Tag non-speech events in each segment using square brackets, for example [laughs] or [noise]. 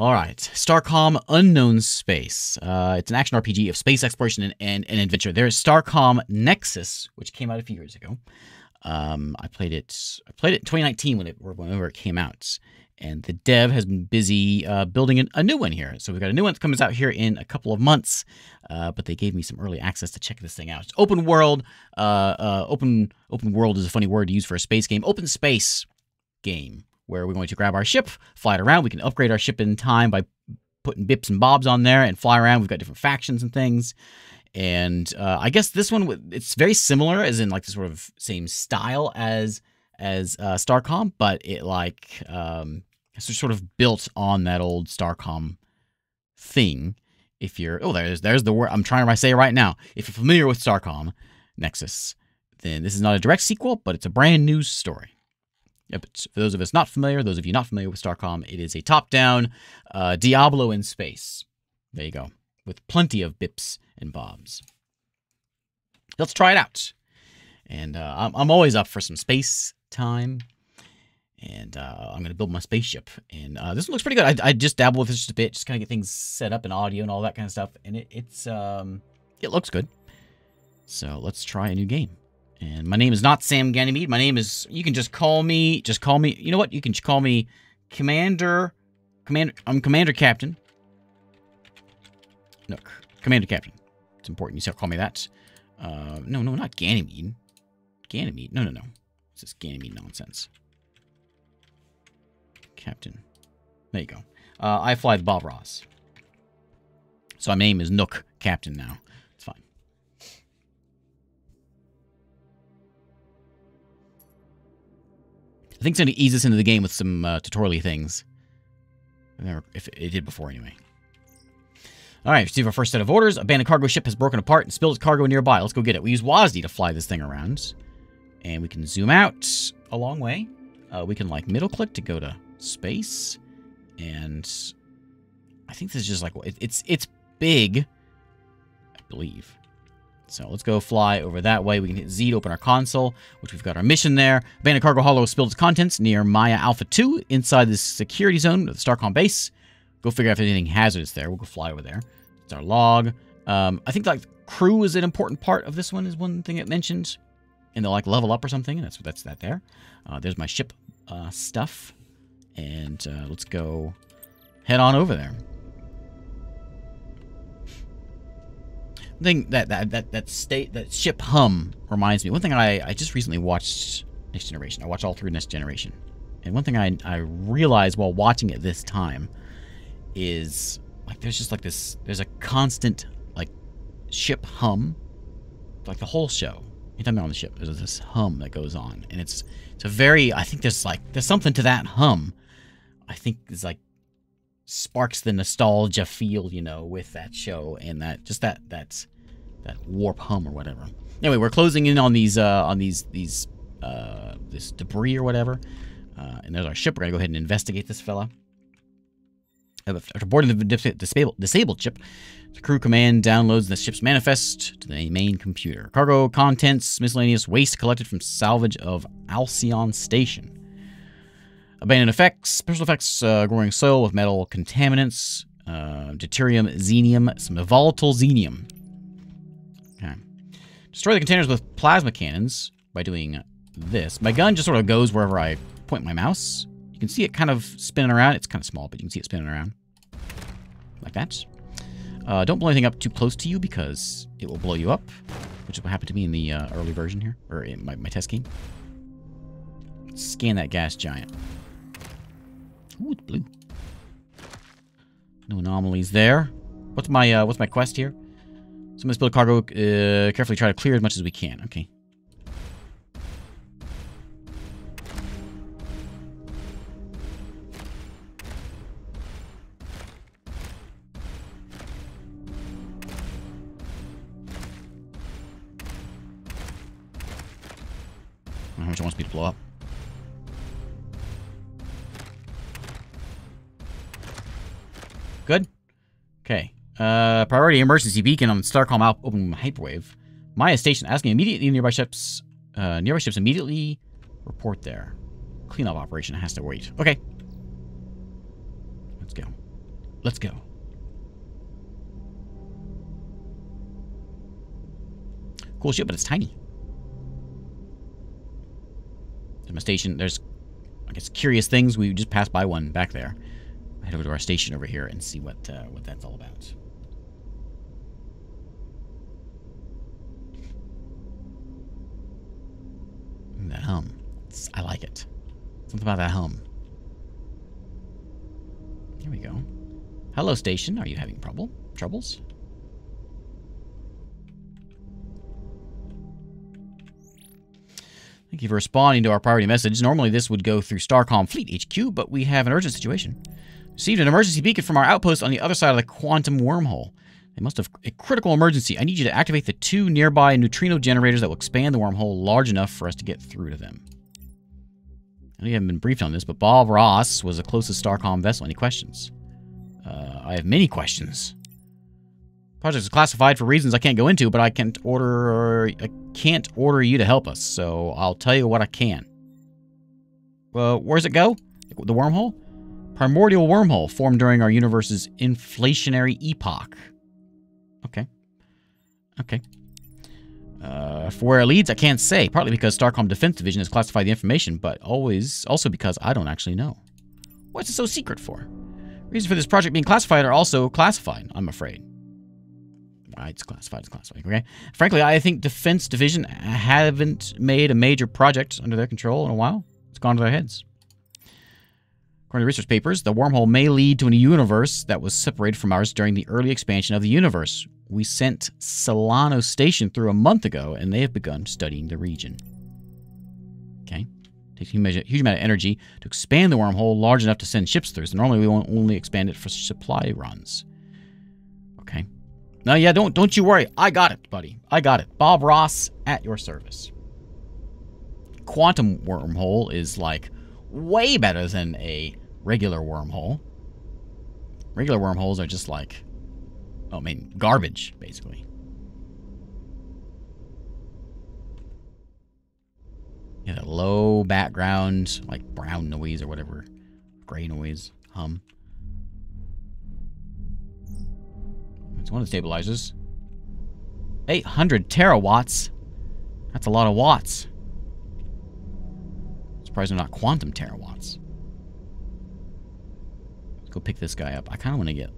All right, Starcom Unknown Space. Uh, it's an action RPG of space exploration and, and, and adventure. There is Starcom Nexus, which came out a few years ago. Um, I played it. I played it in 2019 when it whenever it came out, and the dev has been busy uh, building an, a new one here. So we've got a new one that comes out here in a couple of months. Uh, but they gave me some early access to check this thing out. It's open world. Uh, uh, open open world is a funny word to use for a space game. Open space game where we're going to grab our ship, fly it around. We can upgrade our ship in time by putting bips and bobs on there and fly around. We've got different factions and things. And uh, I guess this one it's very similar, as in like the sort of same style as as uh, Starcom, but it like um, it's sort of built on that old Starcom thing. If you're oh there's there's the word I'm trying to say right now. If you're familiar with Starcom Nexus, then this is not a direct sequel, but it's a brand new story. Yep, for those of us not familiar, those of you not familiar with Starcom, it is a top-down uh, Diablo in space. There you go, with plenty of bips and bobs. Let's try it out. And uh, I'm, I'm always up for some space time. And uh, I'm going to build my spaceship. And uh, this looks pretty good. I, I just dabbled with this just a bit, just kind of get things set up in audio and all that kind of stuff. And it, it's um, it looks good. So let's try a new game. And my name is not Sam Ganymede. My name is, you can just call me, just call me, you know what? You can call me Commander, Commander, I'm Commander Captain. Nook, Commander Captain. It's important you start call me that. Uh, no, no, not Ganymede. Ganymede. No, no, no. This is Ganymede nonsense. Captain. There you go. Uh, I fly the Bob Ross. So my name is Nook Captain now. I think it's going to ease us into the game with some uh, tutorial things. If it did before, anyway. All right, receive our first set of orders. A abandoned cargo ship has broken apart and spilled its cargo nearby. Let's go get it. We use WASD to fly this thing around. And we can zoom out a long way. Uh, we can, like, middle click to go to space. And I think this is just, like, it's, it's big, I believe. So let's go fly over that way. We can hit Z to open our console, which we've got our mission there. Abandoned Cargo Hollow spilled its contents near Maya Alpha 2 inside the security zone of the Starcom base. Go figure out if anything hazardous there. We'll go fly over there. It's our log. Um, I think like crew is an important part of this one is one thing it mentions. And they'll like level up or something. And that's that's that there. Uh, there's my ship uh, stuff. And uh, let's go head on over there. Thing that that that that state that ship hum reminds me. One thing I I just recently watched Next Generation. I watched all through Next Generation, and one thing I I realized while watching it this time is like there's just like this there's a constant like ship hum, like the whole show. Anytime they're on the ship, there's this hum that goes on, and it's it's a very I think there's like there's something to that hum. I think is like sparks the nostalgia feel, you know, with that show and that just that that's that warp hum or whatever. Anyway, we're closing in on these uh, on these these uh, this debris or whatever, uh, and there's our ship. We're gonna go ahead and investigate this fella. After boarding the disabled, disabled ship, the crew command downloads the ship's manifest to the main computer. Cargo contents, miscellaneous waste collected from salvage of Alcyon Station. Abandoned effects, special effects, uh, growing soil with metal contaminants, uh, deuterium, xenium, some volatile xenium. Okay. Destroy the containers with plasma cannons by doing this. My gun just sort of goes wherever I point my mouse. You can see it kind of spinning around. It's kind of small, but you can see it spinning around. Like that. Uh, don't blow anything up too close to you because it will blow you up, which is what happened to me in the uh, early version here, or in my, my test game. Scan that gas giant. Ooh, it's blue. No anomalies there. What's my uh, what's my quest here? Someone spill cargo. Uh, carefully try to clear as much as we can. Okay. How much wants me to blow up. Good? Okay. Uh, priority emergency beacon on Starcom out open hyperwave. Maya station asking immediately nearby ships. Uh, nearby ships immediately report there. Cleanup operation has to wait. Okay. Let's go. Let's go. Cool ship, but it's tiny. There's my station. There's, I guess, curious things. We just passed by one back there. Head over to our station over here and see what uh, what that's all about. That hum. It's, I like it. Something about that hum. Here we go. Hello, station. Are you having trouble? Troubles? Thank you for responding to our priority message. Normally this would go through Starcom Fleet HQ, but we have an urgent situation. Received an emergency beacon from our outpost on the other side of the quantum wormhole. They must have a critical emergency. I need you to activate the two nearby neutrino generators that will expand the wormhole large enough for us to get through to them. I haven't been briefed on this, but Bob Ross was the closest Starcom vessel. Any questions? Uh, I have many questions. Project is classified for reasons I can't go into, but I can't order I can't order you to help us, so I'll tell you what I can. Well, where's it go? The wormhole? Primordial wormhole formed during our universe's inflationary epoch. Okay. Okay. Uh, for where it leads, I can't say. Partly because Starcom Defense Division has classified the information, but always also because I don't actually know. What's it so secret for? Reasons for this project being classified are also classified, I'm afraid. It's classified, it's classified, okay? Frankly, I think Defense Division haven't made a major project under their control in a while. It's gone to their heads. According to research papers, the wormhole may lead to a universe that was separated from ours during the early expansion of the universe. We sent Solano Station through a month ago, and they have begun studying the region. Okay. Takes a huge amount of energy to expand the wormhole large enough to send ships through, so normally we only expand it for supply runs. Okay. No, yeah, don't don't you worry. I got it, buddy. I got it. Bob Ross at your service. Quantum wormhole is like way better than a regular wormhole. Regular wormholes are just like, oh, I mean, garbage, basically. Yeah, that low background, like brown noise or whatever, gray noise, hum. It's one of the stabilizers. 800 terawatts. That's a lot of watts. Surprised they're not quantum terawatts. Go pick this guy up. I kind of want to get...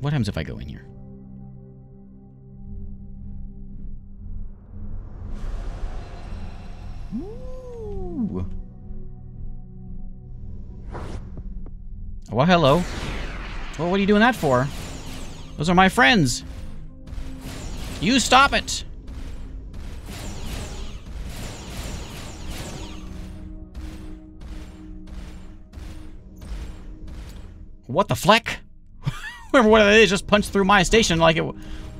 What happens if I go in here? Ooh. Oh, well, hello. Well, what are you doing that for? Those are my friends. You stop it. What the fleck? [laughs] Whoever what it is just punched through my station like it,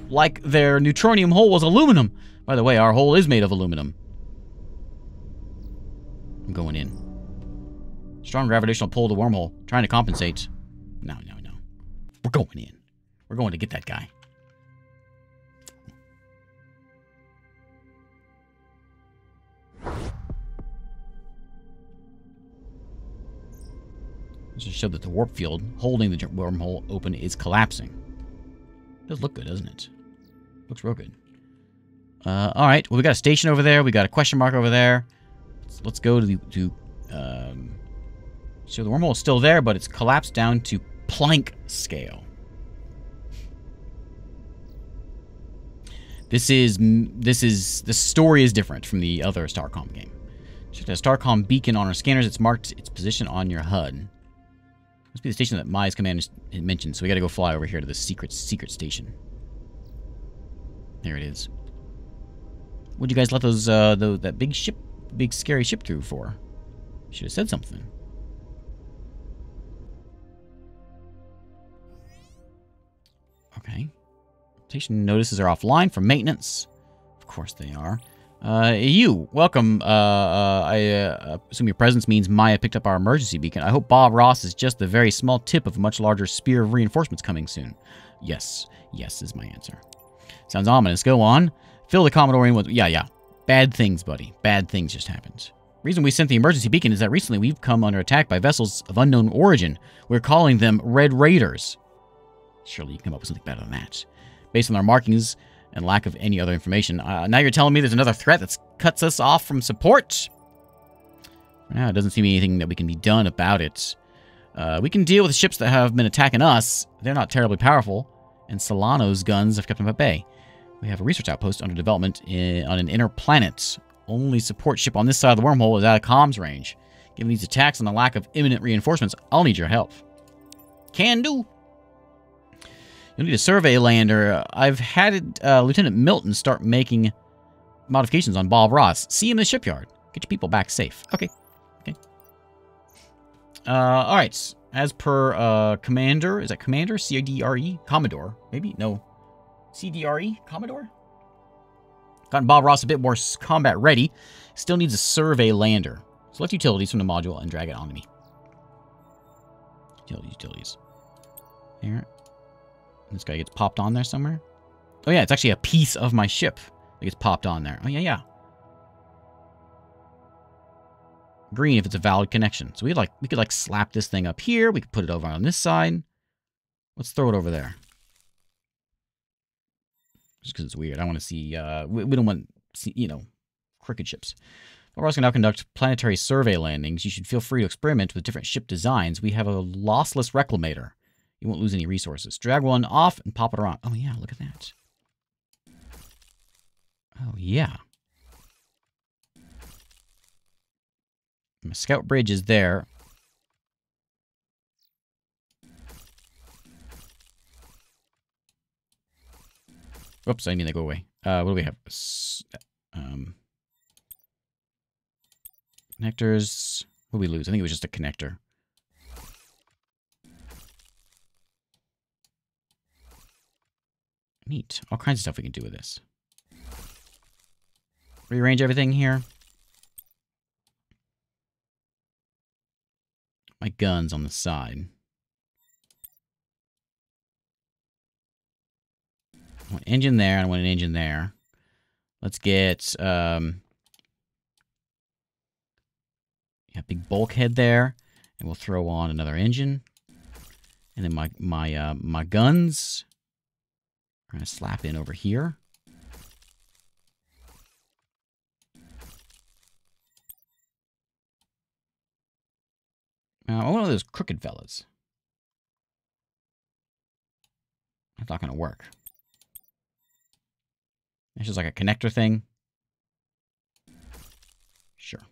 like their neutronium hole was aluminum. By the way, our hole is made of aluminum. I'm going in. Strong gravitational pull to wormhole. Trying to compensate. No, no, no. We're going in. We're going to get that guy. Just showed that the warp field holding the wormhole open is collapsing. Does look good, doesn't it? Looks real good. Uh, all right. Well, we got a station over there. We got a question mark over there. Let's, let's go to the to. Um, so the wormhole is still there, but it's collapsed down to Planck scale. This is this is the story is different from the other Starcom game. Check the Starcom beacon on our scanners. It's marked its position on your HUD. Must be the station that Maya's command mentioned, so we gotta go fly over here to the secret, secret station. There it is. What'd you guys let those, uh, the, that big ship, big scary ship through for? Should have said something. Okay. Station notices are offline for maintenance. Of course they are. Uh, you, welcome. Uh, uh, I uh, assume your presence means Maya picked up our emergency beacon. I hope Bob Ross is just the very small tip of a much larger spear of reinforcements coming soon. Yes, yes is my answer. Sounds ominous. Go on. Fill the Commodore in with... Yeah, yeah. Bad things, buddy. Bad things just happened. reason we sent the emergency beacon is that recently we've come under attack by vessels of unknown origin. We're calling them Red Raiders. Surely you can come up with something better than that. Based on our markings and lack of any other information. Uh, now you're telling me there's another threat that cuts us off from support? Now, it doesn't seem anything that we can be done about it. Uh, we can deal with ships that have been attacking us. They're not terribly powerful, and Solano's guns have kept them at bay. We have a research outpost under development in, on an inner planet. Only support ship on this side of the wormhole is out of comms range. Given these attacks and the lack of imminent reinforcements, I'll need your help. Can do. You'll need a survey lander. I've had uh, Lieutenant Milton start making modifications on Bob Ross. See him in the shipyard. Get your people back safe. Okay. Okay. Uh, all right. As per uh, Commander, is that Commander? C-D-R-E? Commodore. Maybe? No. C-D-R-E? Commodore? Gotten Bob Ross a bit more combat ready. Still needs a survey lander. Select utilities from the module and drag it onto me. Utilities, utilities. Here. This guy gets popped on there somewhere. Oh yeah, it's actually a piece of my ship that gets popped on there. Oh yeah, yeah. Green if it's a valid connection. So we like we could like slap this thing up here. We could put it over on this side. Let's throw it over there. Just because it's weird. I want to see. Uh, we, we don't want see, you know crooked ships. Going to now conduct planetary survey landings. You should feel free to experiment with different ship designs. We have a lossless reclamator. You won't lose any resources. Drag one off and pop it around. Oh, yeah, look at that. Oh, yeah. My scout bridge is there. Oops, I need to go away. Uh, what do we have? Um, connectors. What did we lose? I think it was just a connector. Neat. All kinds of stuff we can do with this. Rearrange everything here. My gun's on the side. I want an engine there, I want an engine there. Let's get, um... Yeah, big bulkhead there. And we'll throw on another engine. And then my, my, uh, my guns I'm going to slap in over here. Now, want one of those crooked fellas. That's not going to work. It's just like a connector thing. Sure.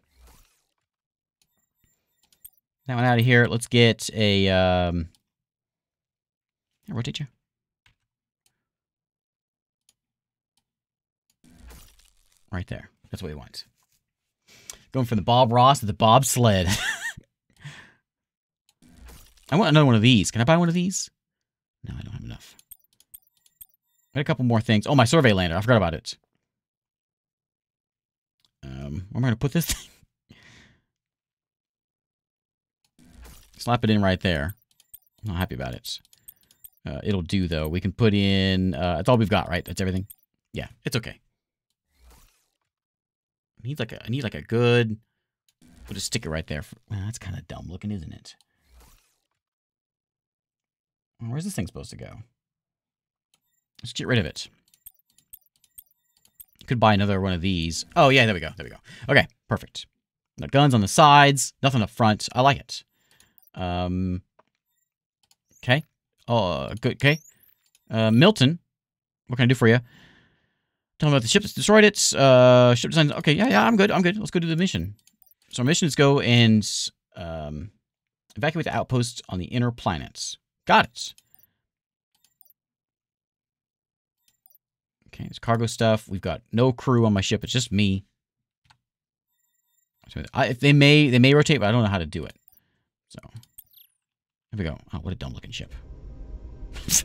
That one out of here. Let's get a... Um, rotate you. Right there. That's what he wants. Going from the Bob Ross to the Bob Sled. [laughs] I want another one of these. Can I buy one of these? No, I don't have enough. I a couple more things. Oh, my survey lander. I forgot about it. Um, where am I going to put this [laughs] thing? Slap it in right there. I'm not happy about it. Uh, it'll do, though. We can put in... Uh, that's all we've got, right? That's everything? Yeah, it's okay. I need like a I need like a good We'll just stick it right there. For, well, that's kind of dumb looking, isn't it? Where's this thing supposed to go? Let's get rid of it. Could buy another one of these. Oh, yeah, there we go. There we go. Okay, perfect. No guns on the sides, nothing up front. I like it. Um, okay. Oh, good. Okay. Uh, Milton, what can I do for you? Them about the ship that's destroyed it. Uh, ship design. Okay, yeah, yeah, I'm good. I'm good. Let's go do the mission. So our mission is go and um, evacuate the outpost on the inner planets. Got it. Okay, it's cargo stuff. We've got no crew on my ship. It's just me. So I, if they may, they may rotate, but I don't know how to do it. So here we go. Oh, what a dumb looking ship. [laughs] it's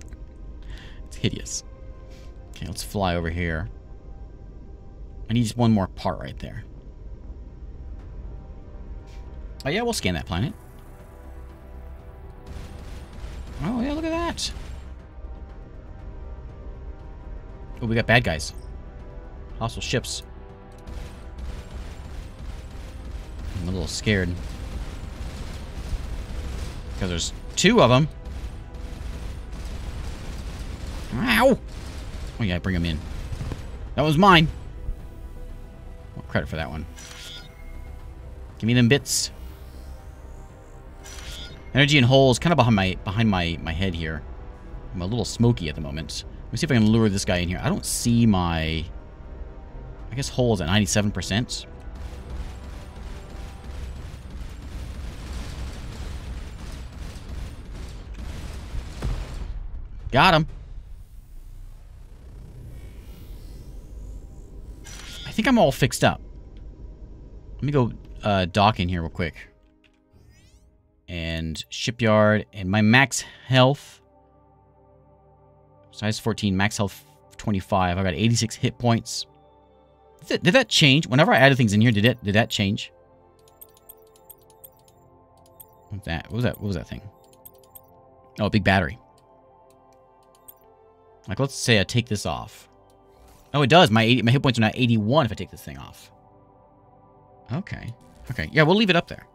hideous. Okay, let's fly over here. I need just one more part right there. Oh yeah, we'll scan that planet. Oh yeah, look at that. Oh, we got bad guys. Hostile ships. I'm a little scared. Because there's two of them. Ow! Oh yeah, bring them in. That was mine. Credit for that one. Give me them bits. Energy and holes kind of behind my behind my my head here. I'm a little smoky at the moment. Let me see if I can lure this guy in here. I don't see my... I guess holes at 97%. Got him. I think I'm all fixed up. Let me go uh, dock in here real quick. And shipyard and my max health. Size 14, max health 25. I got 86 hit points. Did that, did that change? Whenever I added things in here, did it did that change? What's that? What was that? What was that thing? Oh, big battery. Like, let's say I take this off. Oh, it does. My 80, my hit points are now 81 if I take this thing off. Okay. Okay. Yeah, we'll leave it up there.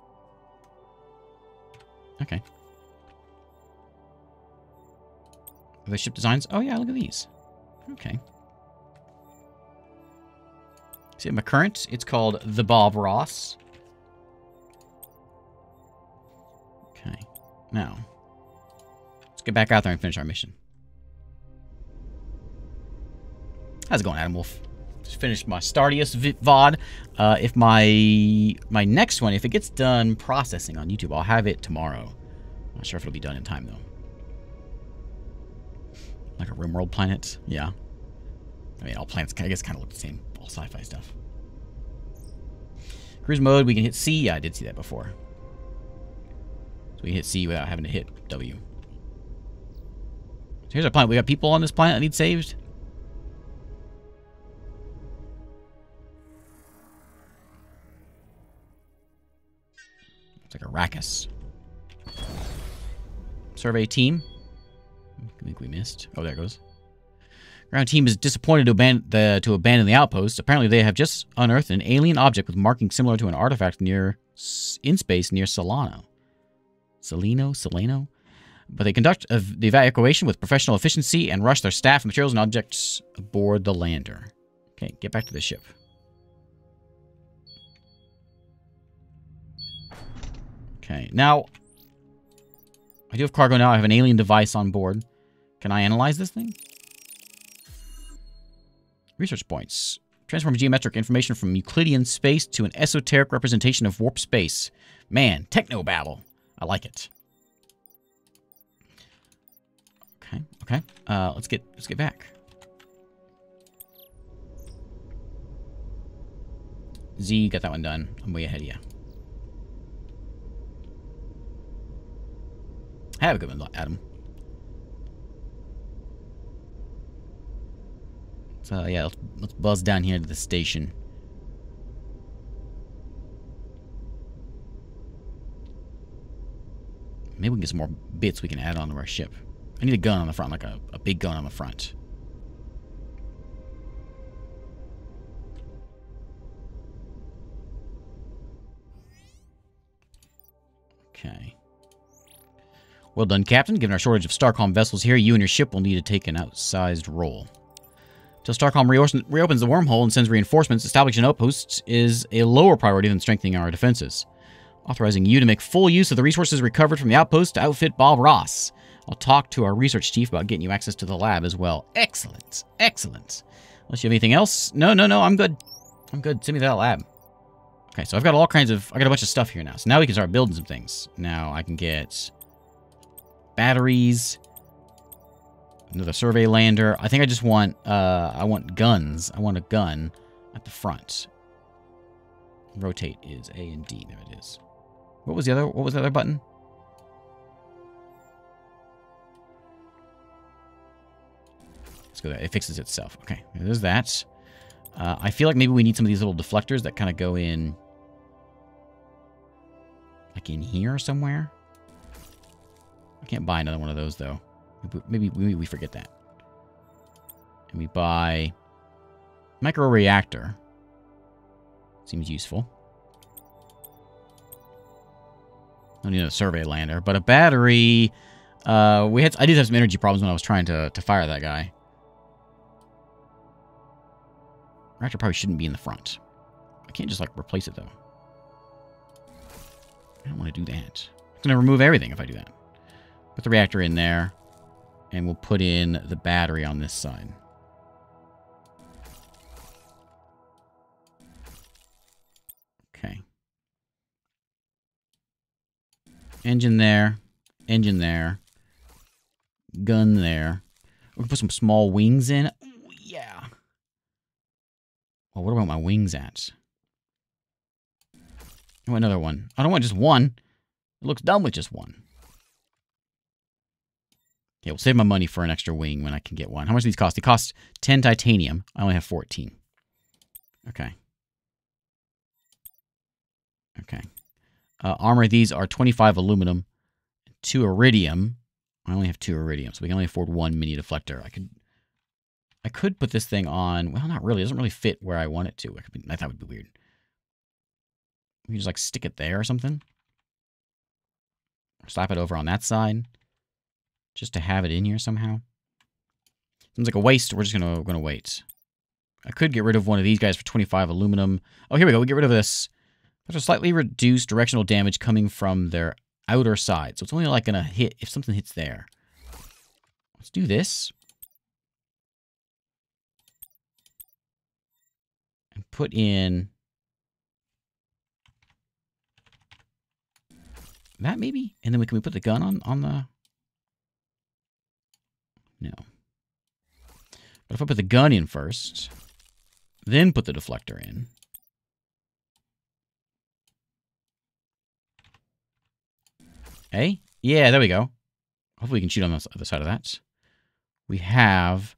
Okay. Are they ship designs? Oh, yeah, look at these. Okay. See, my current, it's called the Bob Ross. Okay. Now, let's get back out there and finish our mission. How's it going, Adam Wolf? Just finished my Stardeus VOD. Uh, if my my next one, if it gets done processing on YouTube, I'll have it tomorrow. Not sure if it'll be done in time, though. Like a RimWorld planet? Yeah. I mean, all planets, I guess, kind of look the same. All sci-fi stuff. Cruise mode, we can hit C. Yeah, I did see that before. So we hit C without having to hit W. So here's our planet. We got people on this planet that need saved. It's like Arrakis. Survey team. I think we missed. Oh, there goes. Ground team is disappointed to abandon, the, to abandon the outpost. Apparently, they have just unearthed an alien object with markings similar to an artifact near in space near Solano. Salino? Salino? But they conduct the evacuation with professional efficiency and rush their staff, materials, and objects aboard the lander. Okay, get back to the ship. Okay, now, I do have cargo now. I have an alien device on board. Can I analyze this thing? Research points. Transform geometric information from Euclidean space to an esoteric representation of warp space. Man, technobabble. I like it. Okay, okay. Uh, let's get let's get back. Z, got that one done. I'm way ahead of you. Have a good one, Adam. So yeah, let's, let's buzz down here to the station. Maybe we can get some more bits we can add onto our ship. I need a gun on the front, like a, a big gun on the front. Okay. Well done, Captain. Given our shortage of Starcom vessels here, you and your ship will need to take an outsized role. Till Starcom reopens the wormhole and sends reinforcements, establishing outposts is a lower priority than strengthening our defenses. Authorizing you to make full use of the resources recovered from the outpost to outfit Bob Ross. I'll talk to our research chief about getting you access to the lab as well. Excellent. Excellent. Unless you have anything else? No, no, no, I'm good. I'm good. Send me that lab. Okay, so I've got all kinds of... I got a bunch of stuff here now. So now we can start building some things. Now I can get batteries, another survey lander. I think I just want, uh, I want guns. I want a gun at the front. Rotate is A and D. There it is. What was the other, what was the other button? Let's go there. It fixes itself. Okay, there's that. Uh, I feel like maybe we need some of these little deflectors that kind of go in, like in here somewhere. I can't buy another one of those, though. Maybe, maybe we forget that. And we buy... Microreactor. Seems useful. Don't need a survey lander, but a battery... Uh, we had I did have some energy problems when I was trying to, to fire that guy. Reactor probably shouldn't be in the front. I can't just, like, replace it, though. I don't want to do that. It's going to remove everything if I do that. Put the reactor in there. And we'll put in the battery on this side. Okay. Engine there. Engine there. Gun there. We can put some small wings in. Ooh, yeah. Well, what about my wings at? Oh, another one. I don't want just one. It looks dumb with just one. Okay, we'll save my money for an extra wing when I can get one. How much do these cost? They cost 10 titanium. I only have 14. Okay. Okay. Uh, armor, these are 25 aluminum, 2 iridium. I only have 2 iridium, so we can only afford one mini deflector. I could I could put this thing on. Well, not really. It doesn't really fit where I want it to. I thought it would be weird. You just like stick it there or something. Slap it over on that side just to have it in here somehow. Seems like a waste. We're just gonna gonna wait. I could get rid of one of these guys for 25 aluminum. Oh, here we go. We get rid of this. A slightly reduced directional damage coming from their outer side. So it's only like gonna hit if something hits there. Let's do this. And put in that maybe? And then we can we put the gun on on the no. But if I put the gun in first, then put the deflector in. Hey? Yeah, there we go. Hopefully we can shoot on the other side of that. We have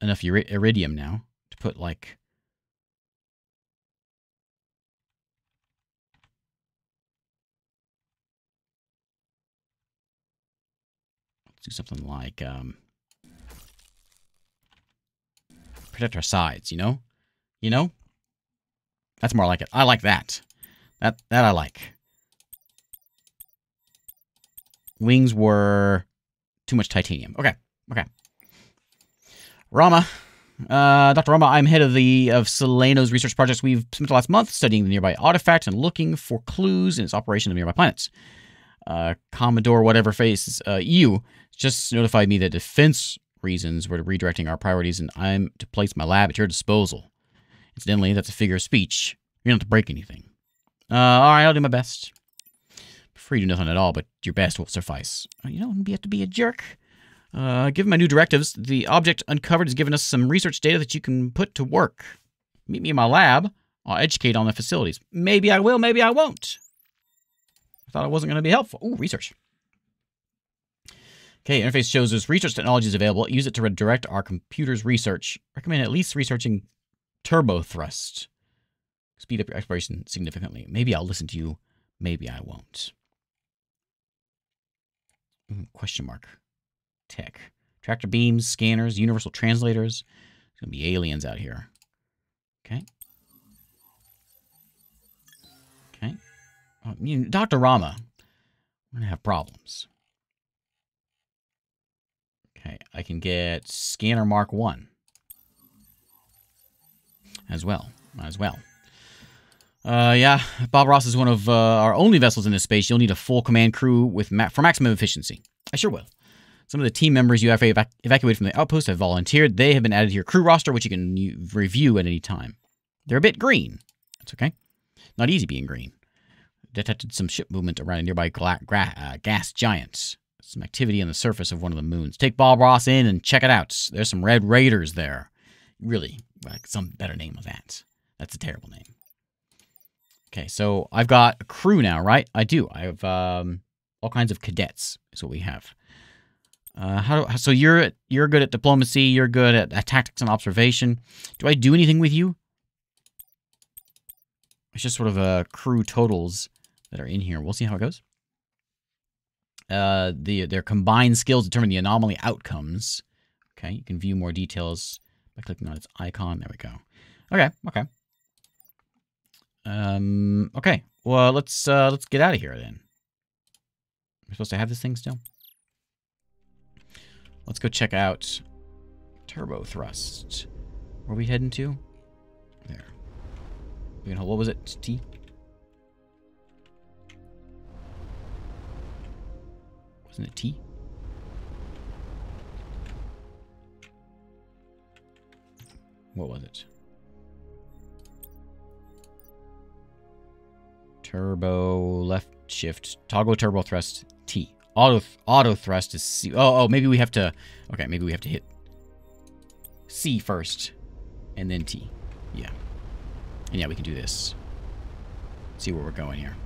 enough iridium now to put, like... Let's do something like... Um, protect our sides, you know? You know? That's more like it. I like that. That that I like. Wings were too much titanium. Okay. Okay. Rama. Uh, Dr. Rama, I'm head of the of Seleno's research projects. We've spent the last month studying the nearby artifact and looking for clues in its operation of nearby planets. Uh, Commodore whatever face uh, you just notified me that defense reasons we're redirecting our priorities, and I'm to place my lab at your disposal. Incidentally, that's a figure of speech. You don't have to break anything. Uh, all right, I'll do my best. Free to do nothing at all, but your best will suffice. Uh, you don't have to be a jerk. Uh, given my new directives, the object uncovered has given us some research data that you can put to work. Meet me in my lab. I'll educate on the facilities. Maybe I will, maybe I won't. I thought it wasn't going to be helpful. Ooh, research. Okay, interface shows us research technologies available. Use it to redirect our computer's research. Recommend at least researching turbo thrust. Speed up your exploration significantly. Maybe I'll listen to you. Maybe I won't. Question mark. Tech. Tractor beams, scanners, universal translators. There's going to be aliens out here. Okay. Okay. Uh, Dr. Rama, I'm going to have problems. Okay, I can get Scanner Mark 1 as well. As well. Uh, yeah, Bob Ross is one of uh, our only vessels in this space. You'll need a full command crew with ma for maximum efficiency. I sure will. Some of the team members you have evac evacuated from the outpost have volunteered. They have been added to your crew roster, which you can review at any time. They're a bit green. That's okay. Not easy being green. Detected some ship movement around nearby uh, gas giant some activity on the surface of one of the moons. Take Bob Ross in and check it out. There's some Red Raiders there. Really, like some better name of that. That's a terrible name. Okay, so I've got a crew now, right? I do. I have um, all kinds of cadets. Is what we have. Uh, how so you're you're good at diplomacy. You're good at, at tactics and observation. Do I do anything with you? It's just sort of a uh, crew totals that are in here. We'll see how it goes. Uh, the their combined skills determine the anomaly outcomes. Okay, you can view more details by clicking on its icon. There we go. Okay, okay. Um, okay. Well, let's uh, let's get out of here then. We're supposed to have this thing still. Let's go check out Turbo Thrust. Where are we heading to? There. Can hold, what was it? T? Wasn't it T? What was it? Turbo left shift toggle turbo thrust T. Auto auto thrust is C. Oh oh maybe we have to. Okay maybe we have to hit C first, and then T. Yeah. And yeah we can do this. See where we're going here.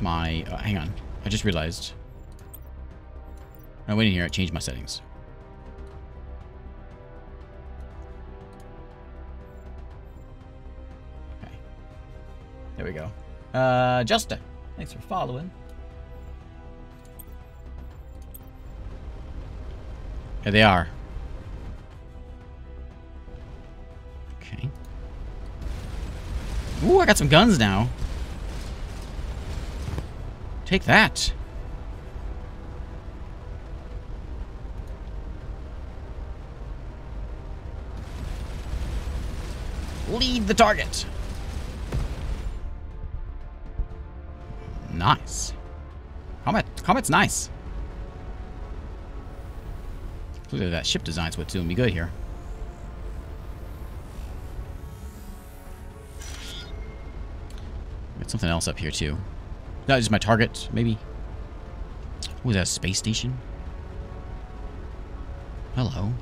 My, uh, hang on. I just realized. I went in here, I changed my settings. Okay. There we go. Uh, Justa, thanks for following. Here they are. Okay. Ooh, I got some guns now. Take that. Lead the target. Nice. Comet, Comet's nice. Look at that ship design's what's doing me good here. Got something else up here too. That is my target, maybe. Was that a space station? Hello.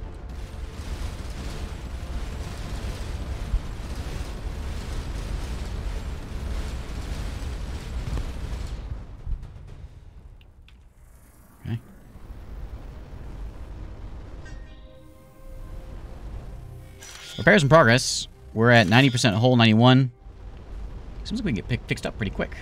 Okay. Repairs in progress. We're at 90% hole 91. Seems like we can get fixed up pretty quick.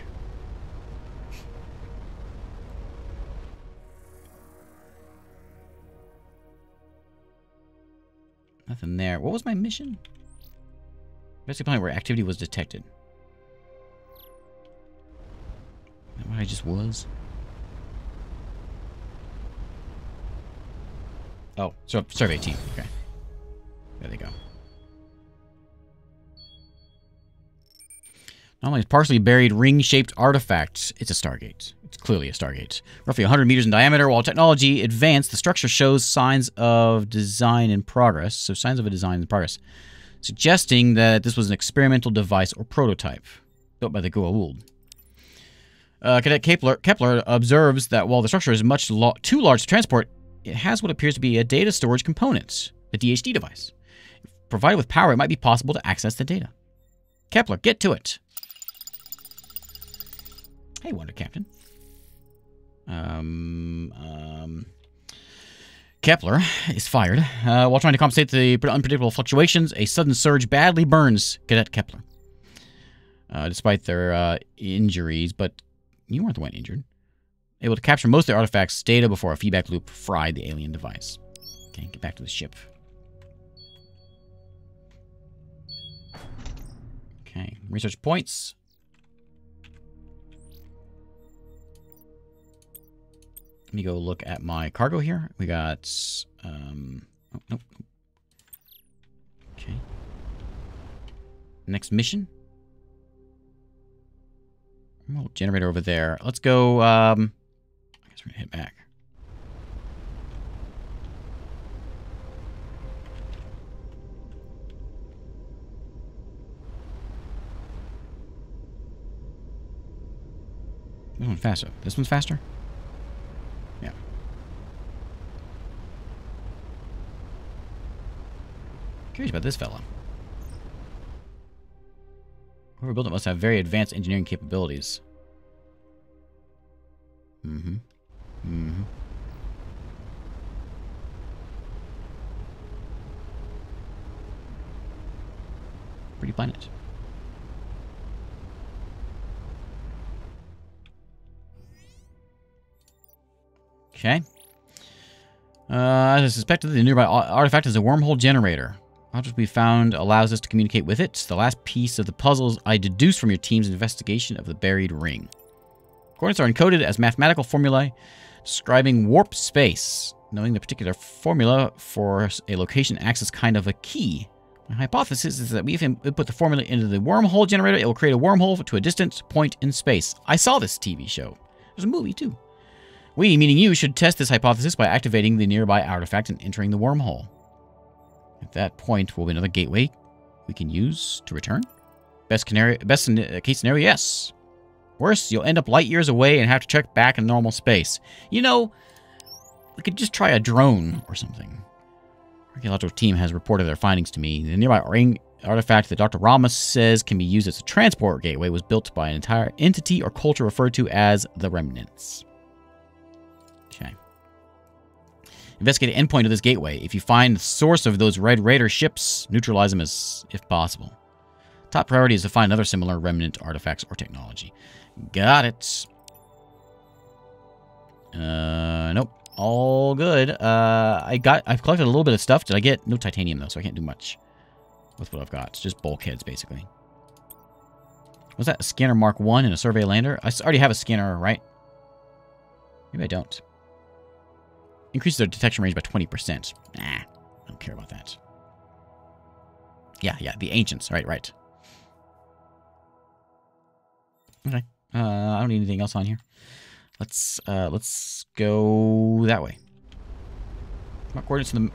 Nothing there. What was my mission? Basically, point where activity was detected. That what I just was? Oh, so survey team. Okay. There they go. Not only is partially buried ring-shaped artifacts, it's a Stargate. It's clearly a Stargate. Roughly 100 meters in diameter, while technology advanced, the structure shows signs of design in progress. So signs of a design in progress. Suggesting that this was an experimental device or prototype built by the Goa'uld. Uh, Cadet Kepler, Kepler observes that while the structure is much too large to transport, it has what appears to be a data storage component, the DHD device. Provided with power, it might be possible to access the data. Kepler, get to it. Hey, Wonder Captain. Um, um, Kepler is fired. Uh, while trying to compensate the unpredictable fluctuations, a sudden surge badly burns Cadet Kepler. Uh, despite their uh, injuries, but you weren't the one injured. Able to capture most of the artifacts' data before a feedback loop fried the alien device. Okay, get back to the ship. Okay, research points. Let me go look at my cargo here. We got, um, oh, nope. Okay. Next mission. Remote generator over there. Let's go, um, I guess we're gonna hit back. This one's faster. This one's faster? Curious about this fella. Whoever built it must have very advanced engineering capabilities. Mm-hmm. Mm-hmm. Pretty planet. Okay. Uh, as I suspected, the nearby artifact is a wormhole generator. Object we found allows us to communicate with it. The last piece of the puzzle I deduced from your team's investigation of the buried ring. Coordinates are encoded as mathematical formulae describing warp space. Knowing the particular formula for a location acts as kind of a key. My hypothesis is that if we put the formula into the wormhole generator, it will create a wormhole to a distant point in space. I saw this TV show. There's a movie, too. We, meaning you, should test this hypothesis by activating the nearby artifact and entering the wormhole. At that point, will be another gateway we can use to return? Best, best uh, case scenario, yes. Worse, you'll end up light years away and have to check back in normal space. You know, we could just try a drone or something. Archaeological team has reported their findings to me. The nearby ring artifact that Dr. Ramos says can be used as a transport gateway was built by an entire entity or culture referred to as the Remnants. Investigate the endpoint of this gateway. If you find the source of those Red Raider ships, neutralize them as if possible. Top priority is to find other similar remnant artifacts or technology. Got it. Uh, nope. All good. Uh, I got, I've collected a little bit of stuff. Did I get, no titanium though, so I can't do much with what I've got. It's just bulkheads, basically. Was that a scanner Mark 1 and a survey lander? I already have a scanner, right? Maybe I don't. Increases their detection range by 20%. Nah, I don't care about that. Yeah, yeah, the ancients. Right, right. Okay. Uh, I don't need anything else on here. Let's uh, let's go that way. My Coordinates to the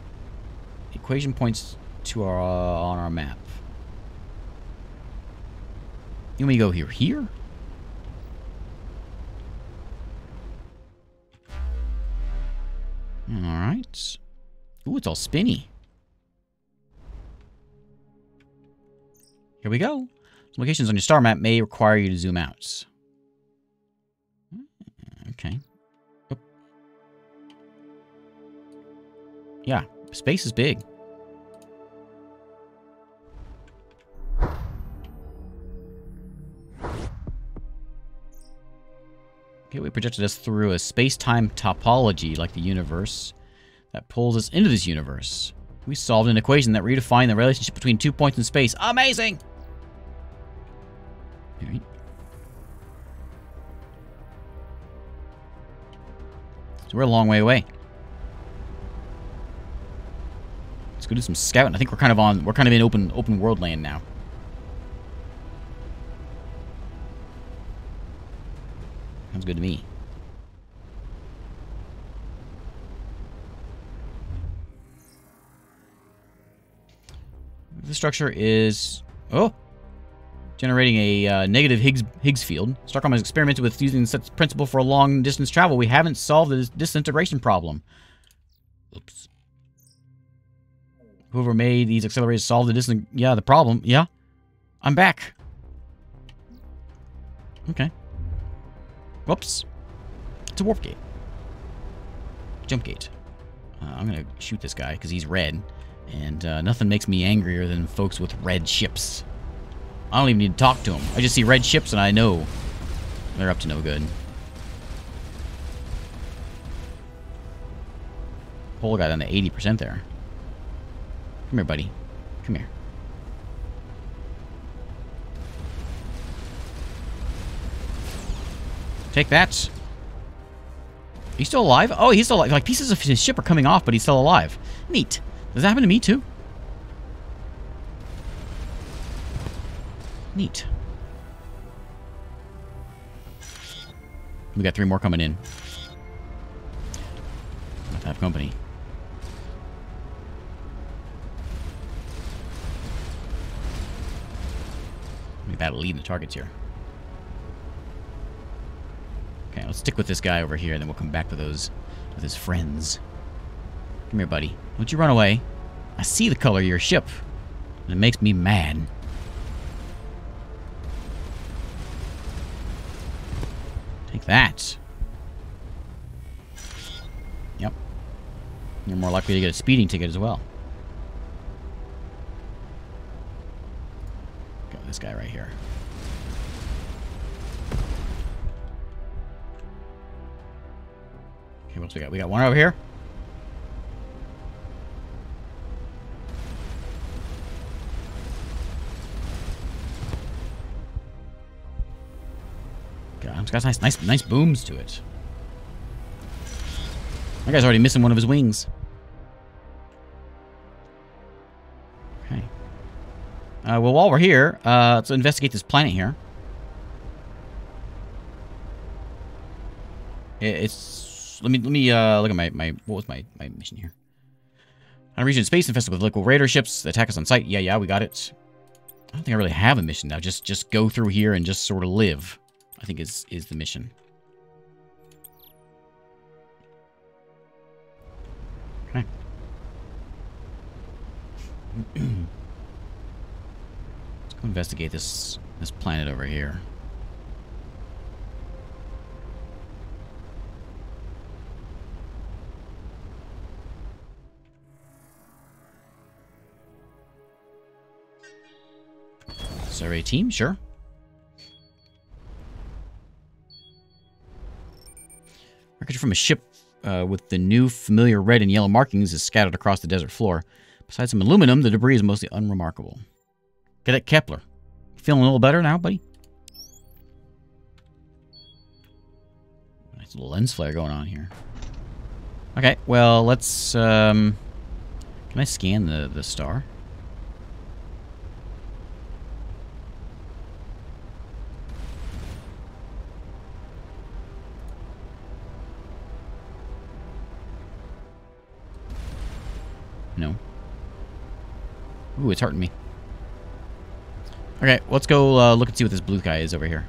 equation points to our uh, on our map. You want me to go here? Here? All right. Ooh, it's all spinny. Here we go. Locations on your star map may require you to zoom out. Hmm, okay. Oop. Yeah, space is big. Okay, we projected us through a space-time topology like the universe that pulls us into this universe. We solved an equation that redefined the relationship between two points in space. Amazing! So we're a long way away. Let's go do some scouting. I think we're kind of on we're kind of in open open world land now. Sounds good to me. The structure is oh generating a uh, negative Higgs Higgs field. Starcom has experimented with using such principle for long distance travel. We haven't solved the disintegration problem. Oops. Whoever made these accelerators solved the distance. Yeah, the problem. Yeah, I'm back. Okay. Whoops. It's a warp gate. Jump gate. Uh, I'm gonna shoot this guy because he's red, and uh, nothing makes me angrier than folks with red ships. I don't even need to talk to them. I just see red ships and I know they're up to no good. Pole got down to 80% there. Come here, buddy. Come here. Take that. He's still alive? Oh, he's still alive. Like, pieces of his ship are coming off, but he's still alive. Neat. Does that happen to me, too? Neat. We got three more coming in. Not have company. We bad lead the targets here. Okay, let's stick with this guy over here, and then we'll come back to those with his friends. Come here, buddy. Don't you run away. I see the color of your ship, and it makes me mad. Take that. Yep. You're more likely to get a speeding ticket as well. Got this guy right here. Okay, what we got? We got one over here. God, it's got nice, nice, nice booms to it. That guy's already missing one of his wings. Okay. Uh, well, while we're here, uh, let's investigate this planet here. It's let me let me uh, look at my my what was my my mission here? On a region space infested with liquid raider ships, attack us on sight. Yeah, yeah, we got it. I don't think I really have a mission now. Just just go through here and just sort of live. I think is is the mission. Okay. [clears throat] Let's go investigate this this planet over here. Survey team, sure. Wreckage from a ship uh, with the new familiar red and yellow markings is scattered across the desert floor. Besides some aluminum, the debris is mostly unremarkable. Get Cadet Kepler. Feeling a little better now, buddy? Nice little lens flare going on here. Okay, well, let's, um... Can I scan the, the star? No. Ooh, it's hurting me. Okay, let's go uh, look and see what this blue guy is over here.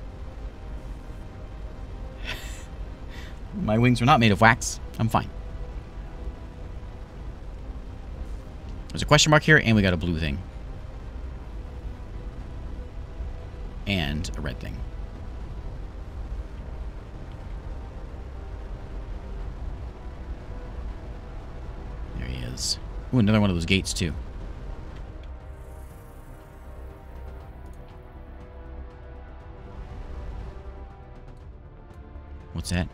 [laughs] My wings are not made of wax. I'm fine. There's a question mark here, and we got a blue thing. And a red thing. There he is. Ooh, another one of those gates, too. What's that?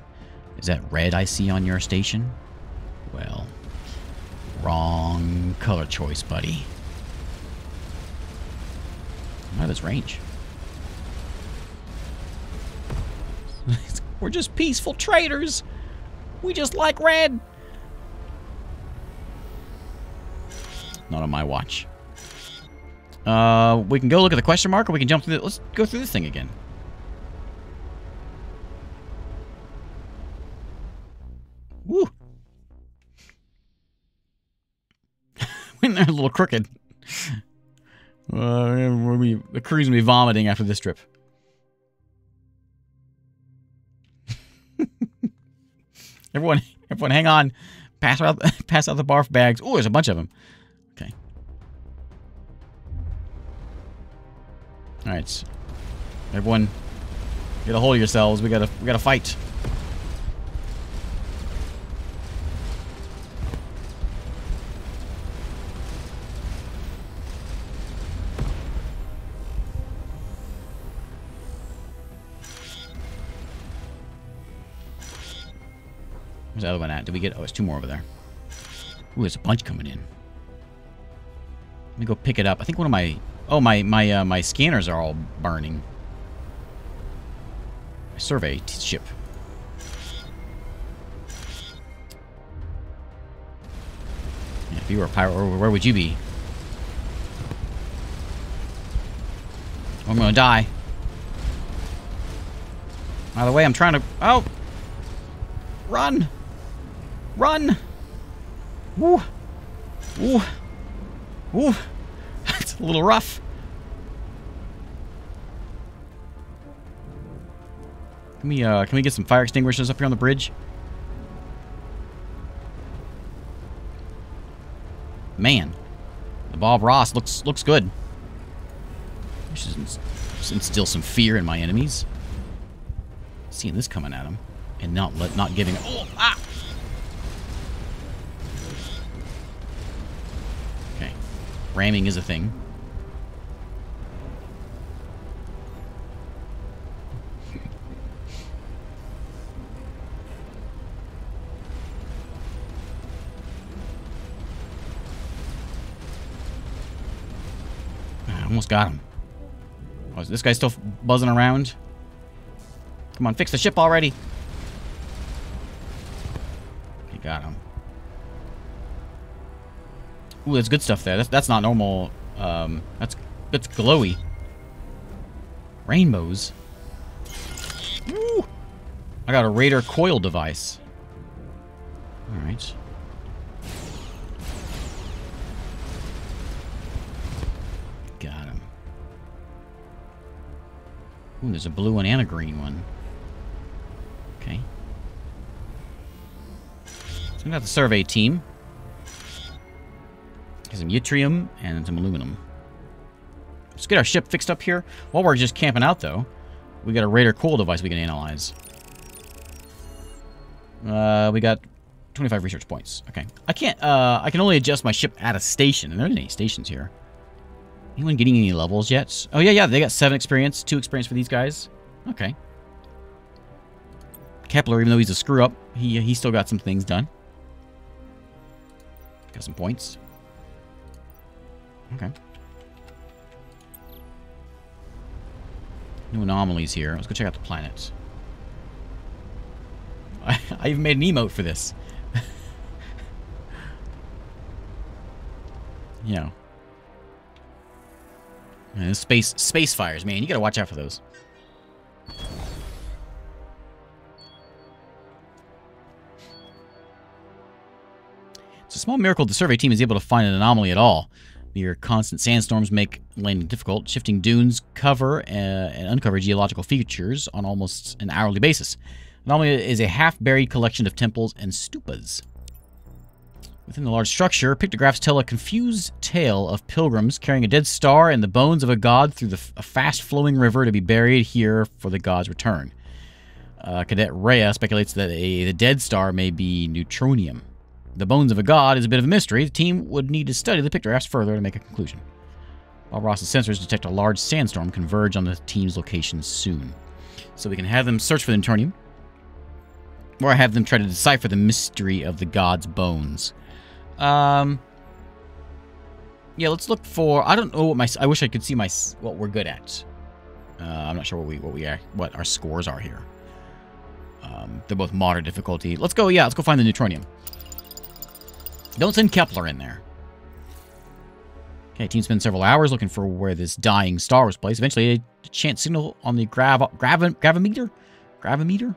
Is that red I see on your station? Well, wrong color choice, buddy. Out of this range. [laughs] We're just peaceful traders. We just like red. Not on my watch. Uh, we can go look at the question mark, or we can jump through the... Let's go through this thing again. Woo! [laughs] Went there a little crooked. Uh, we'll be, the crew's gonna be vomiting after this trip. [laughs] everyone, everyone, hang on. Pass out, [laughs] pass out the barf bags. Oh, there's a bunch of them. All right, everyone, get a hold of yourselves. We gotta, we gotta fight. Where's the other one at? Did we get... Oh, there's two more over there. Ooh, there's a bunch coming in. Let me go pick it up. I think one of my Oh, my my uh, my scanners are all burning. Survey ship. Yeah, if you were a pirate, where would you be? I'm gonna die. By the way, I'm trying to... Oh! Run! Run! Woo! Woo! Woo! A little rough. Can we, uh, can we get some fire extinguishers up here on the bridge? Man, the Bob Ross looks looks good. I should instill some fear in my enemies. Seeing this coming at them, and not let not giving. Oh, ah! Okay, ramming is a thing. Almost got him. Oh, is this guy still buzzing around? Come on, fix the ship already. You got him. Ooh, that's good stuff there. That's, that's not normal. Um, that's, that's glowy. Rainbows. Ooh. I got a radar coil device. Alright. Ooh, there's a blue one and a green one. Okay. So we got the survey team. Got some yttrium and some aluminum. Let's get our ship fixed up here. While we're just camping out, though, we got a radar coil device we can analyze. Uh, we got 25 research points. Okay. I can't, uh, I can only adjust my ship at a station, and there aren't any stations here. Anyone getting any levels yet? Oh, yeah, yeah, they got 7 experience, 2 experience for these guys. Okay. Kepler, even though he's a screw-up, he, he still got some things done. Got some points. Okay. New anomalies here. Let's go check out the planet. I, [laughs] I even made an emote for this. [laughs] you know. Man, space space fires, man. You gotta watch out for those. It's a small miracle the survey team is able to find an anomaly at all. Near constant sandstorms make landing difficult. Shifting dunes cover uh, and uncover geological features on almost an hourly basis. Anomaly is a half-buried collection of temples and stupas. Within the large structure, pictographs tell a confused tale of pilgrims carrying a dead star and the bones of a god through the, a fast-flowing river to be buried here for the god's return. Uh, Cadet Rhea speculates that a, the dead star may be neutronium. The bones of a god is a bit of a mystery. The team would need to study the pictographs further to make a conclusion. While Ross's sensors detect a large sandstorm converge on the team's location soon. So we can have them search for the neutronium, or have them try to decipher the mystery of the god's bones. Um, yeah, let's look for. I don't know what my. I wish I could see my what we're good at. Uh, I'm not sure what we what we are, what our scores are here. Um, they're both moderate difficulty. Let's go. Yeah, let's go find the neutronium. Don't send Kepler in there. Okay, team spends several hours looking for where this dying star was placed. Eventually, a chance signal on the grav grav gravimeter gravimeter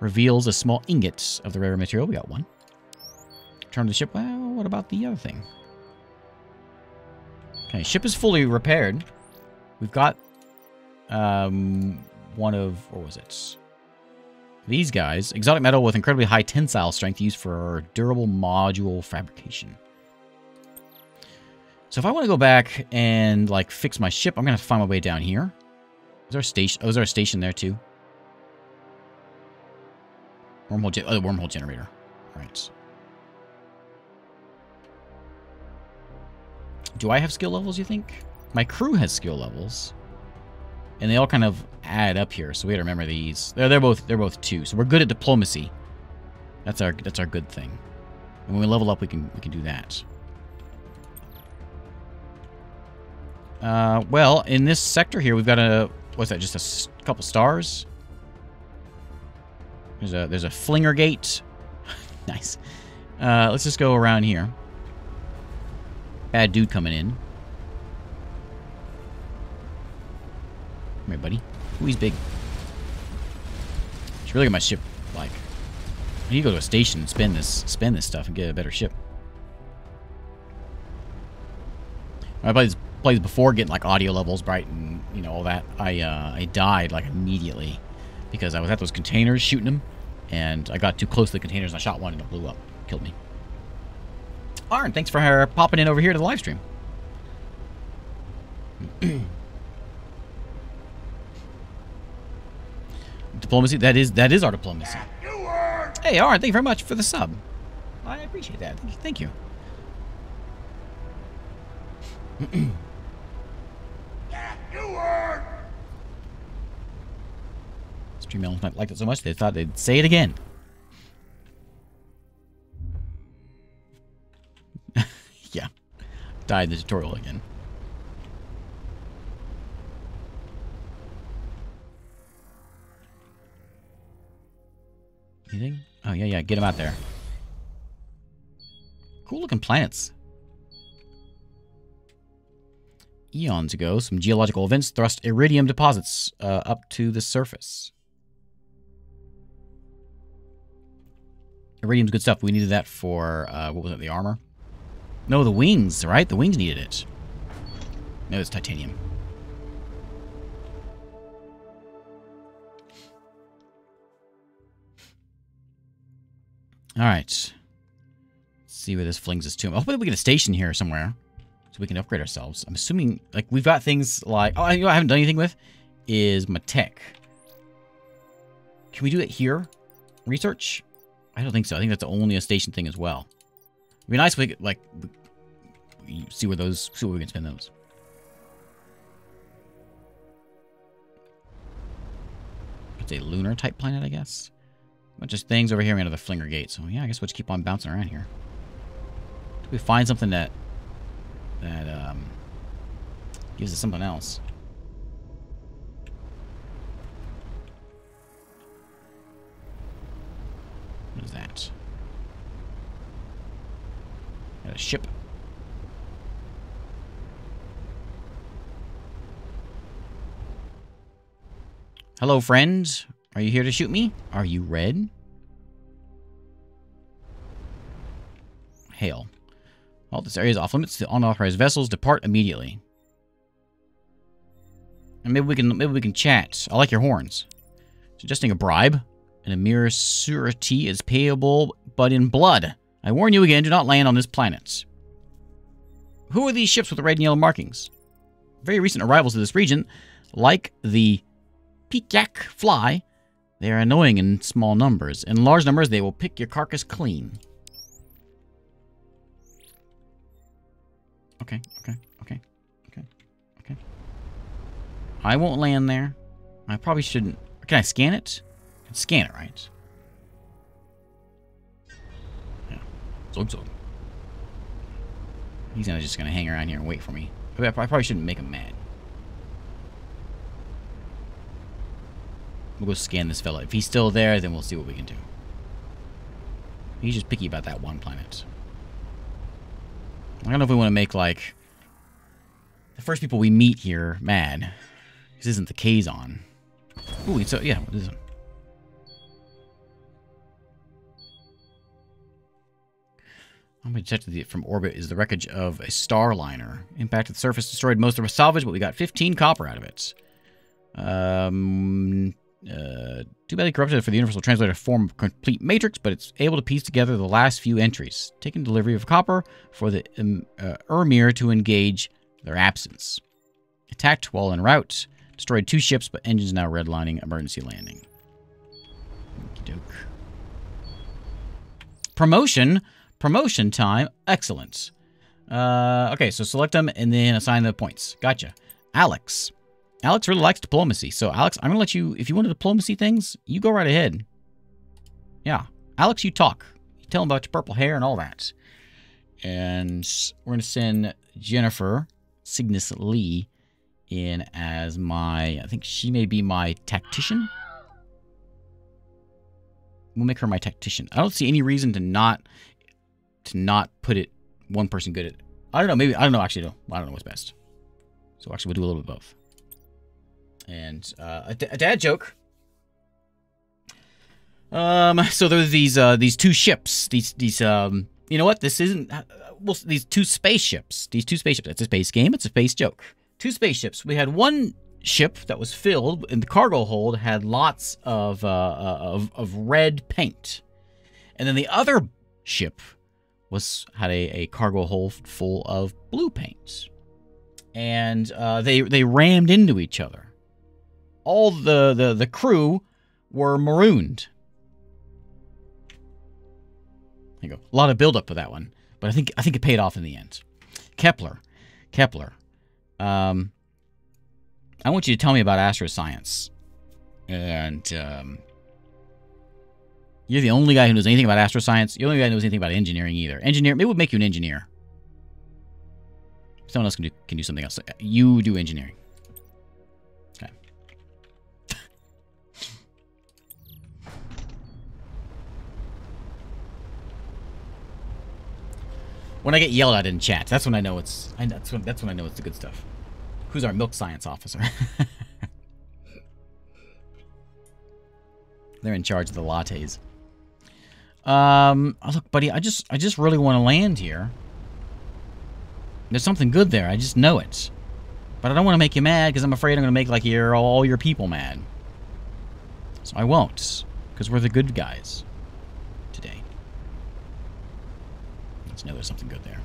reveals a small ingot of the rare material. We got one. Turn the ship. Well, what about the other thing? Okay, ship is fully repaired. We've got um, one of, what was it? These guys. Exotic metal with incredibly high tensile strength used for durable module fabrication. So if I want to go back and, like, fix my ship, I'm going to have to find my way down here. Is our station? Oh, is our station there, too? Wormhole, oh, the wormhole generator. All right. Do I have skill levels, you think? My crew has skill levels. And they all kind of add up here, so we gotta remember these. They're they're both they're both two. So we're good at diplomacy. That's our that's our good thing. And when we level up we can we can do that. Uh, well, in this sector here, we've got a what's that? Just a couple stars. There's a there's a flinger gate. [laughs] nice. Uh, let's just go around here. Bad dude coming in. Come here, buddy. Ooh, he's big. Should really get my ship, like... I need to go to a station and spend this, spin this stuff and get a better ship. I played plays before getting like audio levels bright and you know all that. I uh, I died like immediately because I was at those containers shooting them, and I got too close to the containers and I shot one and it blew up, killed me. Arn, thanks for popping in over here to the live stream. [clears throat] diplomacy, that is that is our diplomacy. Hey, Arn, thank you very much for the sub. I appreciate that. Thank you. [clears throat] Stream elements might like it so much they thought they'd say it again. Died in the tutorial again. Anything? Oh, yeah, yeah. Get them out there. Cool looking planets. Eons ago, some geological events thrust iridium deposits uh, up to the surface. Iridium's good stuff. We needed that for, uh, what was it, the armor? No, the wings, right? The wings needed it. No, it's titanium. All right. See where this flings us to. Hopefully we get a station here somewhere so we can upgrade ourselves. I'm assuming, like, we've got things like... Oh, you know I haven't done anything with? Is my tech. Can we do it here? Research? I don't think so. I think that's only a station thing as well. It'd be nice if we could, like, see where those... See where we can spend those. It's a lunar type planet, I guess. A Bunch of things over here. We another flinger gate. So yeah, I guess we'll just keep on bouncing around here. Do we find something that that um, gives us something else? What is that? A ship. Hello, friends. Are you here to shoot me? Are you red? Hail. Well, this area is off limits to unauthorized vessels. Depart immediately. And maybe we can maybe we can chat. I like your horns. Suggesting a bribe. And a mere surety is payable, but in blood. I warn you again, do not land on this planet. Who are these ships with the red and yellow markings? Very recent arrivals to this region, like the Pikak fly, they are annoying in small numbers. In large numbers, they will pick your carcass clean. Okay, okay, okay, okay, okay. I won't land there. I probably shouldn't. Can I scan it? I can scan it, right? Zog zog. He's gonna just gonna hang around here and wait for me. I probably shouldn't make him mad. We'll go scan this fella. If he's still there, then we'll see what we can do. He's just picky about that one planet. I don't know if we want to make, like, the first people we meet here mad. This isn't the Kazon. Ooh, it's so, yeah, what is it? I'm detected from orbit is the wreckage of a starliner. Impacted the surface, destroyed most of the salvage, but we got 15 copper out of it. Um, uh, too badly corrupted for the universal translator to form of complete matrix, but it's able to piece together the last few entries. Taking delivery of copper for the um, uh, Ermir to engage their absence. Attacked while en route. Destroyed two ships, but engines now redlining emergency landing. Promotion. Promotion time. excellence. Uh, okay, so select them and then assign the points. Gotcha. Alex. Alex really likes diplomacy. So, Alex, I'm going to let you, if you want to diplomacy things, you go right ahead. Yeah. Alex, you talk. You tell him about your purple hair and all that. And we're going to send Jennifer Cygnus Lee in as my, I think she may be my tactician. We'll make her my tactician. I don't see any reason to not, to not put it one person good at. I don't know. Maybe, I don't know. Actually, no. I don't know what's best. So actually, we'll do a little bit both and uh, a, dad joke. Um, so there's these uh, these two ships. These these um, you know what? This isn't. Uh, well, these two spaceships. These two spaceships. It's a space game. It's a space joke. Two spaceships. We had one ship that was filled, and the cargo hold had lots of uh, uh, of of red paint, and then the other ship was had a, a cargo hold full of blue paints, and uh, they they rammed into each other all the, the, the crew were marooned. There you go. A lot of buildup for that one. But I think I think it paid off in the end. Kepler. Kepler. Um, I want you to tell me about astroscience. And um, you're the only guy who knows anything about astroscience. You're the only guy who knows anything about engineering either. Engineer, it would make you an engineer. Someone else can do, can do something else. You do engineering. Okay. when I get yelled at in chat, that's when I know it's I, that's when that's when I know it's the good stuff. Who's our milk science officer? [laughs] They're in charge of the lattes. Um, look, buddy, I just I just really want to land here. There's something good there. I just know it. But I don't want to make you mad because I'm afraid I'm going to make like your all your people mad. So I won't because we're the good guys today. Let's know there's something good there.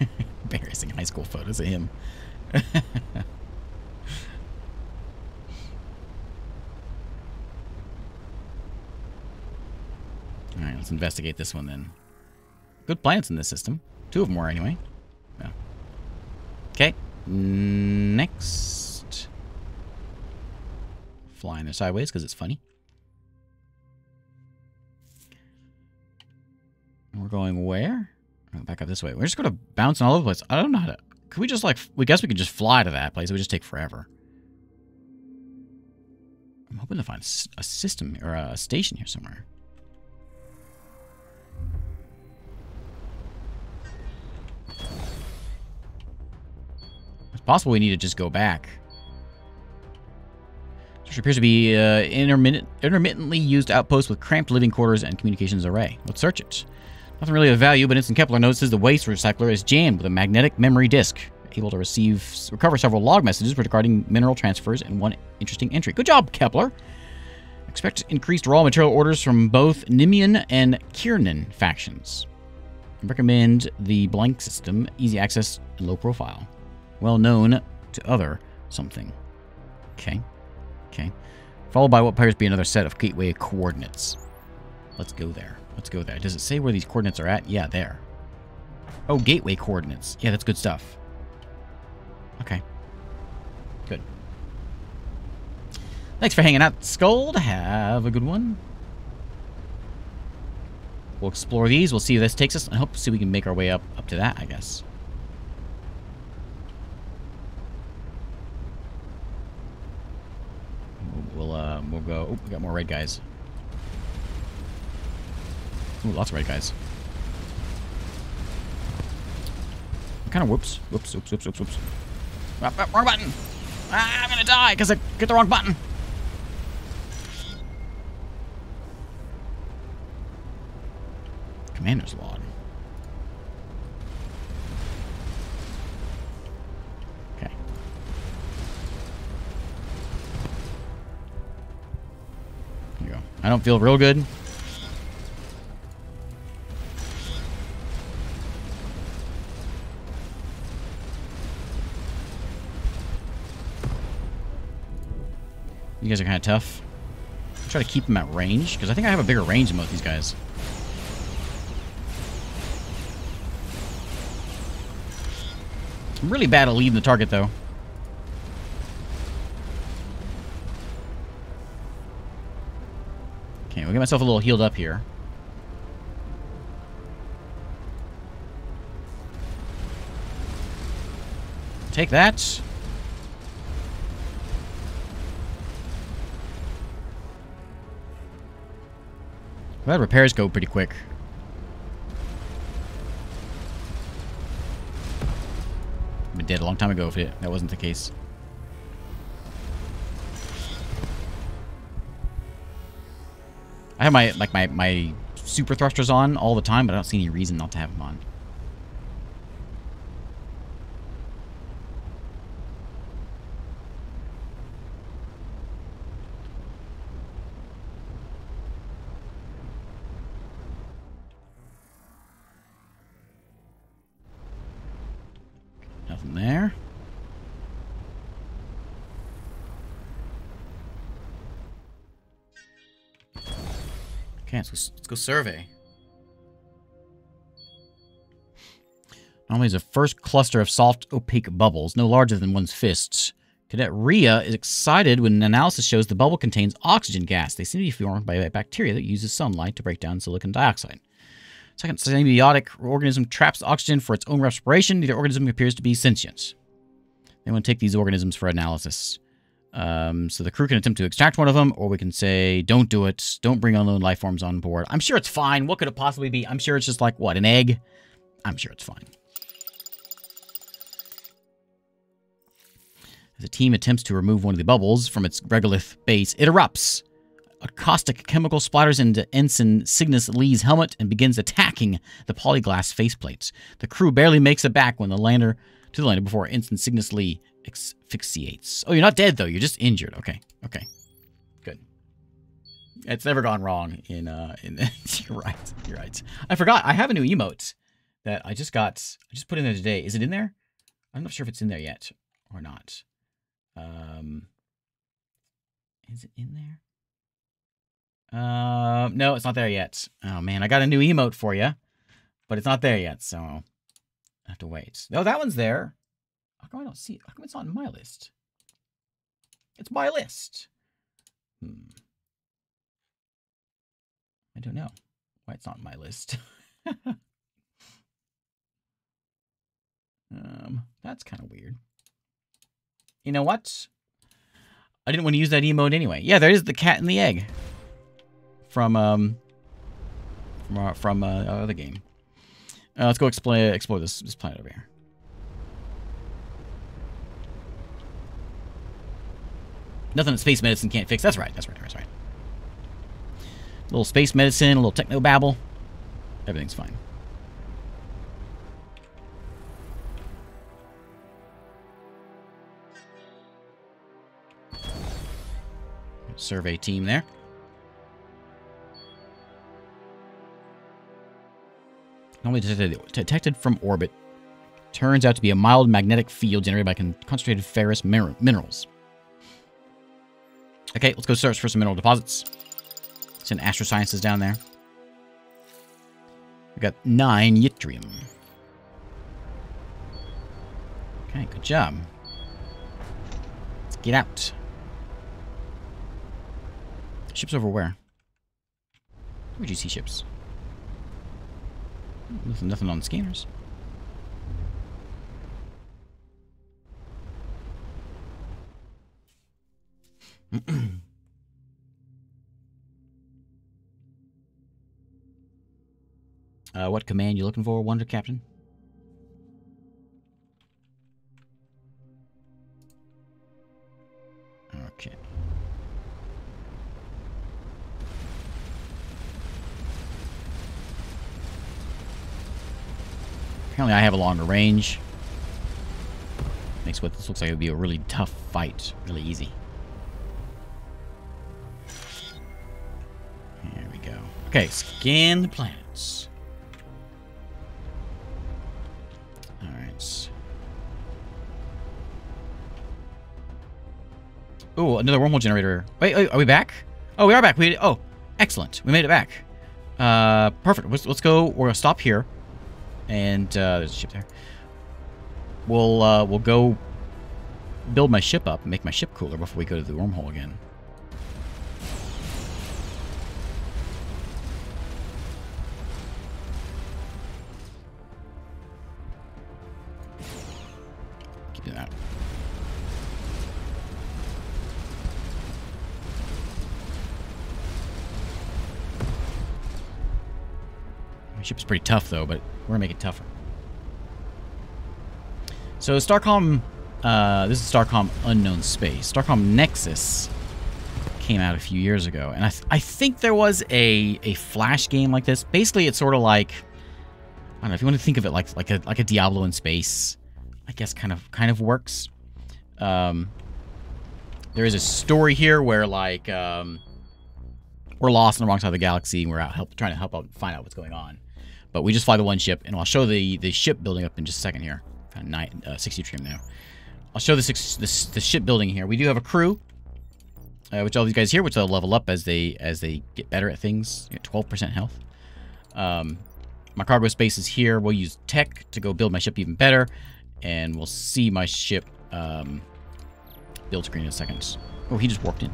[laughs] Embarrassing high school photos of him. [laughs] Alright, let's investigate this one then. Good planets in this system. Two of them were, anyway. Yeah. Okay. Next. Flying there sideways because it's funny. We're going where? Oh, back up this way. We're just going to bounce all over the place. I don't know how to... Could we just, like... We guess we could just fly to that place. It would just take forever. I'm hoping to find a system or a station here somewhere. Possible we need to just go back. Which appears to be uh, intermittent, intermittently used outpost with cramped living quarters and communications array. Let's search it. Nothing really of value, but Instant Kepler notices the waste recycler is jammed with a magnetic memory disk, able to receive recover several log messages regarding mineral transfers and one interesting entry. Good job, Kepler. Expect increased raw material orders from both Nimian and Kiernan factions. recommend the blank system, easy access, and low profile. Well known to other something. Okay. Okay. Followed by what appears to be another set of gateway coordinates. Let's go there. Let's go there. Does it say where these coordinates are at? Yeah, there. Oh, gateway coordinates. Yeah, that's good stuff. Okay. Good. Thanks for hanging out, Scold. Have a good one. We'll explore these. We'll see where this takes us. I hope see we can make our way up up to that, I guess. We'll, uh, we'll go... Oh, we got more red guys. Ooh, lots of red guys. Kind of whoops. Whoops, whoops, whoops, whoops, whoops. Ah, ah, wrong button! Ah, I'm gonna die because I get the wrong button. Commander's log. I don't feel real good. You guys are kind of tough. I'll try to keep them at range, because I think I have a bigger range than of these guys. I'm really bad at leading the target, though. Okay, we'll get myself a little healed up here. Take that. Well, repairs go pretty quick. I've been dead a long time ago if it, that wasn't the case. I have my like my my super thrusters on all the time, but I don't see any reason not to have them on. Okay, let's go, let's go survey. Normally, there's a first cluster of soft, opaque bubbles, no larger than one's fists. Cadet Ria is excited when an analysis shows the bubble contains oxygen gas. They seem to be formed by a bacteria that uses sunlight to break down silicon dioxide. Second symbiotic organism traps oxygen for its own respiration. The organism appears to be sentient. They want to take these organisms for analysis. Um, so the crew can attempt to extract one of them, or we can say, don't do it. Don't bring unknown life forms on board. I'm sure it's fine. What could it possibly be? I'm sure it's just like, what, an egg? I'm sure it's fine. As the team attempts to remove one of the bubbles from its regolith base, it erupts. A caustic chemical splatters into Ensign Cygnus Lee's helmet and begins attacking the polyglass faceplates. The crew barely makes it back when the lander to the lander before Ensign Cygnus Lee asphyxiates. Oh, you're not dead though. You're just injured. Okay. Okay. Good. It's never gone wrong in uh in [laughs] you're right. You're right. I forgot. I have a new emote that I just got I just put in there today. Is it in there? I'm not sure if it's in there yet or not. Um Is it in there? Uh, no, it's not there yet. Oh man, I got a new emote for you, but it's not there yet, so I have to wait. No, that one's there. How come I don't see it? How come it's not in my list? It's my list. Hmm. I don't know why it's not in my list. [laughs] um, that's kind of weird. You know what? I didn't want to use that emote anyway. Yeah, there is the cat and the egg from um from our, from uh, our other game. Uh, let's go explore explore this this planet over here. Nothing that space medicine can't fix. That's right. That's right. That's right. A little space medicine, a little technobabble. Everything's fine. Survey team there. Normally detected, detected from orbit. Turns out to be a mild magnetic field generated by concentrated ferrous minerals. Okay, let's go search for some mineral deposits. It's Astro Sciences down there. We got nine yttrium. Okay, good job. Let's get out. Ships over where? Where'd you see ships? Nothing, nothing on scanners. [clears throat] uh, what command you looking for, Wonder Captain? Okay. Apparently I have a longer range. Makes what this looks like it would be a really tough fight really easy. Okay, scan the planets. Alright. Oh, another wormhole generator. Wait, wait, are we back? Oh, we are back. We oh, excellent. We made it back. Uh, perfect. Let's, let's go. We're gonna stop here. And uh, there's a ship there. We'll uh, we'll go build my ship up make my ship cooler before we go to the wormhole again. Ship's pretty tough, though, but we're going to make it tougher. So Starcom, uh, this is Starcom Unknown Space. Starcom Nexus came out a few years ago, and I, th I think there was a, a Flash game like this. Basically, it's sort of like, I don't know, if you want to think of it like, like, a, like a Diablo in space, I guess kind of, kind of works. Um, there is a story here where, like, um, we're lost on the wrong side of the galaxy, and we're out help, trying to help out find out what's going on. But we just fly the one ship, and I'll show the, the ship building up in just a second here. Kind of uh, 60 trim now. I'll show this, this the ship building here. We do have a crew, uh, which all these guys here, which they'll level up as they as they get better at things. 12% health. Um, my cargo space is here. We'll use tech to go build my ship even better, and we'll see my ship um, build screen in a second. Oh, he just walked in.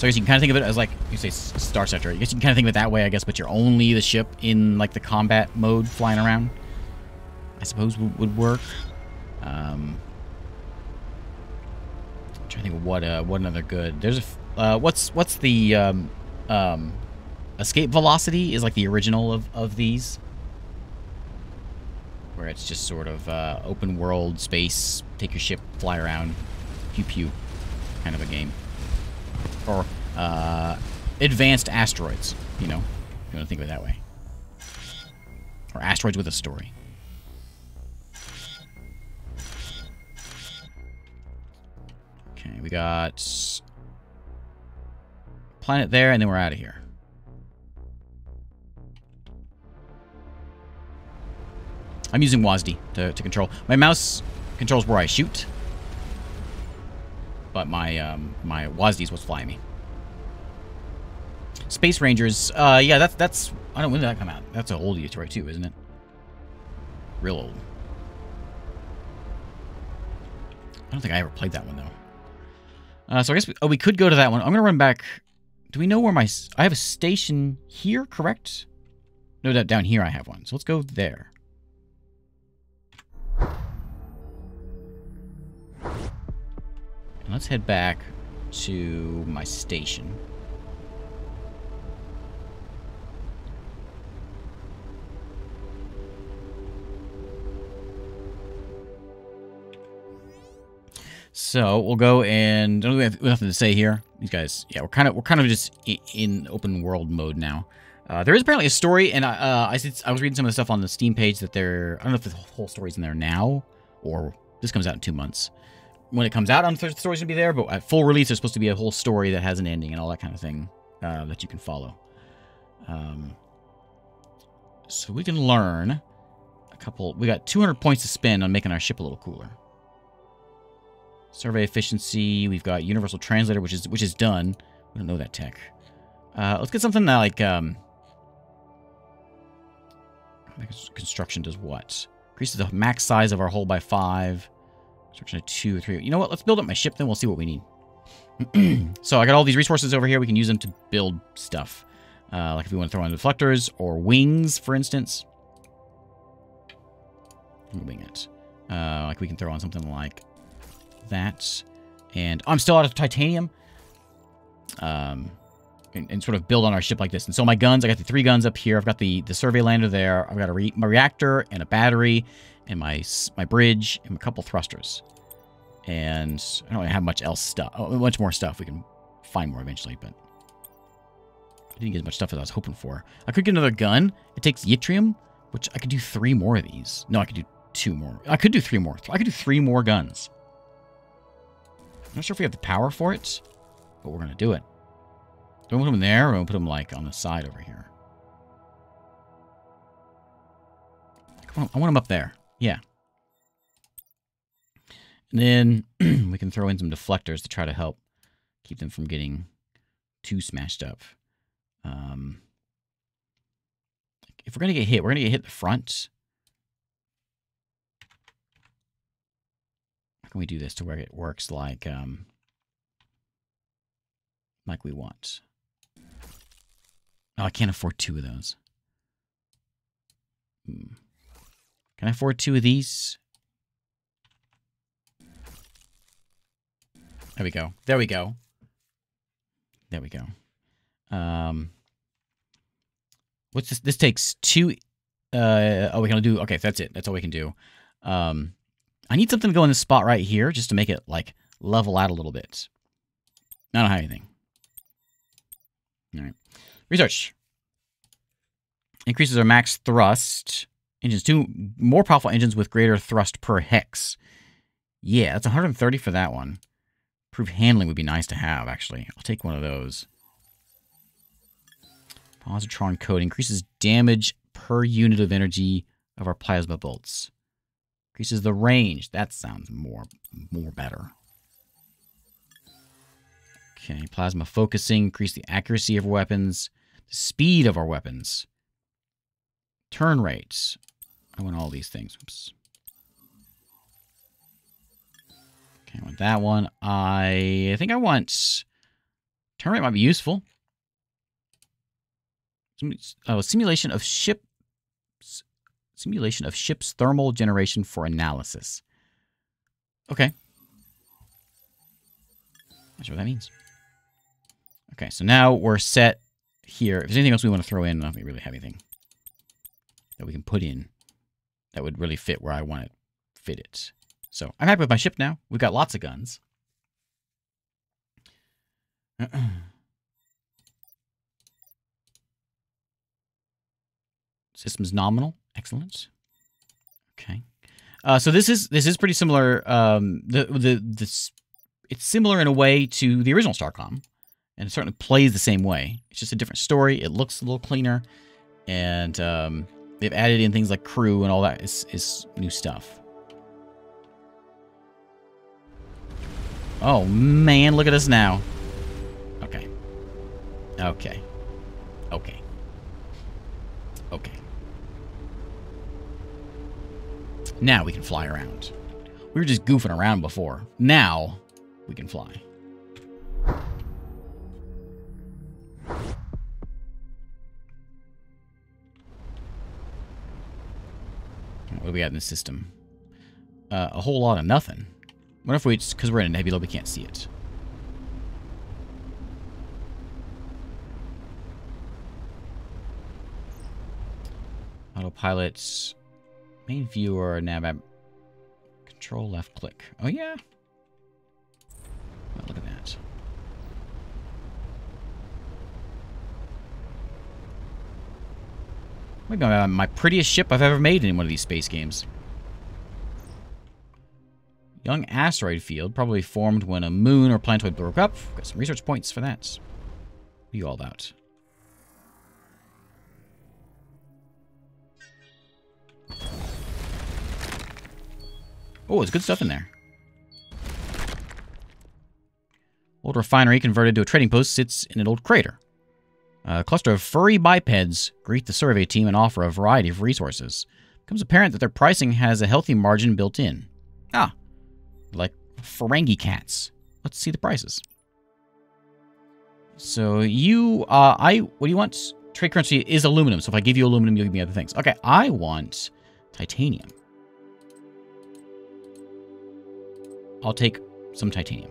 So I guess you can kind of think of it as like, you say Starsector. I guess you can kind of think of it that way, I guess, but you're only the ship in like the combat mode flying around. I suppose would, would work. Um, I'm trying to think of what, uh, what another good. There's a, uh, what's, what's the, um, um, escape velocity is like the original of, of these. Where it's just sort of, uh, open world, space, take your ship, fly around, pew pew kind of a game or uh, advanced asteroids, you know, you want to think of it that way. Or asteroids with a story. Okay, we got planet there, and then we're out of here. I'm using WASD to, to control. My mouse controls where I shoot, but my um, my WASD is what's flying me. Space Rangers, uh, yeah, that's that's I don't when did that come out? That's a old Toy too, isn't it? Real old. I don't think I ever played that one though. Uh, so I guess we, oh we could go to that one. I'm gonna run back. Do we know where my I have a station here? Correct? No, doubt down here I have one. So let's go there. Let's head back to my station. So we'll go and don't we have nothing to say here. These guys, yeah, we're kind of we're kind of just in open world mode now. Uh, there is apparently a story, and I, uh, I, I was reading some of the stuff on the Steam page that there. I don't know if the whole story's in there now, or this comes out in two months when it comes out, I'm the story's gonna be there, but at full release, there's supposed to be a whole story that has an ending and all that kind of thing uh, that you can follow. Um, so we can learn a couple. We got 200 points to spend on making our ship a little cooler. Survey efficiency. We've got universal translator, which is which is done. We don't know that tech. Uh, let's get something that like um, construction does what? Increases the max size of our hull by five. Construction of two or three. You know what? Let's build up my ship, then we'll see what we need. [clears throat] so I got all these resources over here. We can use them to build stuff. Uh, like if we want to throw on deflectors or wings, for instance. Wing it. Uh, like we can throw on something like that. And I'm still out of titanium. Um, and, and, sort of build on our ship like this. And so my guns, I got the three guns up here. I've got the, the survey lander there. I've got a re my reactor and a battery and my my bridge and a couple thrusters. And I don't have much else stuff. Oh, much more stuff. We can find more eventually, but I didn't get as much stuff as I was hoping for. I could get another gun. It takes yttrium, which I could do three more of these. No, I could do two more. I could do three more. I could do three more guns. I'm not sure if we have the power for it, but we're going to do it. Do we put them there, or do we put them, like, on the side over here? Come on, I want them up there. Yeah. And then [clears throat] we can throw in some deflectors to try to help keep them from getting too smashed up. Um, if we're going to get hit, we're going to get hit the front. How can we do this to where it works like um, like we want? Oh, I can't afford two of those. Hmm. Can I afford two of these? There we go. There we go. There we go. Um, what's this? This takes two. Uh, oh, we can do. Okay, that's it. That's all we can do. Um, I need something to go in this spot right here just to make it like level out a little bit. I don't have anything. All right. Research. Increases our max thrust engines, two more powerful engines with greater thrust per hex. Yeah, that's 130 for that one. Improved handling would be nice to have, actually. I'll take one of those. Positron code increases damage per unit of energy of our plasma bolts. Increases the range. That sounds more, more better. Okay, plasma focusing, increase the accuracy of weapons, the speed of our weapons, turn rates, I want all these things. Oops. Okay, I want that one. I, I think I want Turn rate might be useful. Oh, simulation of ship simulation of ship's thermal generation for analysis. Okay. Not sure what that means. Okay, so now we're set here. If there's anything else we want to throw in, I don't think we really have anything that we can put in that would really fit where I want to fit it. So I'm happy with my ship now. We've got lots of guns. [clears throat] Systems nominal. Excellent. Okay. Uh, so this is this is pretty similar. Um, the the this it's similar in a way to the original Starcom, and it certainly plays the same way. It's just a different story. It looks a little cleaner, and um, they've added in things like crew and all that is is new stuff. Oh man, look at us now. Okay. Okay. Okay. Okay. Now we can fly around. We were just goofing around before. Now we can fly. What do we got in the system? Uh, a whole lot of nothing. What if we, because we're in a nebula, we can't see it? Autopilot, main viewer, nav app, control left click. Oh yeah. Look at that. Maybe my, my prettiest ship I've ever made in one of these space games. Young asteroid field, probably formed when a moon or planetoid broke up. Got some research points for that. What are you all about? Oh, there's good stuff in there. Old refinery converted to a trading post sits in an old crater. A cluster of furry bipeds greet the survey team and offer a variety of resources. It becomes apparent that their pricing has a healthy margin built in. Ah, like Ferengi cats. Let's see the prices. So you, uh, I, what do you want? Trade currency is aluminum. So if I give you aluminum, you'll give me other things. Okay, I want titanium. I'll take some titanium.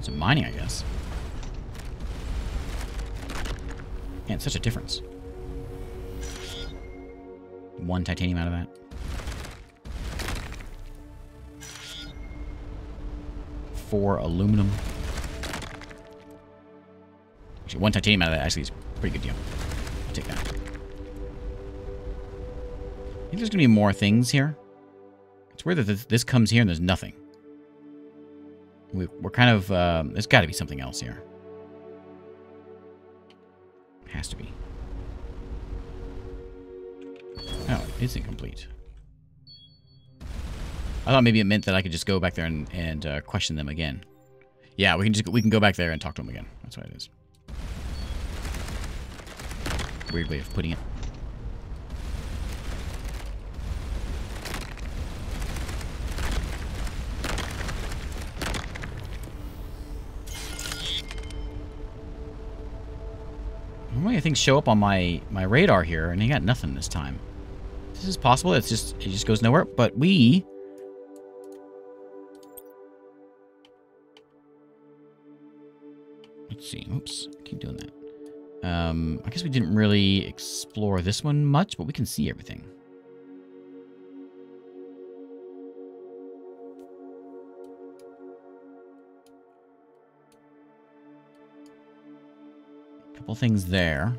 Some mining, I guess. It's such a difference. One titanium out of that. Four aluminum. Actually, one titanium out of that actually is pretty good deal. I'll take that. I think there's going to be more things here. It's weird that this comes here and there's nothing. We, are kind of... Uh, there's got to be something else here. Has to be. Oh, it's incomplete. I thought maybe it meant that I could just go back there and, and uh, question them again. Yeah, we can just we can go back there and talk to them again. That's what it is. Weird way of putting it. Normally things show up on my, my radar here, and he got nothing this time. This is possible. It's just it just goes nowhere. But we Let's see. Oops. Keep doing that. Um, I guess we didn't really explore this one much, but we can see everything. Couple things there.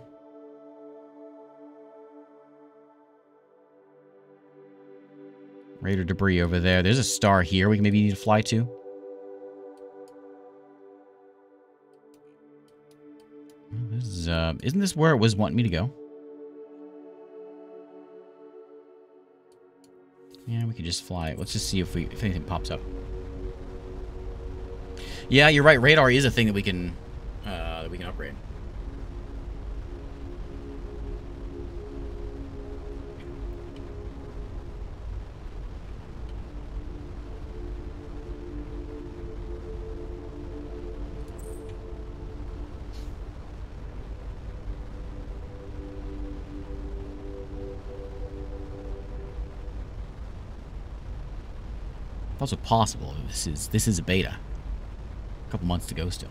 Raider debris over there. There's a star here we can maybe need to fly to. This is, uh, isn't this where it was wanting me to go? Yeah, we could just fly. Let's just see if we if anything pops up. Yeah, you're right. Radar is a thing that we can uh, that we can upgrade. Also possible. This is this is a beta. A couple months to go still.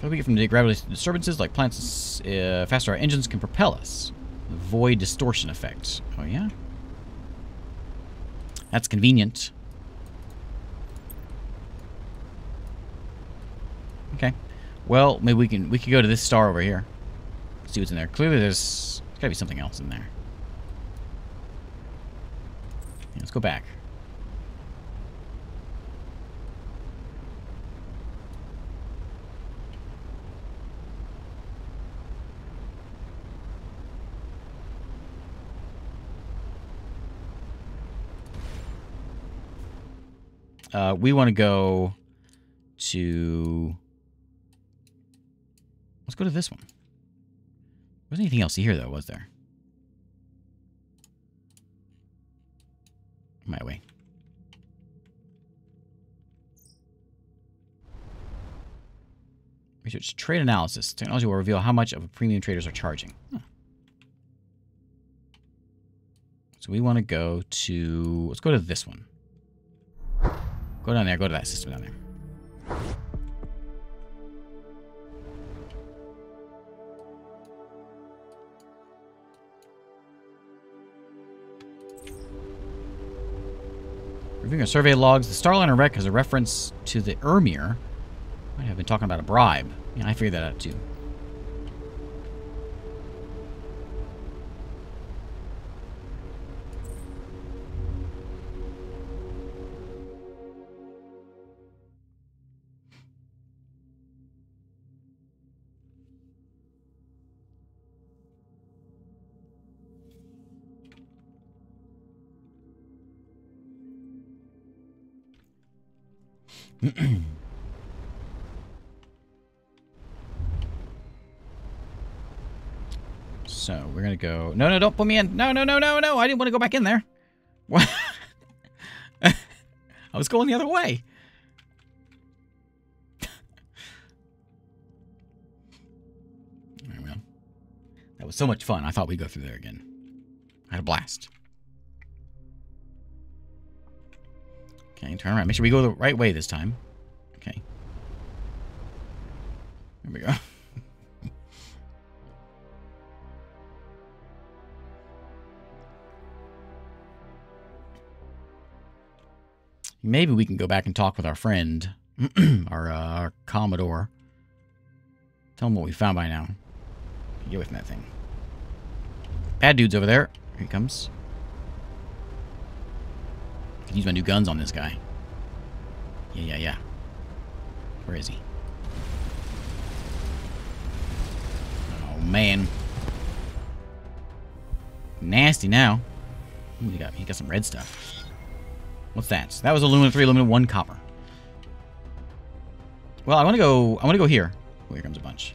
Do we get from the gravity disturbances? Like planets, uh, faster our engines can propel us. Void distortion effect. Oh yeah. That's convenient. Okay. Well, maybe we can we could go to this star over here. See what's in there. Clearly, there's, there's gotta be something else in there. Yeah, let's go back. Uh, we want to go to... Let's go to this one. Wasn't anything else here, though, was there? My way. Research trade analysis. Technology will reveal how much of a premium traders are charging. Huh. So we want to go to... Let's go to this one. Go down there. Go to that system down there. Reviewing our survey logs, the Starliner wreck has a reference to the Ermir. Might have been talking about a bribe. Yeah, I figured that out too. [clears throat] so we're gonna go. No, no, don't put me in. No, no, no, no, no. I didn't want to go back in there. What? [laughs] I was going the other way. [laughs] That was so much fun. I thought we'd go through there again. I had a blast. Okay, turn around. Make sure we go the right way this time. Okay. There we go. [laughs] Maybe we can go back and talk with our friend, [clears throat] our, uh, our Commodore. Tell him what we found by now. Get away from that thing. Bad dude's over there. Here he comes. Can use my new guns on this guy. Yeah, yeah, yeah. Where is he? Oh, man. Nasty now. Ooh, he got, he got some red stuff. What's that? That was aluminum 3, aluminum 1, copper. Well, I want to go, I want to go here. Oh, here comes a bunch.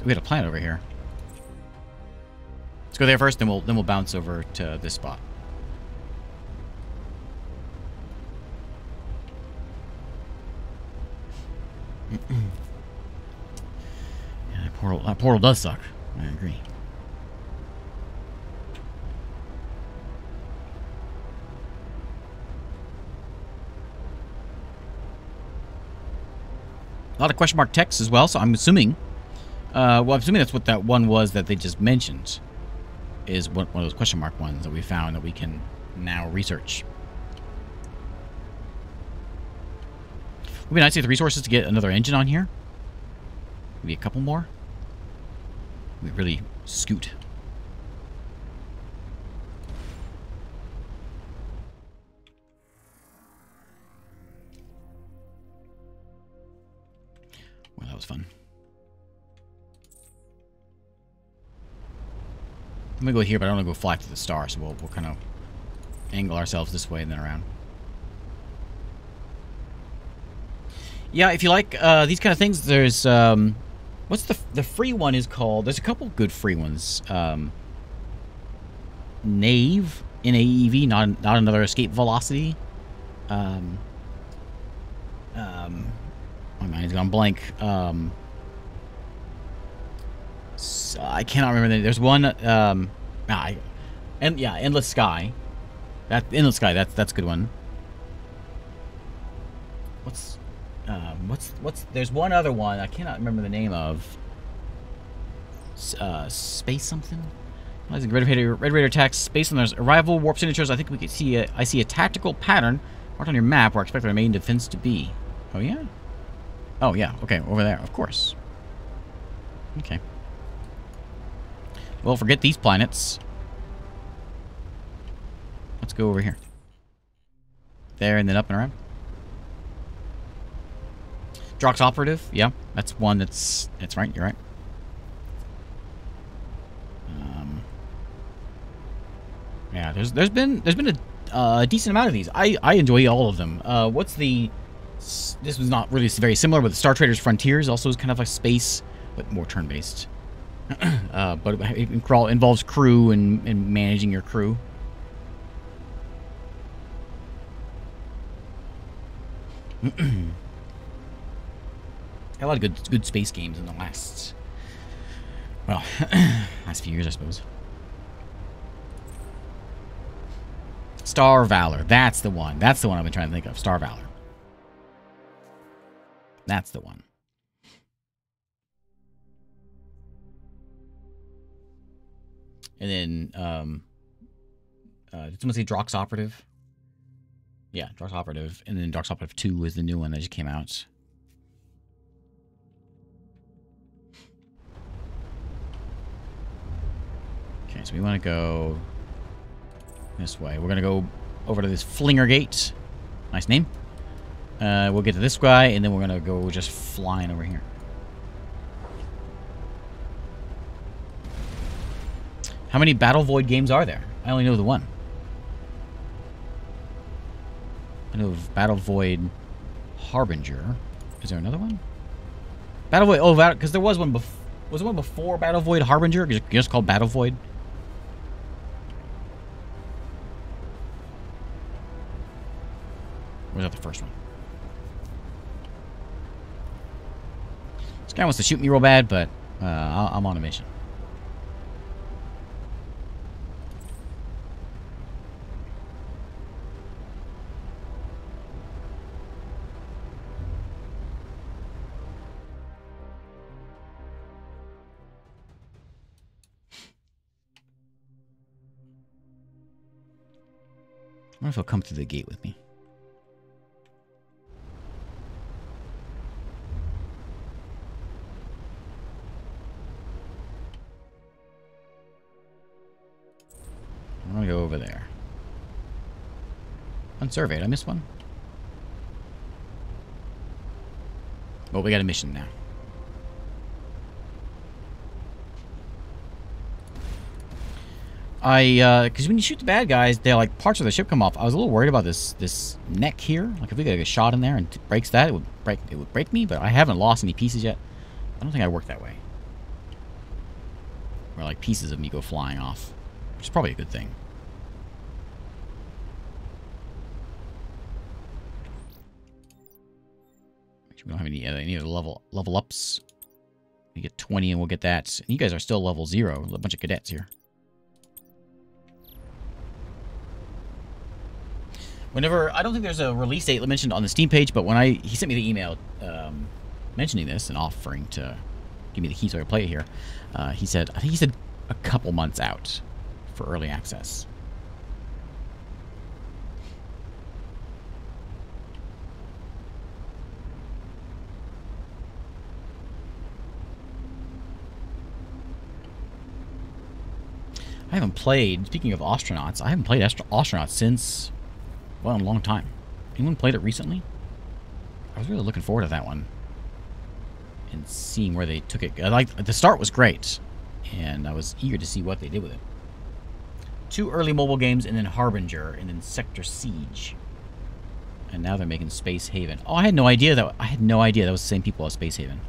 We got a plant over here. Let's go there first, then we'll then we'll bounce over to this spot. [clears throat] yeah, that portal that portal does suck. I agree. A lot of question mark text as well, so I'm assuming. Uh, well, I'm assuming that's what that one was that they just mentioned. Is one, one of those question mark ones that we found that we can now research. Would be nice to get the resources to get another engine on here. Maybe a couple more. We really scoot. Well, that was fun. I'm gonna go here, but I don't want to go fly to the star, so we'll, we'll kind of angle ourselves this way and then around. Yeah, if you like uh, these kind of things, there's um, what's the the free one is called? There's a couple good free ones. Um, Naev, N A E V, not not another escape velocity. Um, um, my mind's gone blank. Um, I cannot remember. The, there's one. Um, I, and yeah, endless sky. That endless sky. That's that's a good one. What's um, what's what's? There's one other one I cannot remember the name of. Uh, space something. Red Raider, Red Raider attacks space and there's arrival warp signatures. I think we can see a, I see a tactical pattern marked on your map where I expect our main defense to be. Oh yeah. Oh yeah. Okay, over there, of course. Okay. Well, forget these planets. Let's go over here. There and then up and around. Drox Operative, yeah, that's one that's that's right. You're right. Um, yeah, there's there's been there's been a uh, decent amount of these. I I enjoy all of them. Uh, what's the this was not really very similar, but the Star Traders Frontiers also is kind of a space, but more turn-based. [clears throat] uh, but it involves crew and, and managing your crew. [clears throat] a lot of good good space games in the last well [clears throat] last few years I suppose. Star Valor. That's the one. That's the one I've been trying to think of. Star Valor. That's the one. And then, um, uh, did someone say Drox Operative? Yeah, Drox Operative. And then Drox Operative 2 was the new one that just came out. Okay, so we want to go this way. We're going to go over to this Flinger Gate. Nice name. Uh, we'll get to this guy, and then we're going to go just flying over here. How many Battlevoid games are there? I only know the one. I know of Battlevoid Harbinger. Is there another one? Battlevoid. Oh, because there was one before. Was there one before Battlevoid Harbinger? Just called Battlevoid? Was that the first one? This guy wants to shoot me real bad, but uh, I'm on a mission. If he'll come through the gate with me. I'm gonna go over there. Unsurveyed. I missed one. Well, we got a mission now. I, uh, because when you shoot the bad guys, they like parts of the ship come off. I was a little worried about this this neck here. Like if we get a shot in there and breaks that, it would break it would break me. But I haven't lost any pieces yet. I don't think I work that way. Where like pieces of me go flying off, which is probably a good thing. We don't have any uh, any other level level ups. We get 20 and we'll get that. And you guys are still level zero. A bunch of cadets here. Whenever I don't think there's a release date mentioned on the Steam page, but when I he sent me the email um, mentioning this and offering to give me the key so I could play it here, uh, he said I think he said a couple months out for early access. I haven't played, speaking of astronauts, I haven't played astronauts since well, in a long time. Anyone played it recently? I was really looking forward to that one. And seeing where they took it. Like the start was great. And I was eager to see what they did with it. two early mobile games, and then Harbinger, and then Sector Siege. And now they're making Space Haven. Oh, I had no idea that I had no idea that was the same people as Space Haven.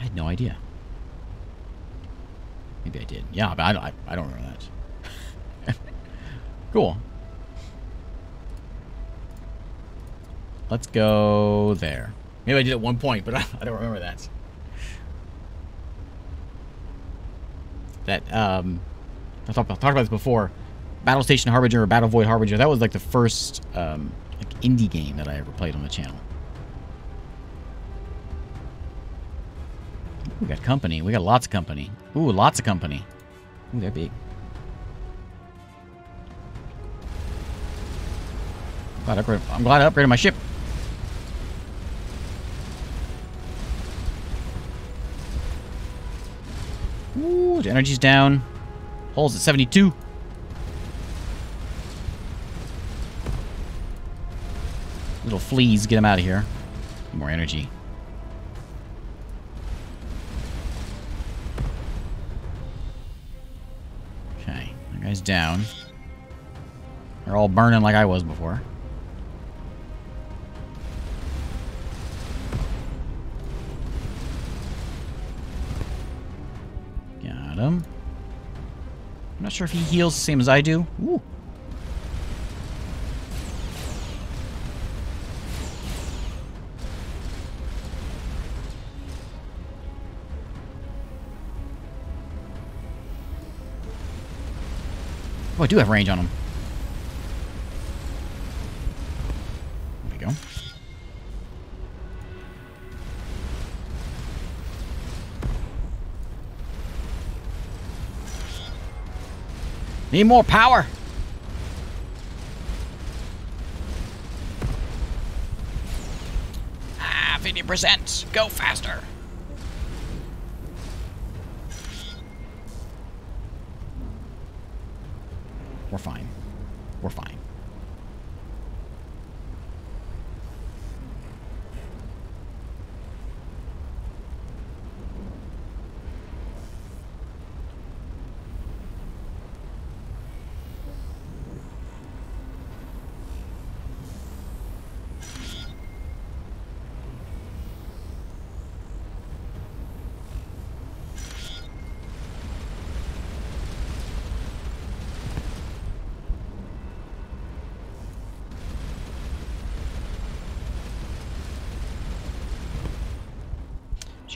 I had no idea. Maybe I did. Yeah, but I, I, I don't remember that. [laughs] cool. Let's go there. Maybe I did at one point, but I, [laughs] I don't remember that. That, um, I talked, talked about this before. Battle Station Harbinger or Battlevoid Harbinger, that was like the first, um, like indie game that I ever played on the channel. We got company. We got lots of company. Ooh, lots of company. Ooh, they're big. I'm glad I upgraded my ship. Ooh, energy's down. Hull's at 72. Little fleas, get them out of here. More energy. Okay, that guy's down. They're all burning like I was before. Got him. I'm not sure if he heals the same as I do. Ooh. Oh, I do have range on him. Need more power. Ah, 50%. Go faster. We're fine. We're fine.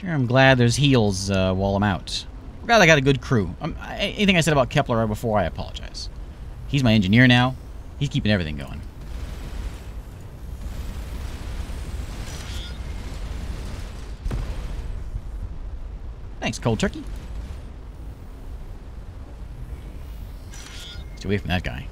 Sure, I'm glad there's heals uh, while I'm out. I'm glad I got a good crew. Um, anything I said about Kepler right before, I apologize. He's my engineer now. He's keeping everything going. Thanks, Cold Turkey. Stay away from that guy.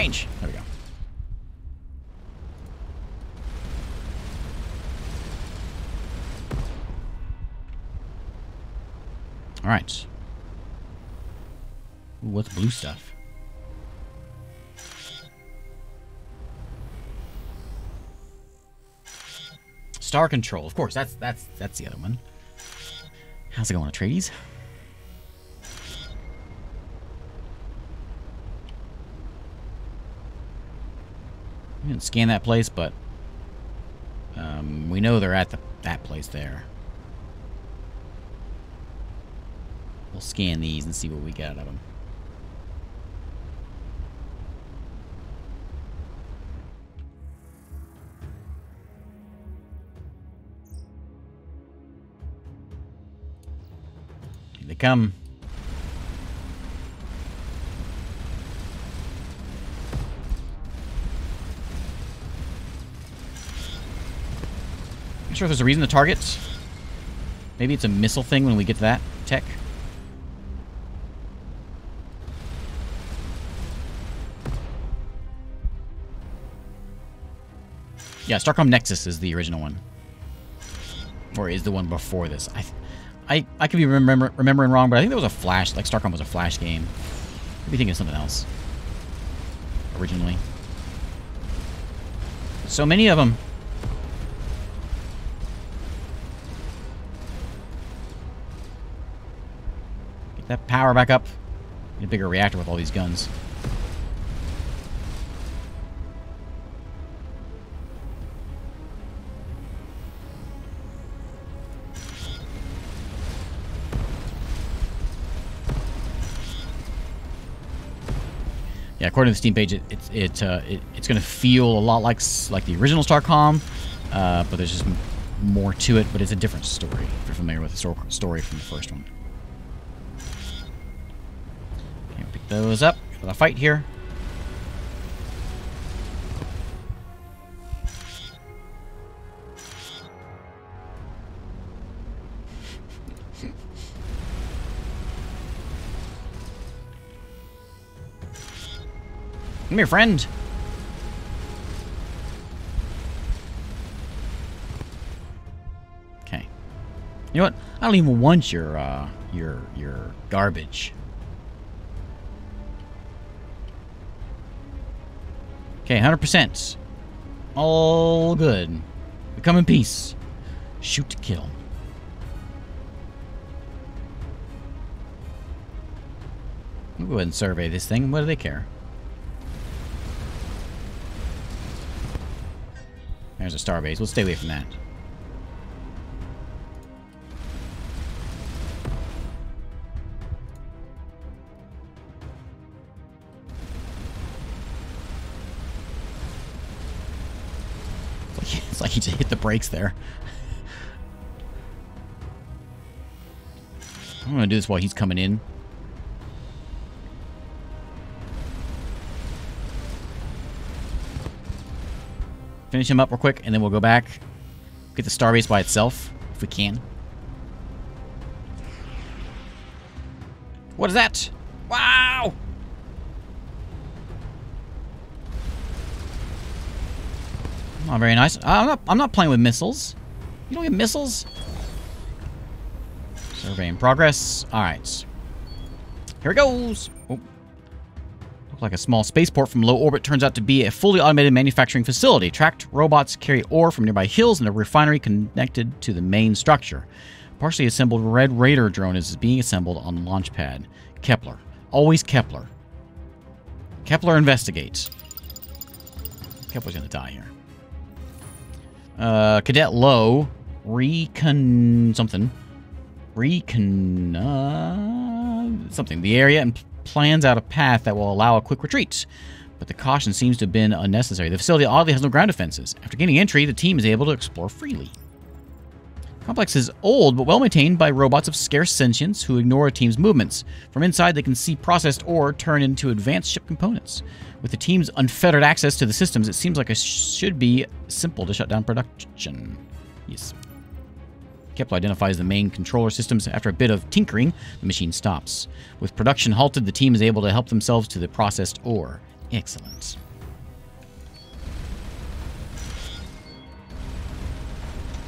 Range. There we go. All right. Ooh, what's blue stuff? Star Control. Of course, that's that's that's the other one. How's it going, Atreides? Didn't scan that place, but um, we know they're at the, that place there. We'll scan these and see what we get out of them. Here they come. Sure if there's a reason to target. Maybe it's a missile thing when we get to that tech. Yeah, Starcom Nexus is the original one. Or is the one before this. I I, I could be remember, remembering wrong, but I think there was a Flash, like Starcom was a Flash game. Maybe thinking of something else. Originally. So many of them. That power back up. Need a bigger reactor with all these guns. Yeah, according to the Steam page, it, it, it, uh, it it's going to feel a lot like like the original StarCom, uh, but there's just more to it. But it's a different story. If you're familiar with the story from the first one. Okay, pick those up for the fight here. Come here, friend. Okay. You know what? I don't even want your, uh, your, your garbage. Okay, 100%. All good. We come in peace. Shoot to kill. We'll go ahead and survey this thing. What do they care? There's a starbase. We'll stay away from that. Brakes there. I'm gonna do this while he's coming in. Finish him up real quick, and then we'll go back. Get the starbase by itself, if we can. What is that? Wow! Not very nice. Uh, I'm not, I'm not playing with missiles. You don't get missiles? Survey in progress. Alright. Here it goes! Oh like a small spaceport from low orbit turns out to be a fully automated manufacturing facility. Tracked robots carry ore from nearby hills and a refinery connected to the main structure. Partially assembled Red Raider drone is being assembled on launch pad. Kepler. Always Kepler. Kepler investigates. Kepler's gonna die here. Uh, Cadet Low. Recon... something. Recon... Uh, something. The area and plans out a path that will allow a quick retreat. But the caution seems to have been unnecessary. The facility oddly has no ground defenses. After gaining entry, the team is able to explore freely. Complex is old, but well maintained by robots of scarce sentience who ignore a team's movements. From inside, they can see processed ore turn into advanced ship components. With the team's unfettered access to the systems, it seems like it should be simple to shut down production. Yes. Kepler identifies the main controller systems. After a bit of tinkering, the machine stops. With production halted, the team is able to help themselves to the processed ore. Excellent.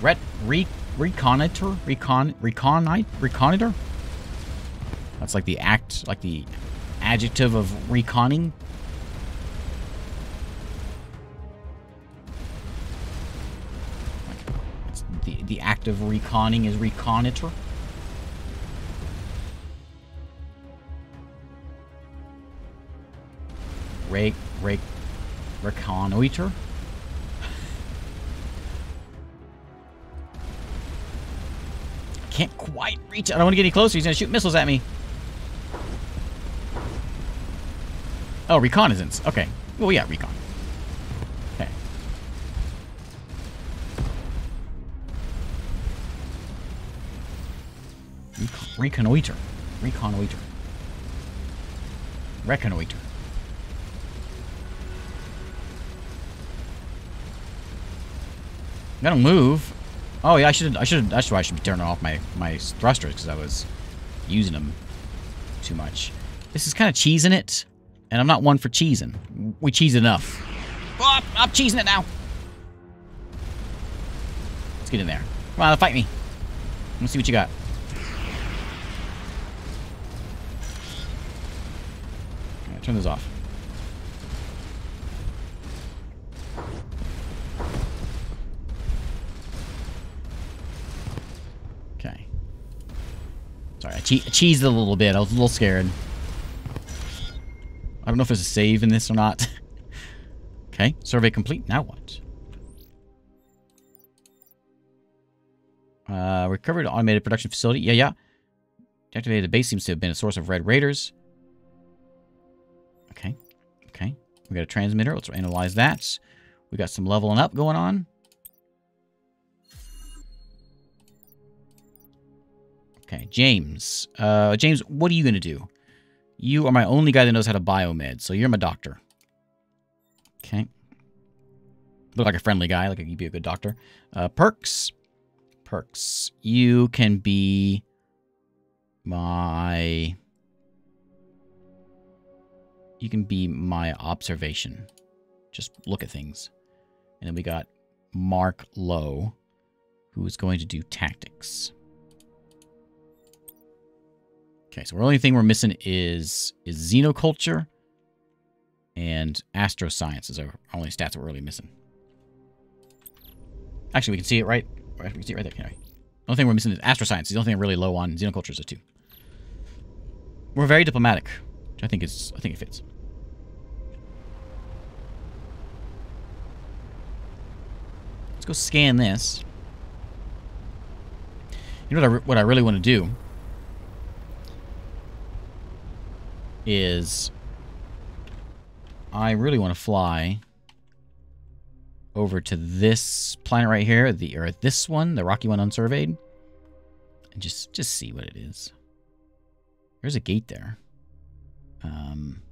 Ret re reconnoiter recon recon reconnoiter. That's like the act, like the adjective of reconning. the, the act of reconning is reconnoiter. Rake, rake, reconnoiter. Can't quite reach. I don't want to get any closer. He's gonna shoot missiles at me. Oh, reconnaissance. Okay. Well, yeah, recon. Reconnoiter. Reconnoiter. Reconnoiter. I don't move. Oh yeah, I should. I should. That's why I should be turning off my my thrusters because I was using them too much. This is kind of cheesing it, and I'm not one for cheesing. We cheese enough. Oh, I'm cheesing it now. Let's get in there. Come on, fight me. Let's see what you got. Turn this off. Okay. Sorry, I, che cheesed a little bit. I was a little scared. I don't know if there's a save in this or not. [laughs] okay, survey complete. Now what? Uh, recovered automated production facility. Yeah, yeah. Deactivated the base seems to have been a source of red raiders. Okay. Okay. We got a transmitter. Let's analyze that. We got some leveling up going on. Okay, James. Uh, James, what are you going to do? You are my only guy that knows how to biomed, so you're my doctor. Okay. Look like a friendly guy, like you'd be a good doctor. Uh, perks perks. You can be my... You can be my observation. Just look at things. And then we got Mark Lowe, who is going to do tactics. Okay, so the only thing we're missing is is xenoculture and astroscience is our only stats we're really missing. Actually, we can see it right we can see it right there. Okay. The only thing we're missing is astroscience. The only thing I'm really low on xenoculture is a two. We're very diplomatic, which I think is I think it fits. Let's go scan this. You know what I, what I really want to do is I really want to fly over to this planet right here, the Earth, this one, the rocky one unsurveyed, and just just see what it is. There's a gate there. Um,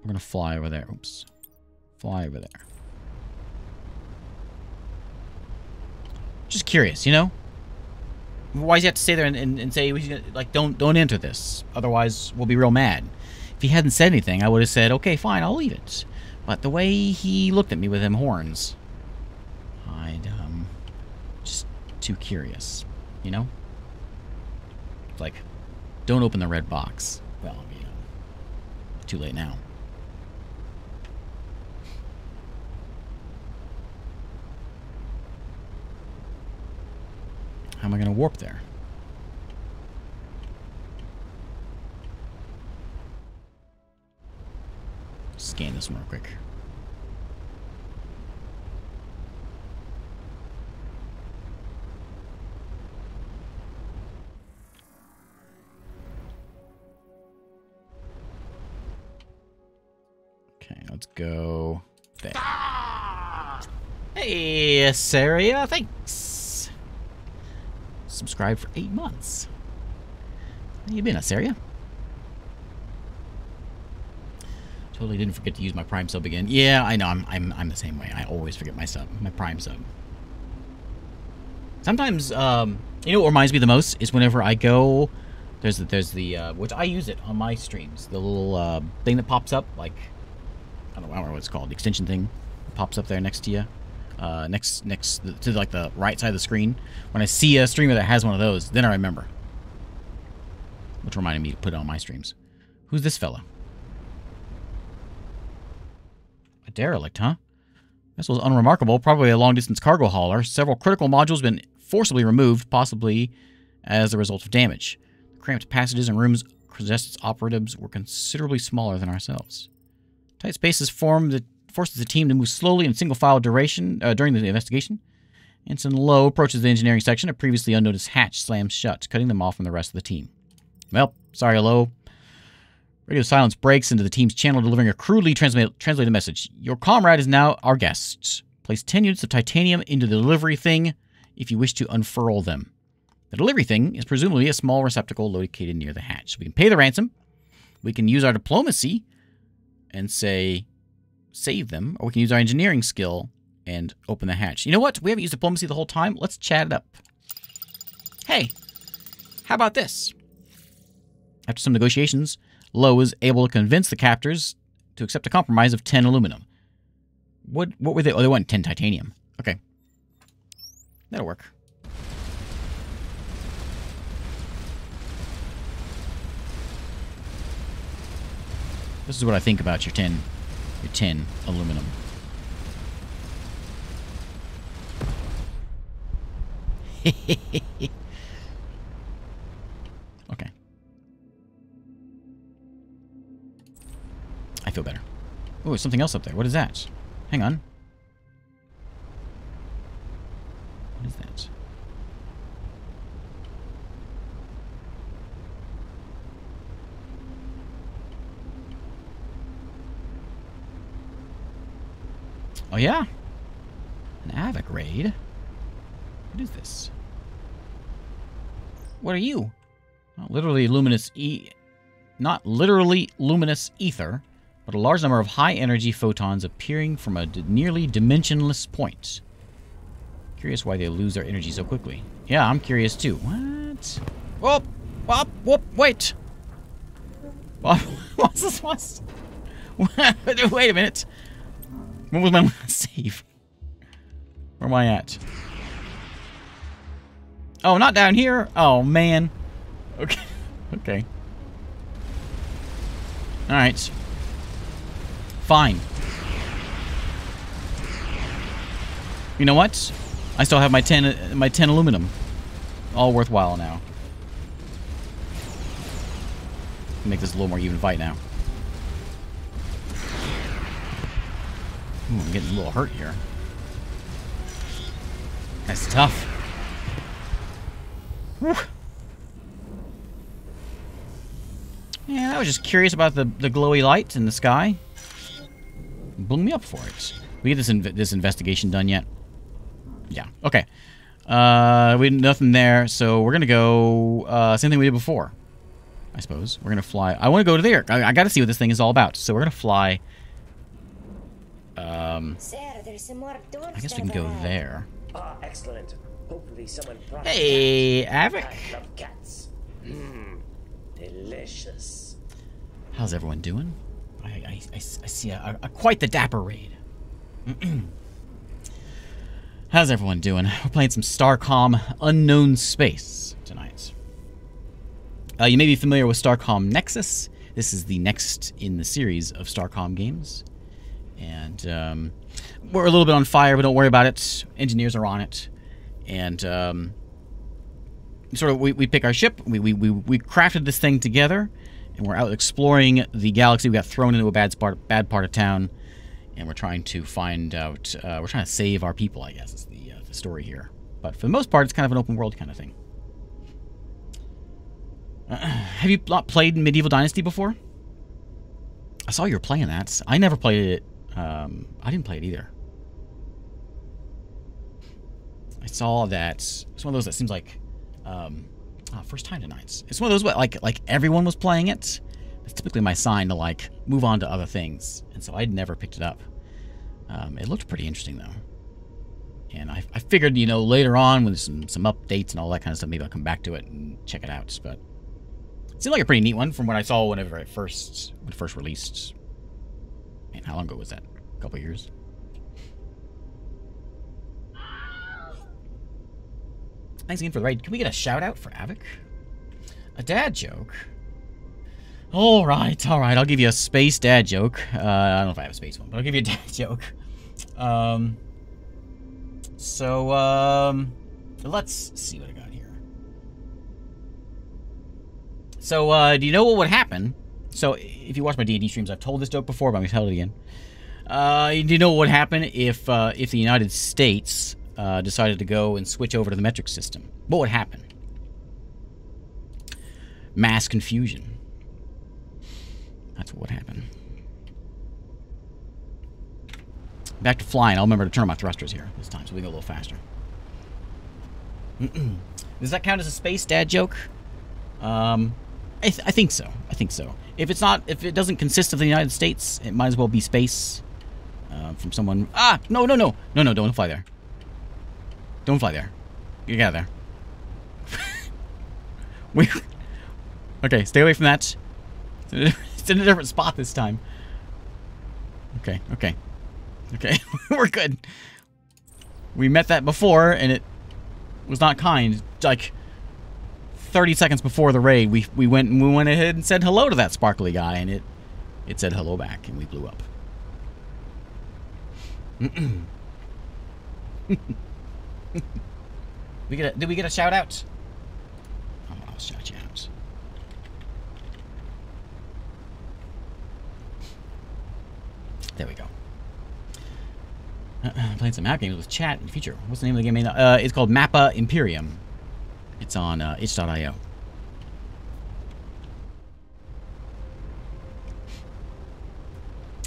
we're gonna fly over there. Oops, fly over there. Just curious, you know. Why does he have to stay there and, and, and say like don't don't enter this? Otherwise, we'll be real mad. If he hadn't said anything, I would have said, okay, fine, I'll leave it. But the way he looked at me with them horns, I'd, um, just too curious, you know? like, don't open the red box. Well, you know, too late now. How am I going to warp there? Scan this one real quick. Okay, let's go there. Hey, Saria, thanks. Subscribe for eight months. How you been, Asaria? Totally didn't forget to use my Prime sub again. Yeah, I know. I'm, I'm, I'm the same way. I always forget my sub, my Prime sub. Sometimes, um, you know what reminds me the most is whenever I go, there's the, there's the, uh, which I use it on my streams, the little uh, thing that pops up, like, I don't, know, I don't know what it's called, the extension thing pops up there next to you, uh, next, next to like the right side of the screen. When I see a streamer that has one of those, then I remember. Which reminded me to put it on my streams. Who's this fella? A derelict, huh? This was unremarkable, probably a long-distance cargo hauler. Several critical modules been forcibly removed, possibly as a result of damage. Cramped passages and rooms Crezest's operatives were considerably smaller than ourselves. Tight spaces formed the forces the team to move slowly in single-file duration uh, during the investigation. Ensign Lowe approaches the engineering section. A previously unnoticed hatch slams shut, cutting them off from the rest of the team. Well, sorry, Lowe. Radio silence breaks into the team's channel, delivering a crudely translated message. Your comrade is now our guest. Place 10 units of titanium into the delivery thing if you wish to unfurl them. The delivery thing is presumably a small receptacle located near the hatch. We can pay the ransom. We can use our diplomacy and say, save them. Or we can use our engineering skill and open the hatch. You know what? We haven't used diplomacy the whole time. Let's chat it up. Hey, how about this? After some negotiations, Lowe was able to convince the captors to accept a compromise of 10 aluminum. What what were they? Oh, they want 10 titanium. Okay. That'll work. This is what I think about your tin, your tin aluminum. [laughs] okay. I feel better. Oh, something else up there. What is that? Hang on. What is that? Oh, yeah? An Avic raid? What is this? What are you? Not literally luminous e... Not literally luminous ether, but a large number of high-energy photons appearing from a nearly dimensionless point. Curious why they lose their energy so quickly. Yeah, I'm curious too. What? Whoop! Whoop! Whoop! Wait! What? [laughs] What's this? What's... [laughs] Wait a minute. When was my [laughs] last save? Where am I at? Oh, not down here? Oh, man. Okay. [laughs] Okay. Alright. Fine. You know what? I still have my 10 my 10 aluminum. All worthwhile now. Make this a little more even fight now. Ooh, I'm getting a little hurt here. That's tough. Yeah, I was just curious about the, the glowy light in the sky. Blew me up for it. We get this inv this investigation done yet? Yeah. Okay. Uh, we nothing there, so we're gonna go uh, same thing we did before. I suppose we're gonna fly. I want to go to there. I, I got to see what this thing is all about. So we're gonna fly. Um, Sir, there's some more I guess we can go there. Ah, excellent. Hopefully someone brought Hey. Avic. I love cats. Mmm, delicious. How's everyone doing? I, I, I, I see a, a, quite the dapper raid. [clears throat] How's everyone doing? We're playing some Starcom Unknown Space tonight. Uh, you may be familiar with Starcom Nexus. This is the next in the series of Starcom games. And um, we're a little bit on fire, but don't worry about it. Engineers are on it. And um, sort of, we, we pick our ship. We, we, we, we crafted this thing together and we're out exploring the galaxy. We got thrown into a bad part, bad part of town, and we're trying to find out. Uh, we're trying to save our people. I guess is the uh, the story here. But for the most part, it's kind of an open world kind of thing. Uh, have you not played Medieval Dynasty before? I saw you were playing that. I never played it. Um, I didn't play it either. I saw that. It's one of those that seems like. Um, Oh, first time tonight. It's one of those what like like everyone was playing it. It's typically my sign to like move on to other things, and so I'd never picked it up. Um, it looked pretty interesting though, and I, I figured you know later on with some some updates and all that kind of stuff, maybe I'll come back to it and check it out. But it seemed like a pretty neat one from what I saw whenever it first when it first released. Man, how long ago was that? A couple years. Thanks again for the raid. Can we get a shout out for Avic? A dad joke? All right, all right. I'll give you a space dad joke. Uh, I don't know if I have a space one, but I'll give you a [laughs] dad joke. Um, so, um, let's see what I got here. So, uh, do you know what would happen? So, if you watch my D&D streams, I've told this joke before, but I'm going to tell it again. Uh, do you know what would happen if, uh, if the United States uh, decided to go and switch over to the metric system, what would happen? Mass confusion. That's what would happen. Back to flying. I'll remember to turn on my thrusters here this time so we go a little faster. [clears throat] Does that count as a space dad joke? Um, I, th I think so. I think so. If it's not, if it doesn't consist of the United States, it might as well be space. Uh, from someone. Ah, no, no, no, no, no! Don't fly there. Don't fly there. Get out of there. [laughs] we. Okay, stay away from that. It's in a different spot this time. Okay, okay. Okay, [laughs] we're good. We met that before, and it was not kind. Like, 30 seconds before the raid, we we went and we went ahead and said hello to that sparkly guy, and it It said hello back, and we blew up. [laughs] we get a, did we get a shout out? Oh, I'll shout you out. There we go. Uh, playing some map games with chat in the future. What's the name of the game? Uh, it's called Mappa Imperium. It's on uh, itch.io.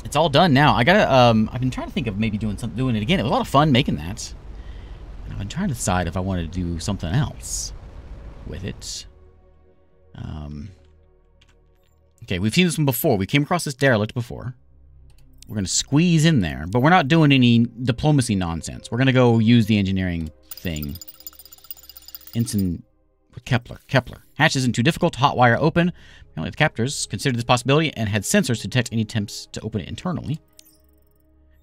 It's all done now. I gotta. Um, I've been trying to think of maybe doing something, doing it again. It was a lot of fun making that. And I've been trying to decide if I want to do something else with it. Um. Okay, we've seen this one before. We came across this derelict before. We're going to squeeze in there, but we're not doing any diplomacy nonsense. We're going to go use the engineering thing. Ensign Kepler. Kepler. Hatch isn't too difficult to hotwire open. Apparently the captors considered this possibility and had sensors to detect any attempts to open it internally.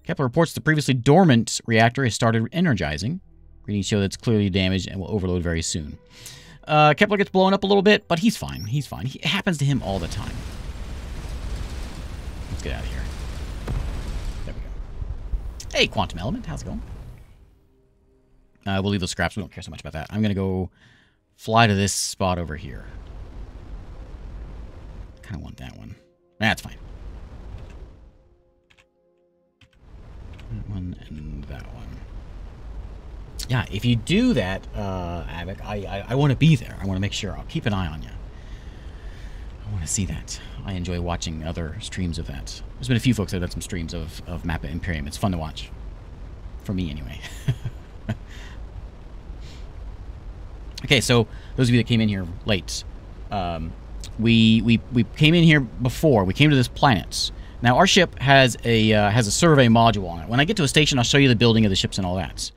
Kepler reports the previously dormant reactor has started energizing. Readings show that it's clearly damaged and will overload very soon. Uh, Kepler gets blown up a little bit, but he's fine. He's fine. It happens to him all the time. Let's get out of here. There we go. Hey, Quantum Element. How's it going? Uh, we'll leave those scraps. We don't care so much about that. I'm going to go fly to this spot over here. Kind of want that one. That's fine. That one and that one. Yeah, if you do that, uh, Avic, I, I, I want to be there. I want to make sure. I'll keep an eye on you. I want to see that. I enjoy watching other streams of that. There's been a few folks that have done some streams of, of Mappa Imperium. It's fun to watch. For me, anyway. [laughs] okay, so those of you that came in here late, um, we, we, we came in here before. We came to this planet. Now, our ship has a, uh, has a survey module on it. When I get to a station, I'll show you the building of the ships and all that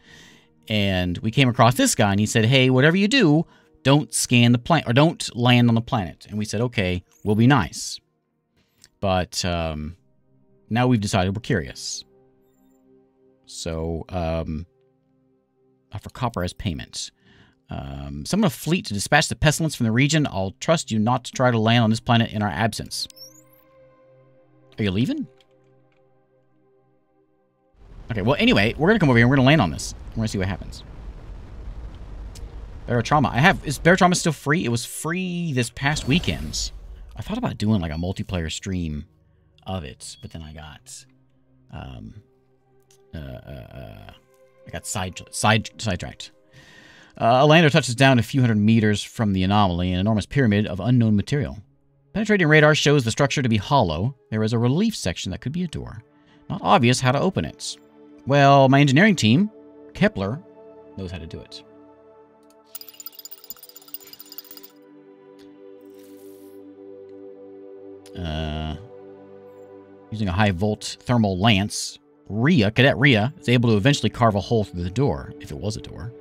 and we came across this guy and he said hey whatever you do don't scan the planet or don't land on the planet and we said okay we'll be nice but um, now we've decided we're curious so um, copper as payment um, summon a fleet to dispatch the pestilence from the region i'll trust you not to try to land on this planet in our absence are you leaving Okay, well, anyway, we're going to come over here and we're going to land on this. We're going to see what happens. Barotrauma. I have... Is Barotrauma still free? It was free this past weekends. I thought about doing, like, a multiplayer stream of it, but then I got... Um... Uh, uh, uh I got side, side, sidetracked. Uh, a lander touches down a few hundred meters from the anomaly, an enormous pyramid of unknown material. Penetrating radar shows the structure to be hollow. There is a relief section that could be a door. Not obvious how to open it. Well, my engineering team, Kepler, knows how to do it. Uh, using a high volt thermal lance, Ria, Cadet Ria, is able to eventually carve a hole through the door, if it was a door.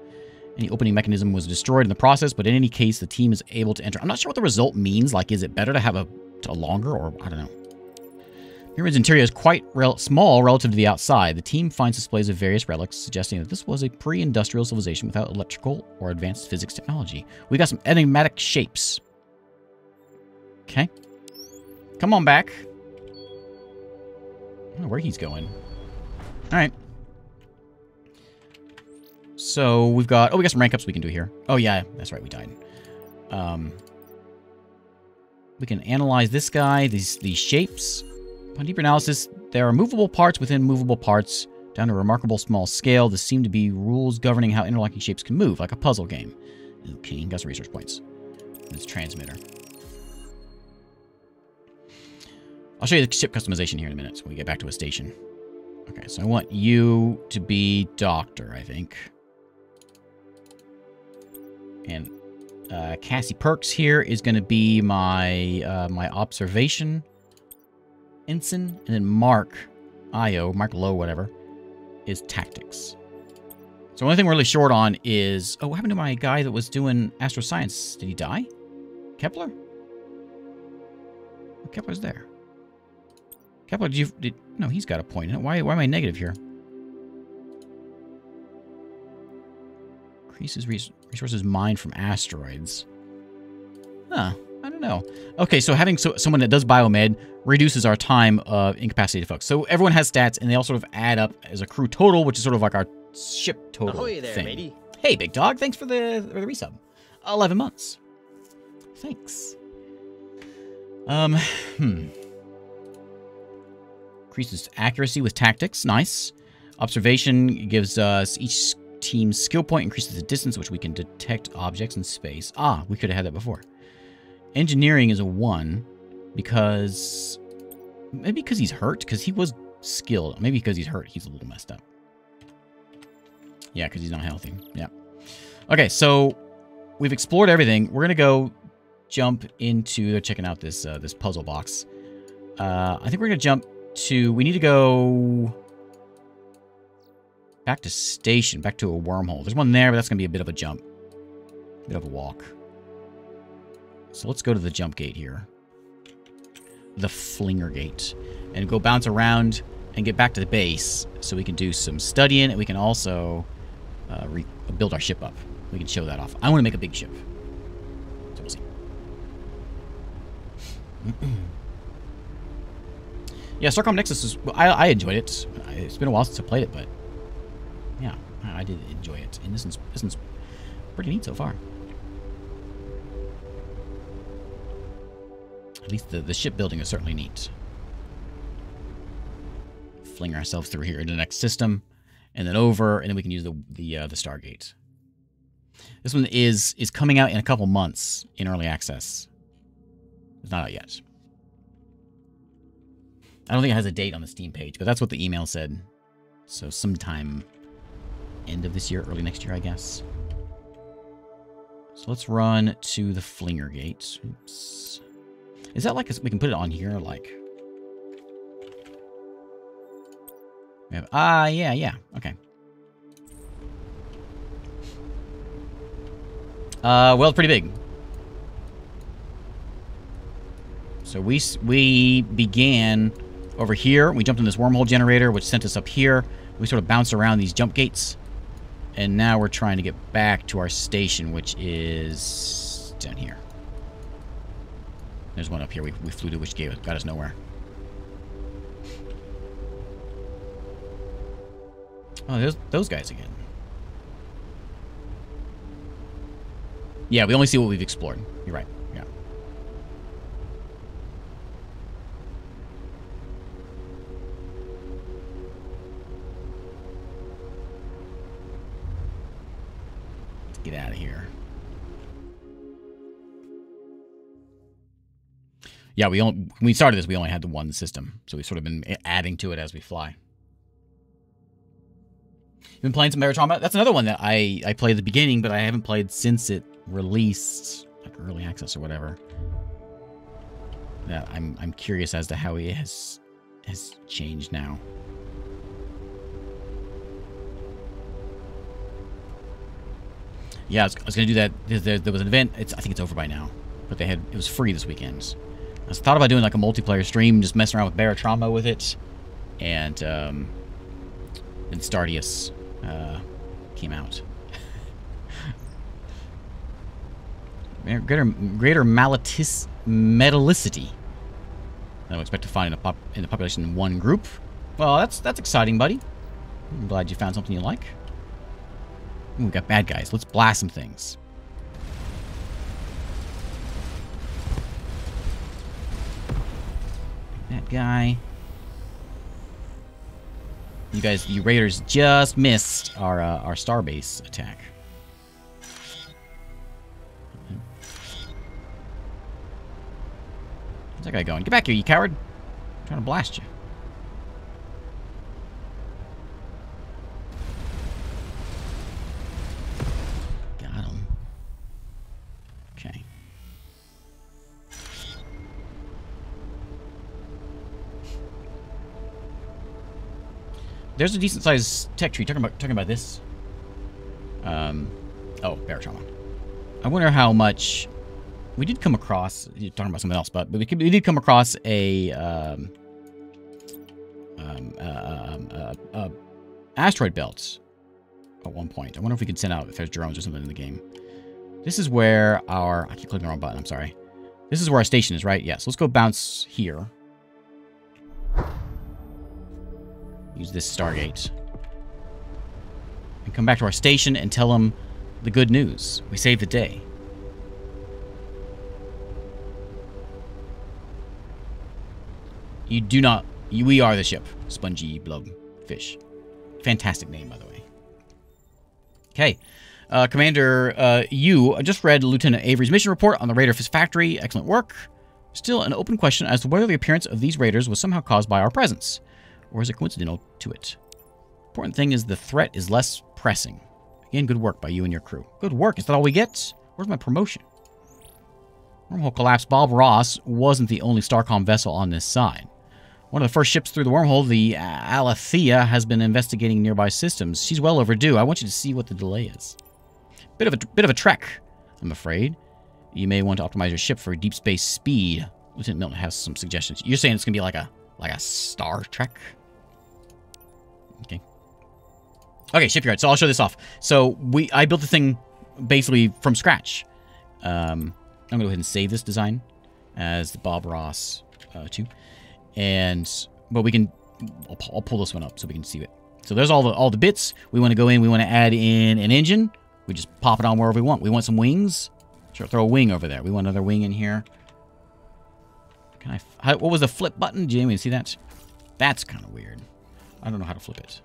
Any opening mechanism was destroyed in the process, but in any case, the team is able to enter. I'm not sure what the result means. Like, is it better to have a, a longer, or I don't know. Pyramid's interior is quite rel small relative to the outside. The team finds displays of various relics, suggesting that this was a pre-industrial civilization without electrical or advanced physics technology. We got some enigmatic shapes. Okay. Come on back. I don't know where he's going. Alright. So, we've got... Oh, we got some rank ups we can do here. Oh, yeah. That's right. We died. Um, we can analyze this guy, these, these shapes. Upon deeper analysis, there are movable parts within movable parts. Down to a remarkable small scale, there seem to be rules governing how interlocking shapes can move, like a puzzle game. Okay, got some research points. This transmitter. I'll show you the ship customization here in a minute when we get back to a station. Okay, so I want you to be Doctor, I think. And uh, Cassie Perks here is going to be my uh, my observation ensign, and then Mark, IO, Mark Lowe, whatever, is tactics. So the only thing we're really short on is... Oh, what happened to my guy that was doing astroscience? Did he die? Kepler? Oh, Kepler's there. Kepler, did you... Did, no, he's got a point in it. Why, why am I negative here? Increases res resources mined from asteroids. Huh. I don't know. Okay, so having so, someone that does biomed reduces our time of incapacitated folks. So everyone has stats, and they all sort of add up as a crew total, which is sort of like our ship total Ahoy there, thing. matey. Hey, big dog, thanks for the, for the resub. 11 months. Thanks. Um, hmm. Increases accuracy with tactics. Nice. Observation gives us each team's skill point, increases the distance which we can detect objects in space. Ah, we could have had that before. Engineering is a 1 because... Maybe because he's hurt, because he was skilled. Maybe because he's hurt, he's a little messed up. Yeah, because he's not healthy. Yeah. Okay, so we've explored everything. We're gonna go jump into. Checking out this uh, this puzzle box. Uh, I think we're gonna jump to. We need to go back to station, back to a wormhole. There's one there, but that's gonna be a bit of a jump, a bit of a walk. So let's go to the jump gate here, the flinger gate, and go bounce around and get back to the base so we can do some studying and we can also uh, build our ship up. We can show that off. I want to make a big ship. So we'll see. [clears throat] yeah, Starcom Nexus is. I, I enjoyed it. It's been a while since I played it, but I, did enjoy it. And this one's, this pretty neat so far. At least the, the shipbuilding is certainly neat. Fling ourselves through here into the next system, and then over, and then we can use the the uh, the Stargate. This one is is coming out in a couple months in early access. It's not out yet. I don't think it has a date on the Steam page, but that's what the email said. So sometime end of this year, early next year, I guess. So let's run to the Flinger Gate. Oops. Is that like a, we can put it on here, like? Ah yeah yeah okay. Uh, well, pretty big. So we we began over here. We jumped in this wormhole generator, which sent us up here. We sort of bounced around these jump gates, and now we're trying to get back to our station, which is down here. There's one up here we, we flew to, which gave it got us nowhere. Oh, there's those guys again. Yeah, we only see what we've explored. You're right. Get out of here. Yeah, we only we started this, we only had the one system, so we've sort of been adding to it as we fly. Been playing some Barotrauma? That's another one that I, I played at the beginning, but I haven't played since it released, like early access or whatever. That I'm I'm curious as to how it has has changed now. Yeah, I was, was gonna do that. There, there, was an event. It's I think it's over by now, but they had it was free this weekend. I was thought about doing like a multiplayer stream, just messing around with Barotrauma with it, and um, then Stardeus uh, came out. [laughs] greater greater malatis metallicity. I don't expect to find in, a pop, in the population in one group. Well, that's that's exciting, buddy. I'm glad you found something you like. Ooh, we got bad guys. Let's blast some things. That guy. You guys, you raiders just missed our uh, our starbase attack. Where's that guy going? Get back here, you coward! I'm trying to blast you. There's a decent sized tech tree. Talking about talking about this. Um, oh, Barotrauma. I wonder how much we did come across. You're talking about something else, but, but we, could, we did come across a um, um, uh, um, uh, uh, asteroid belt at one point. I wonder if we could send out if there's drones or something in the game. This is where our I keep clicking the wrong button. I'm sorry. This is where our station is, right? Yes. Yeah, so let's go bounce here. Use this Stargate. And come back to our station and tell them the good news. We saved the day. You do not... We are the ship. Spongy Blub Fish. Fantastic name, by the way. Okay. Uh, Commander, uh, you just read Lieutenant Avery's mission report on the Raider Factory. Excellent work. Still an open question as to whether the appearance of these raiders was somehow caused by our presence, or is it coincidental to it. Important thing is the threat is less pressing. Again, good work by you and your crew. Good work. Is that all we get? Where's my promotion? Wormhole collapse. Bob Ross wasn't the only Starcom vessel on this side. One of the first ships through the wormhole, the Alethea, has been investigating nearby systems. She's well overdue. I want you to see what the delay is. Bit of a bit of a trek, I'm afraid. You may want to optimize your ship for deep space speed. Lieutenant Milton has some suggestions. You're saying it's gonna be like a like a Star Trek? Okay. Okay, shipyard. So I'll show this off. So we I built the thing basically from scratch. Um, I'm gonna go ahead and save this design as the Bob Ross uh, 2. And but we can I'll, I'll pull this one up so we can see it. So there's all the all the bits. We want to go in. We want to add in an engine. We just pop it on wherever we want. We want some wings. Sure, throw a wing over there. We want another wing in here. Can I... How, what was the flip button? Did you see that? That's kind of weird. I don't know how to flip it.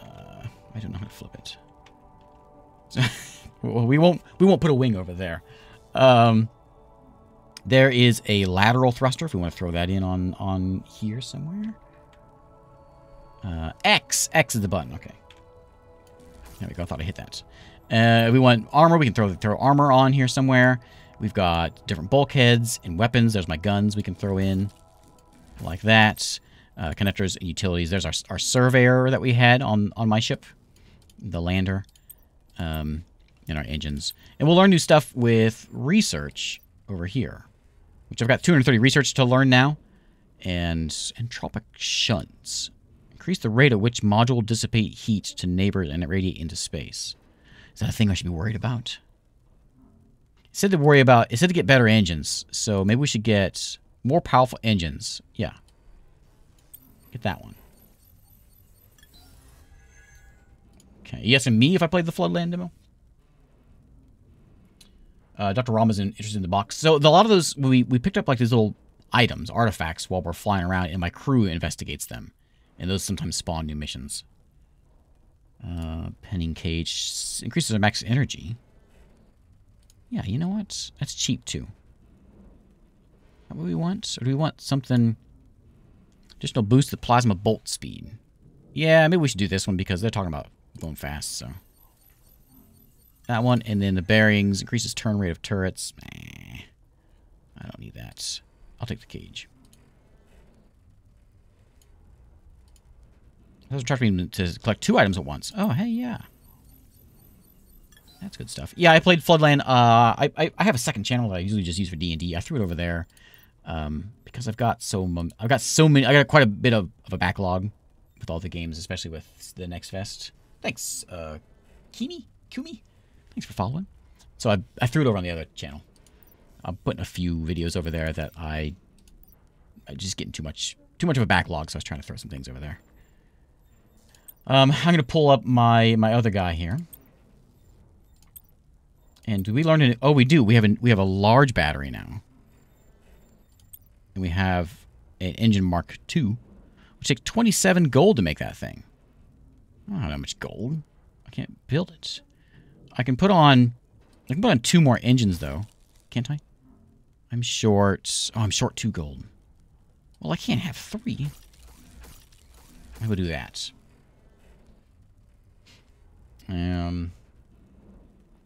Uh, I don't know how to flip it. [laughs] well, we won't we won't put a wing over there. Um, there is a lateral thruster if we want to throw that in on on here somewhere. Uh, X X is the button. Okay. There we go. I thought I hit that. Uh, we want armor. We can throw throw armor on here somewhere. We've got different bulkheads and weapons. There's my guns we can throw in like that. Uh, connectors utilities. There's our, our surveyor that we had on, on my ship, the lander, um, and our engines. And we'll learn new stuff with research over here, which I've got 230 research to learn now. And entropic shunts. Increase the rate at which module dissipate heat to neighbors and radiate into space. Is that a thing I should be worried about? It said to worry about, it said to get better engines. So maybe we should get more powerful engines. Yeah. That one. Okay. You asking me if I played the Floodland demo? Uh, Dr. Rama's interested in the box. So the, a lot of those, we, we picked up like these little items, artifacts, while we're flying around, and my crew investigates them. And those sometimes spawn new missions. Uh, penning cage increases our max energy. Yeah, you know what? That's cheap too. What do we want? Or do we want something... Additional boost the plasma bolt speed. Yeah, maybe we should do this one because they're talking about going fast, so... That one, and then the bearings increases turn rate of turrets. Nah, I don't need that. I'll take the cage. Those attract me to collect two items at once. Oh, hey, yeah. That's good stuff. Yeah, I played Floodland. Uh, I, I, I have a second channel that I usually just use for D&D. I threw it over there um, because I've got so I've got so many. I got quite a bit of, of a backlog with all the games, especially with the Next Fest. Thanks, uh, Kimi, Kumi. Thanks for following. So I I threw it over on the other channel. I'm putting a few videos over there that I I just getting too much too much of a backlog, so I was trying to throw some things over there. Um, I'm going to pull up my, my other guy here. And do we learn? Oh, we do. We have, a, we have a large battery now. And we have an engine Mark II, which takes 27 gold to make that thing. I don't have that much gold. I can't build it. I can put on... I can put on two more engines, though. Can't I? I'm short... Oh, I'm short two gold. Well, I can't have three. I will do that. Um,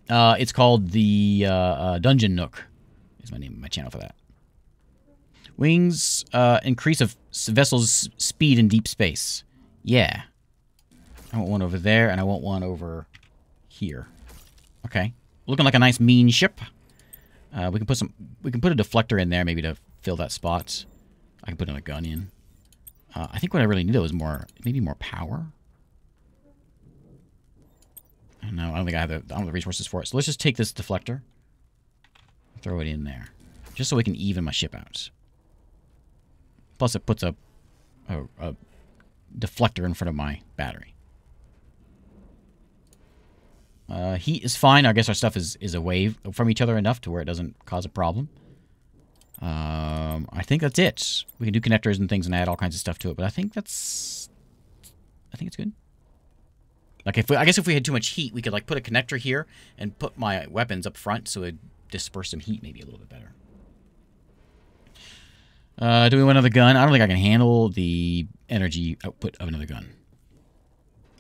uh, it's called the uh, uh, Dungeon Nook. Is my name, my channel for that. Wings uh, increase of vessel's speed in deep space. Yeah. I want one over there, and I want one over here. Okay. Looking like a nice mean ship. Uh, we can put some. We can put a deflector in there, maybe to fill that spot. I can put in a gun in. Uh, I think what I really need though is more, maybe more power. No, I don't think I have the, I don't have the resources for it. So let's just take this deflector. Throw it in there. Just so we can even my ship out. Plus it puts a, a, a deflector in front of my battery. Uh, heat is fine. I guess our stuff is, is away from each other enough to where it doesn't cause a problem. Um, I think that's it. We can do connectors and things and add all kinds of stuff to it, but I think that's... I think it's good. Like, if we, I guess if we had too much heat, we could, like, put a connector here and put my weapons up front so it disperse some heat maybe a little bit better. Uh, do we want another gun? I don't think I can handle the energy output of another gun.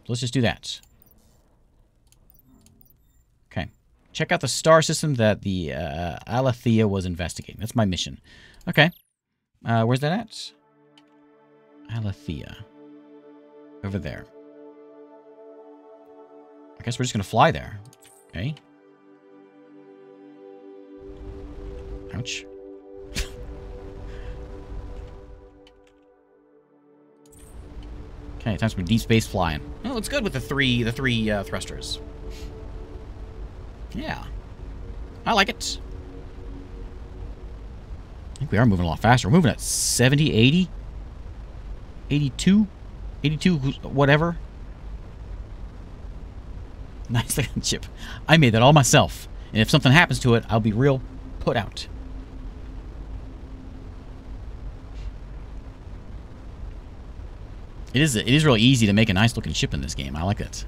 Let's just do that. Okay. Check out the star system that the uh, Alethea was investigating. That's my mission. Okay. Uh, where's that at? Alethea. Over there. I guess we're just going to fly there. Okay. Ouch. Okay, time for deep space flying. Oh, it's good with the three the three uh, thrusters. Yeah. I like it. I think we are moving a lot faster. We're moving at 70, 80, 82, 82, whatever. [laughs] Nice looking chip. I made that all myself. And if something happens to it, I'll be real put out. It is it is really easy to make a nice looking ship in this game. I like it.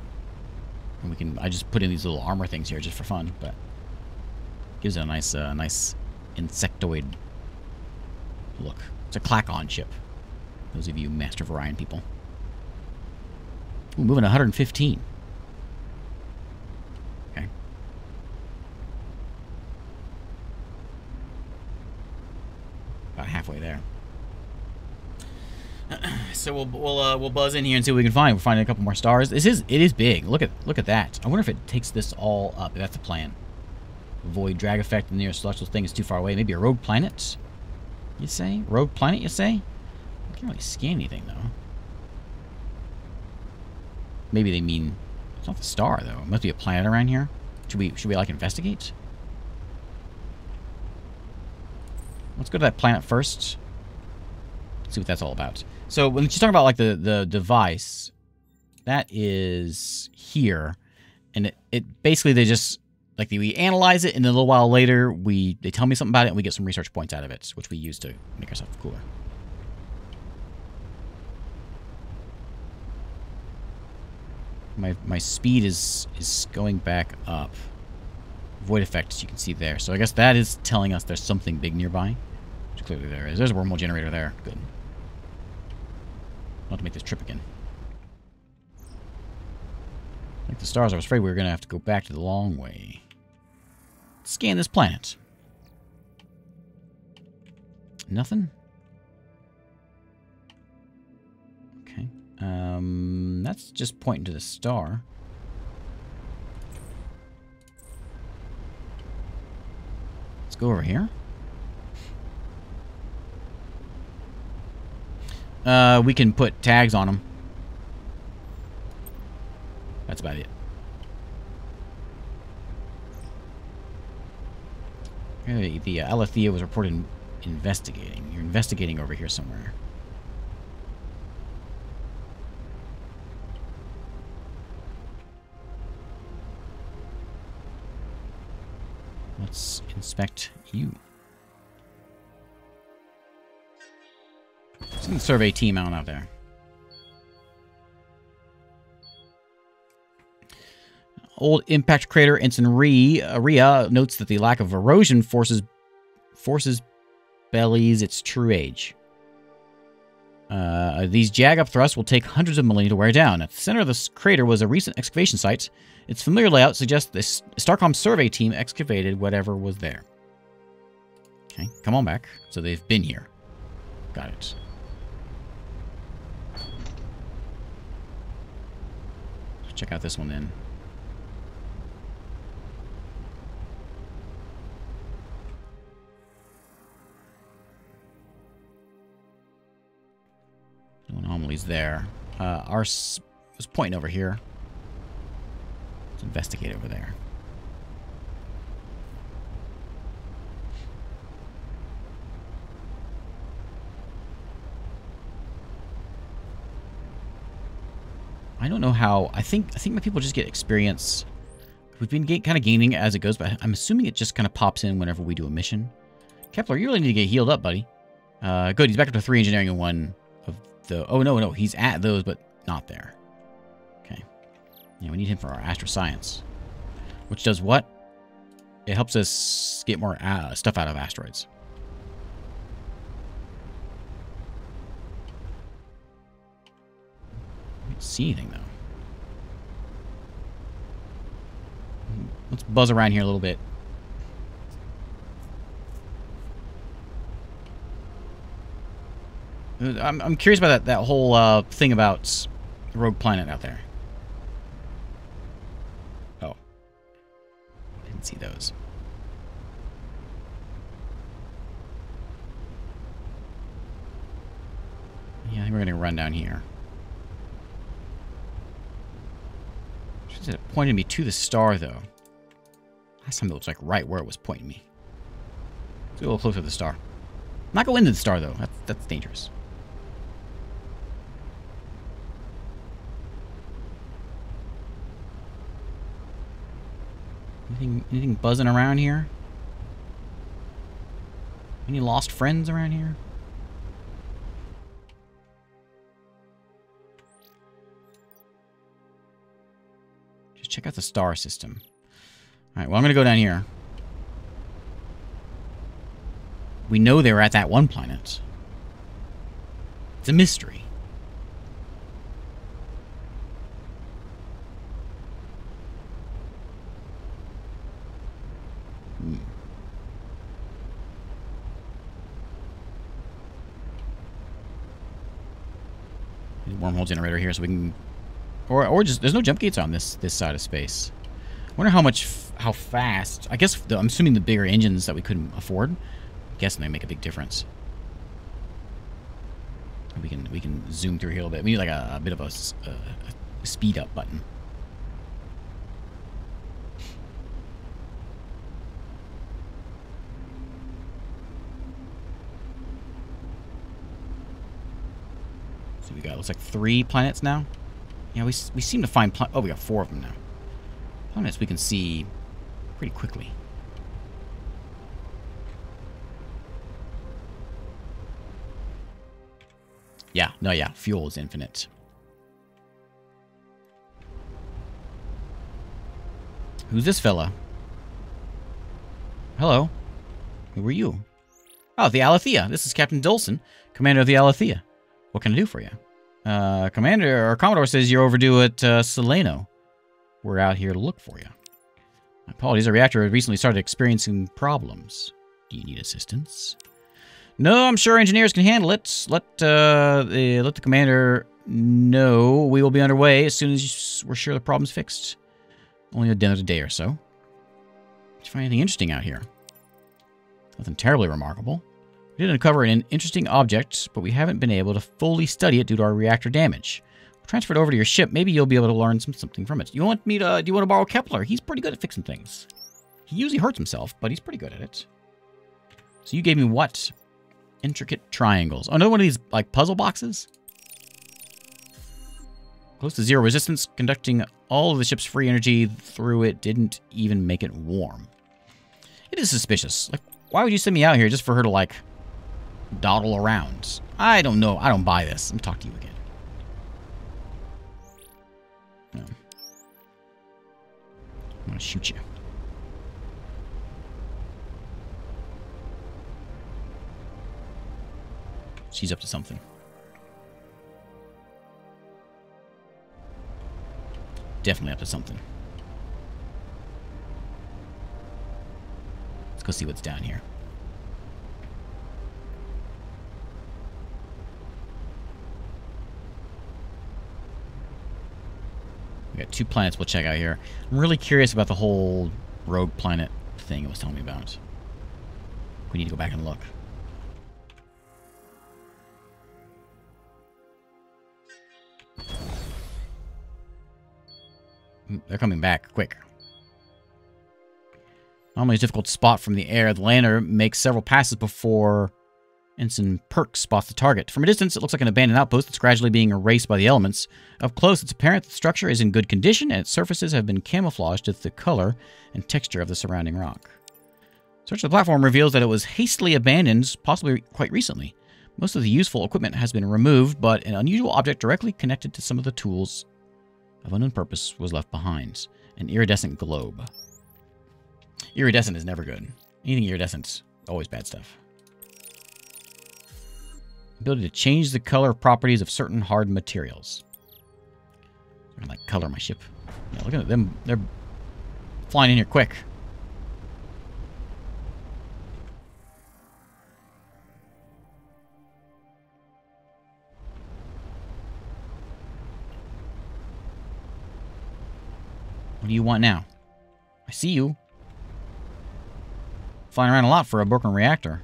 And we can I just put in these little armor things here just for fun, but gives it a nice uh, nice insectoid look. It's a Klackon ship. Those of you Master of Orion people. Moving 115. Okay. About halfway there. [clears throat] so we'll we'll uh, we'll buzz in here and see what we can find. We're finding a couple more stars. This is it is big. Look at look at that. I wonder if it takes this all up. That's the plan. Avoid drag effect. The nearest celestial thing is too far away. Maybe a rogue planet. You say rogue planet? You say? I can't really scan anything though. Maybe they mean it's not the star though. It must be a planet around here. Should we should we like investigate? Let's go to that planet first. See what that's all about. So when she's talking about like the the device, that is here, and it, it basically they just like we analyze it, and then a little while later we they tell me something about it, and we get some research points out of it, which we use to make ourselves cooler. My my speed is is going back up. Void effect, as you can see there. So I guess that is telling us there's something big nearby. Which clearly there is. There's a wormhole generator there. Good. Not to make this trip again. Like the stars, I was afraid we were going to have to go back to the long way. Scan this planet. Nothing? Okay. Um, that's just pointing to the star. Let's go over here. Uh, we can put tags on them. That's about it. Okay, the uh, Alethea was reported investigating. You're investigating over here somewhere. Let's inspect you. Survey team out out there. Old impact crater Ensign Rhea, Rhea notes that the lack of erosion forces forces bellies its true age. Uh, these jag-up thrusts will take hundreds of millennia to wear down. At the center of this crater was a recent excavation site. Its familiar layout suggests this Starcom survey team excavated whatever was there. Okay, come on back. So they've been here. Got it. Check out this one then. No anomalies there. Uh, our was pointing over here. Let's investigate over there. I don't know how. I think I think my people just get experience. We've been kind of gaining as it goes, but I'm assuming it just kind of pops in whenever we do a mission. Kepler, you really need to get healed up, buddy. Uh, good. He's back up to three engineering and one of the. Oh no, no, he's at those, but not there. Okay. Yeah, we need him for our astro science, which does what? It helps us get more uh, stuff out of asteroids. See anything though. Let's buzz around here a little bit. I'm, I'm curious about that, that whole uh, thing about Rogue Planet out there. Oh. Didn't see those. Yeah, I think we're going to run down here. It pointed me to the star, though. Last time it was like right where it was pointing me. Let's go a little closer to the star. Not go into the star, though. That's, that's dangerous. Anything, anything buzzing around here? Any lost friends around here? Check out the star system. Alright, well, I'm going to go down here. We know they were at that one planet. It's a mystery. Hmm. Wormhole generator here so we can... Or, or just... There's no jump gates on this this side of space. wonder how much... How fast... I guess... The, I'm assuming the bigger engines that we couldn't afford... I'm guessing they make a big difference. We can we can zoom through here a little bit. We need like a, a bit of a, a speed up button. So we got looks like three planets now. Yeah, we we seem to find oh we got four of them now. Planets we can see pretty quickly. Yeah, no, yeah, fuel is infinite. Who's this fella? Hello. Who are you? Oh, the Alethea. This is Captain Dolson, commander of the Alethea. What can I do for you? Uh, Commander, or Commodore says you're overdue at uh, Seleno. We're out here to look for you. My apologies, our reactor recently started experiencing problems. Do you need assistance? No, I'm sure engineers can handle it. Let uh, the, let the commander know we will be underway as soon as we're sure the problem's fixed. Only a day or so. Did you find anything interesting out here? Nothing terribly remarkable. Did uncover an interesting object, but we haven't been able to fully study it due to our reactor damage. We'll transfer it over to your ship. Maybe you'll be able to learn some, something from it. You want me to? Do you want to borrow Kepler? He's pretty good at fixing things. He usually hurts himself, but he's pretty good at it. So you gave me what? Intricate triangles. Oh, another one of these like puzzle boxes. Close to zero resistance, conducting all of the ship's free energy through it didn't even make it warm. It is suspicious. Like, why would you send me out here just for her to like dawdle around? I don't know. I don't buy this. I'm talk to you again. No. I'm gonna shoot you. She's up to something. Definitely up to something. Let's go see what's down here. We got two planets we'll check out here. I'm really curious about the whole rogue planet thing it was telling me about. We need to go back and look. Hmm, they're coming back. Quick. Normally a difficult spot from the air. The lander makes several passes before Ensign Perk spots the target. From a distance, it looks like an abandoned outpost that's gradually being erased by the elements. Up close, it's apparent the structure is in good condition and its surfaces have been camouflaged with the color and texture of the surrounding rock. Search of the platform reveals that it was hastily abandoned, possibly quite recently. Most of the useful equipment has been removed, but an unusual object directly connected to some of the tools of unknown purpose was left behind. An iridescent globe. Iridescent is never good. Anything iridescent, always bad stuff. Ability to change the color properties of certain hard materials. I'm like color my ship. Yeah, look at them. They're flying in here quick. What do you want now? I see you. Flying around a lot for a broken reactor.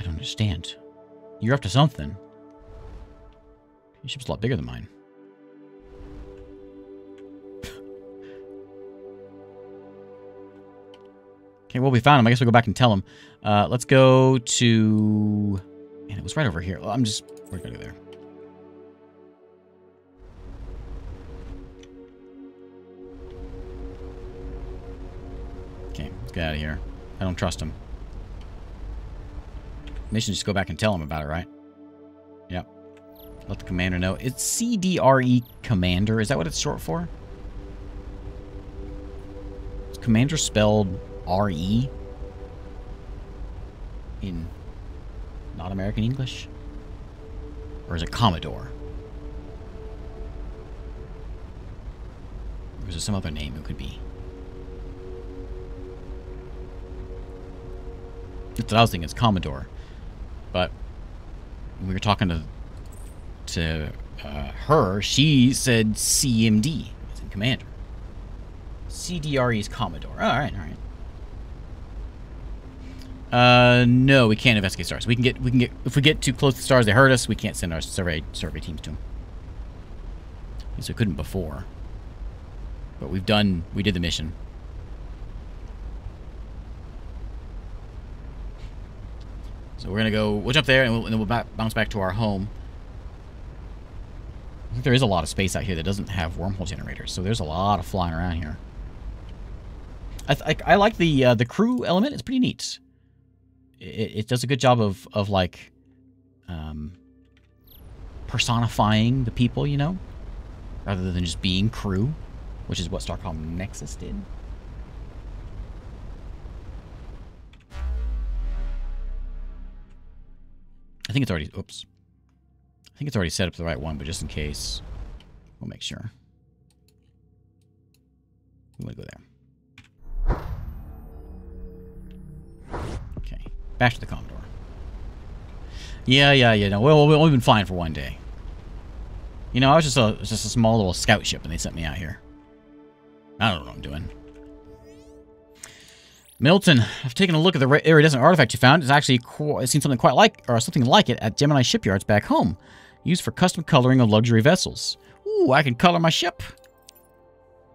I don't understand. You're up to something. Your ship's a lot bigger than mine. [sighs] okay, well, we found him. I guess we'll go back and tell him. Uh, let's go to... And it was right over here. I'm just... We're going to go there. Okay, let's get out of here. I don't trust him. Mission just go back and tell him about it, right? Yep. Let the commander know. It's CDRE Commander. Is that what it's short for? Is commander spelled R-E? In not American English? Or is it Commodore? Or is there some other name it could be? That's what I was thinking. It's Commodore. But when we were talking to to uh, her. She said CMD as in Commander. CDRE is Commodore. All right, all right. Uh, no, we can't investigate stars. We can get, we can get, if we get too close to stars, they hurt us. We can't send our survey survey teams to them. At we couldn't before. But we've done, we did the mission. So we're gonna go, we'll jump there, and, we'll, and then we'll back, bounce back to our home. I think there is a lot of space out here that doesn't have wormhole generators, so there's a lot of flying around here. I, I, I like the uh, the crew element. It's pretty neat. It, it does a good job of of like um, personifying the people, you know, rather than just being crew, which is what Starcom Nexus did. I think it's already, oops. I think it's already set up the right one, but just in case, we'll make sure. Want to go there. Okay, back to the Commodore. Yeah, yeah, yeah. No, well, we've been flying for one day. You know, I was just a just a small little scout ship, and they sent me out here. I don't know what I'm doing. Milton, I've taken a look at the iridescent artifact you found. It's actually seen something quite like, or something like it at Gemini shipyards back home, used for custom coloring of luxury vessels. Ooh, I can color my ship.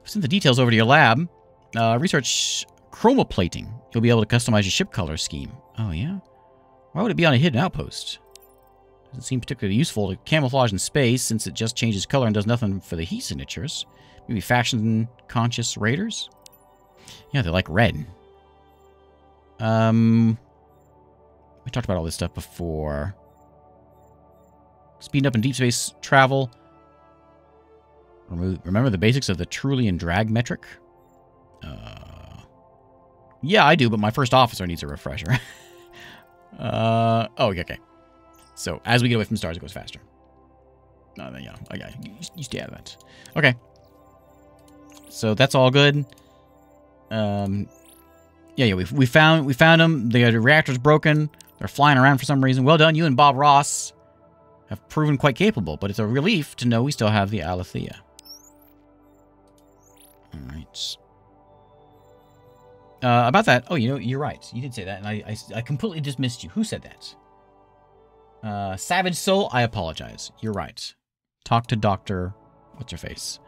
Send the details over to your lab. Uh, research chromoplating. You'll be able to customize your ship color scheme. Oh, yeah? Why would it be on a hidden outpost? Doesn't seem particularly useful to camouflage in space since it just changes color and does nothing for the heat signatures. Maybe fashion-conscious raiders? Yeah, they like red. Um, we talked about all this stuff before. Speed up in deep space travel. Remember the basics of the Trulian drag metric? Uh, yeah, I do, but my first officer needs a refresher. [laughs] uh, oh, okay. So as we get away from stars, it goes faster. No, uh, yeah, okay. You, you stay out of that. Okay. So that's all good. Um, yeah, yeah, we, we found we found them. The reactor's broken. They're flying around for some reason. Well done, you and Bob Ross have proven quite capable, but it's a relief to know we still have the Alethea. Alright. Uh, about that, oh, you know, you're right. You did say that, and I, I, I completely dismissed you. Who said that? Uh, Savage Soul, I apologize. You're right. Talk to Dr. What's her face?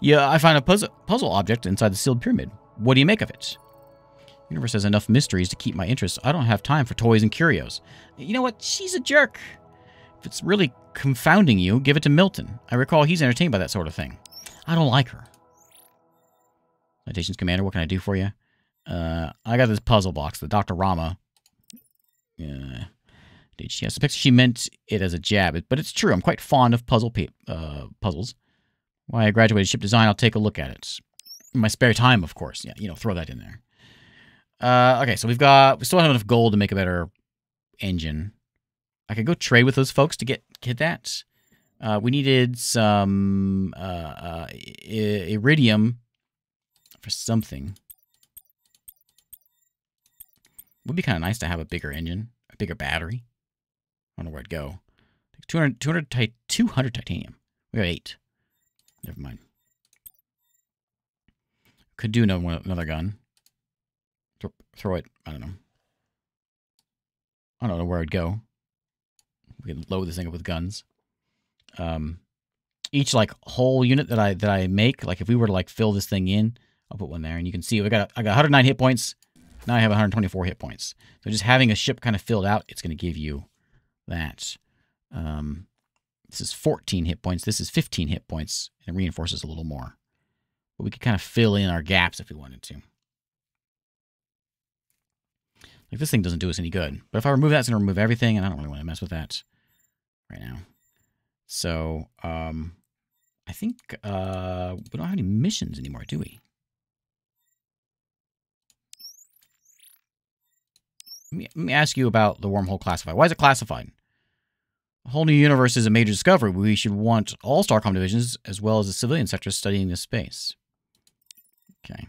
Yeah, I find a puzzle, puzzle object inside the sealed pyramid. What do you make of it? Universe has enough mysteries to keep my interest. I don't have time for toys and curios. You know what? She's a jerk. If it's really confounding you, give it to Milton. I recall he's entertained by that sort of thing. I don't like her. Citations Commander, what can I do for you? Uh, I got this puzzle box, the Dr. Rama. Uh, did she? suspect she meant it as a jab, but it's true. I'm quite fond of puzzle uh, puzzles. Why I graduated ship design, I'll take a look at it. In my spare time, of course. Yeah, you know, throw that in there. Uh, okay, so we've got, we still have enough gold to make a better engine. I could go trade with those folks to get get that. Uh, we needed some uh, uh, iridium for something. Would be kind of nice to have a bigger engine, a bigger battery. I don't know where it'd go. 200, 200, 200 titanium. We got eight. Never mind. Could do another, another gun. Throw it, I don't know. I don't know where it'd go. We can load this thing up with guns. Um, each like whole unit that I that I make, like if we were to like fill this thing in, I'll put one there, and you can see we got I got 109 hit points. Now I have 124 hit points. So just having a ship kind of filled out, it's going to give you that. Um, this is 14 hit points. This is 15 hit points, and it reinforces a little more. But we could kind of fill in our gaps if we wanted to. Like this thing doesn't do us any good. But if I remove that, it's going to remove everything, and I don't really want to mess with that right now. So, um, I think uh, we don't have any missions anymore, do we? Let me, let me ask you about the wormhole classified. Why is it classified? A whole new universe is a major discovery. We should want all Starcom divisions, as well as the civilian sector, studying this space. Okay.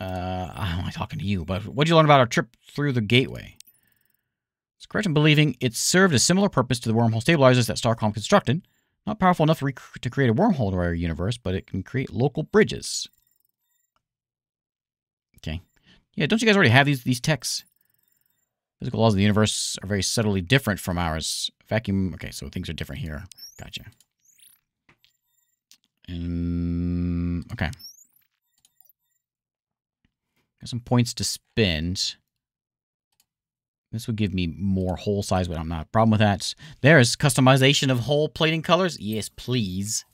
Uh, I'm not talking to you, but what did you learn about our trip through the gateway? It's correct in believing it served a similar purpose to the wormhole stabilizers that Starcom constructed. Not powerful enough to, to create a wormhole to our universe, but it can create local bridges. Okay. Yeah, don't you guys already have these these techs? Physical laws of the universe are very subtly different from ours. Vacuum. Okay, so things are different here. Gotcha. Um, okay. Got some points to spend. This would give me more hole size, but I'm not a problem with that. There's customization of hole plating colors. Yes, please.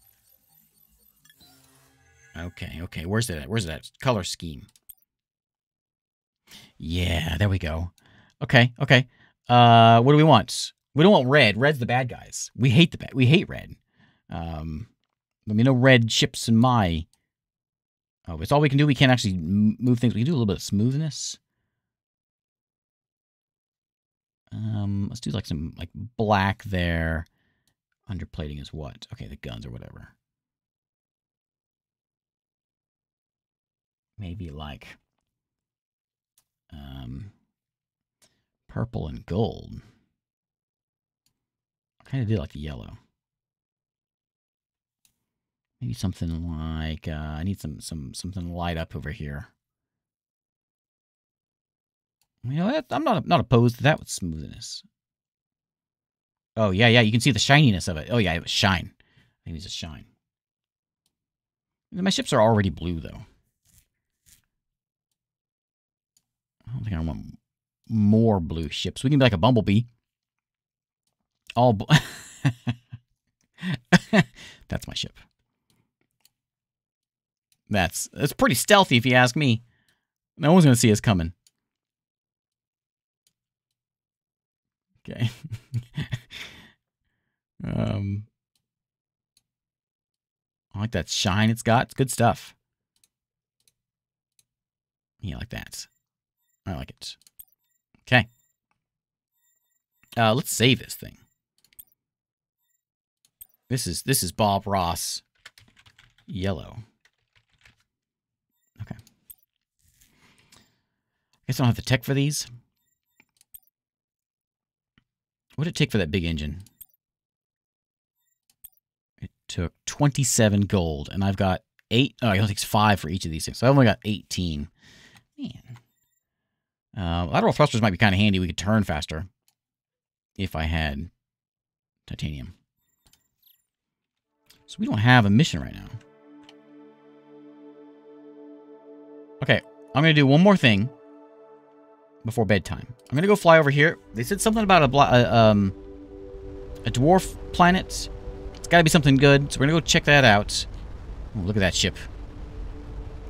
Okay, okay. Where's that? Where's that color scheme? Yeah, there we go. Okay, okay. Uh, what do we want? We don't want red. Red's the bad guys. We hate the bad. We hate red. Um, let me know red ships in my Oh, it's all we can do. We can't actually move things. We can do a little bit of smoothness. Um, let's do like some like black there. Underplating is what? Okay, the guns or whatever. Maybe like um purple and gold. I kind of did like the yellow. Maybe something like, uh, I need some, some, something light up over here. You know, I'm not, not opposed to that with smoothness. Oh, yeah, yeah, you can see the shininess of it. Oh, yeah, it was shine. I think it's a shine. My ships are already blue, though. I don't think I want more blue ships. We can be like a bumblebee. All [laughs] That's my ship. That's that's pretty stealthy if you ask me. No one's gonna see us coming. Okay. [laughs] um I like that shine it's got. It's good stuff. Yeah, like that. I like it. Okay. Uh, let's save this thing. This is this is Bob Ross yellow. Okay. I guess I don't have the tech for these. What did it take for that big engine? It took 27 gold, and I've got eight. Oh, it takes five for each of these things. So I've only got 18. Man. Uh, lateral thrusters might be kind of handy. We could turn faster if I had titanium. So we don't have a mission right now. Okay, I'm going to do one more thing. Before bedtime. I'm gonna go fly over here. They said something about a, uh, um, a dwarf planet. It's gotta be something good, so we're gonna go check that out. Ooh, look at that ship.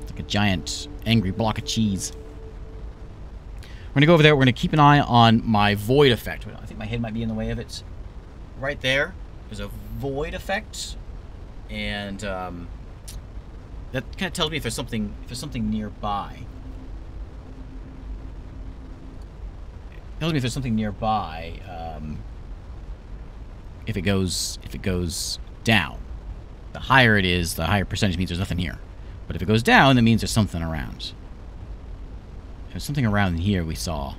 It's like a giant, angry block of cheese. We're gonna go over there. We're gonna keep an eye on my void effect. I think my head might be in the way of it. Right there, there's a void effect, and um, that kind of tells me if there's something if there's something nearby. Tells me if there's something nearby. Um, if it goes if it goes down, the higher it is, the higher percentage means there's nothing here. But if it goes down, that means there's something around. There's something around here we saw.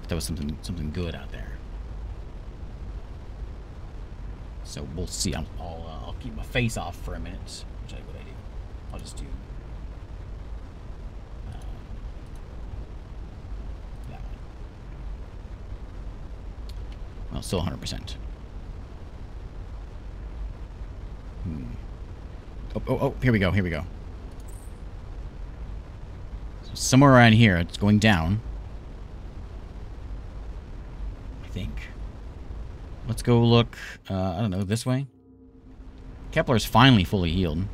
But there was something something good out there. So we'll see. I'll I'll, uh, keep my face off for a minute. Which I I do. I'll just do. um, that one. Well, still 100%. Hmm. Oh, oh, oh, here we go, here we go. So somewhere around here, it's going down. I think. Let's go look, uh, I don't know, this way? Kepler's finally fully healed.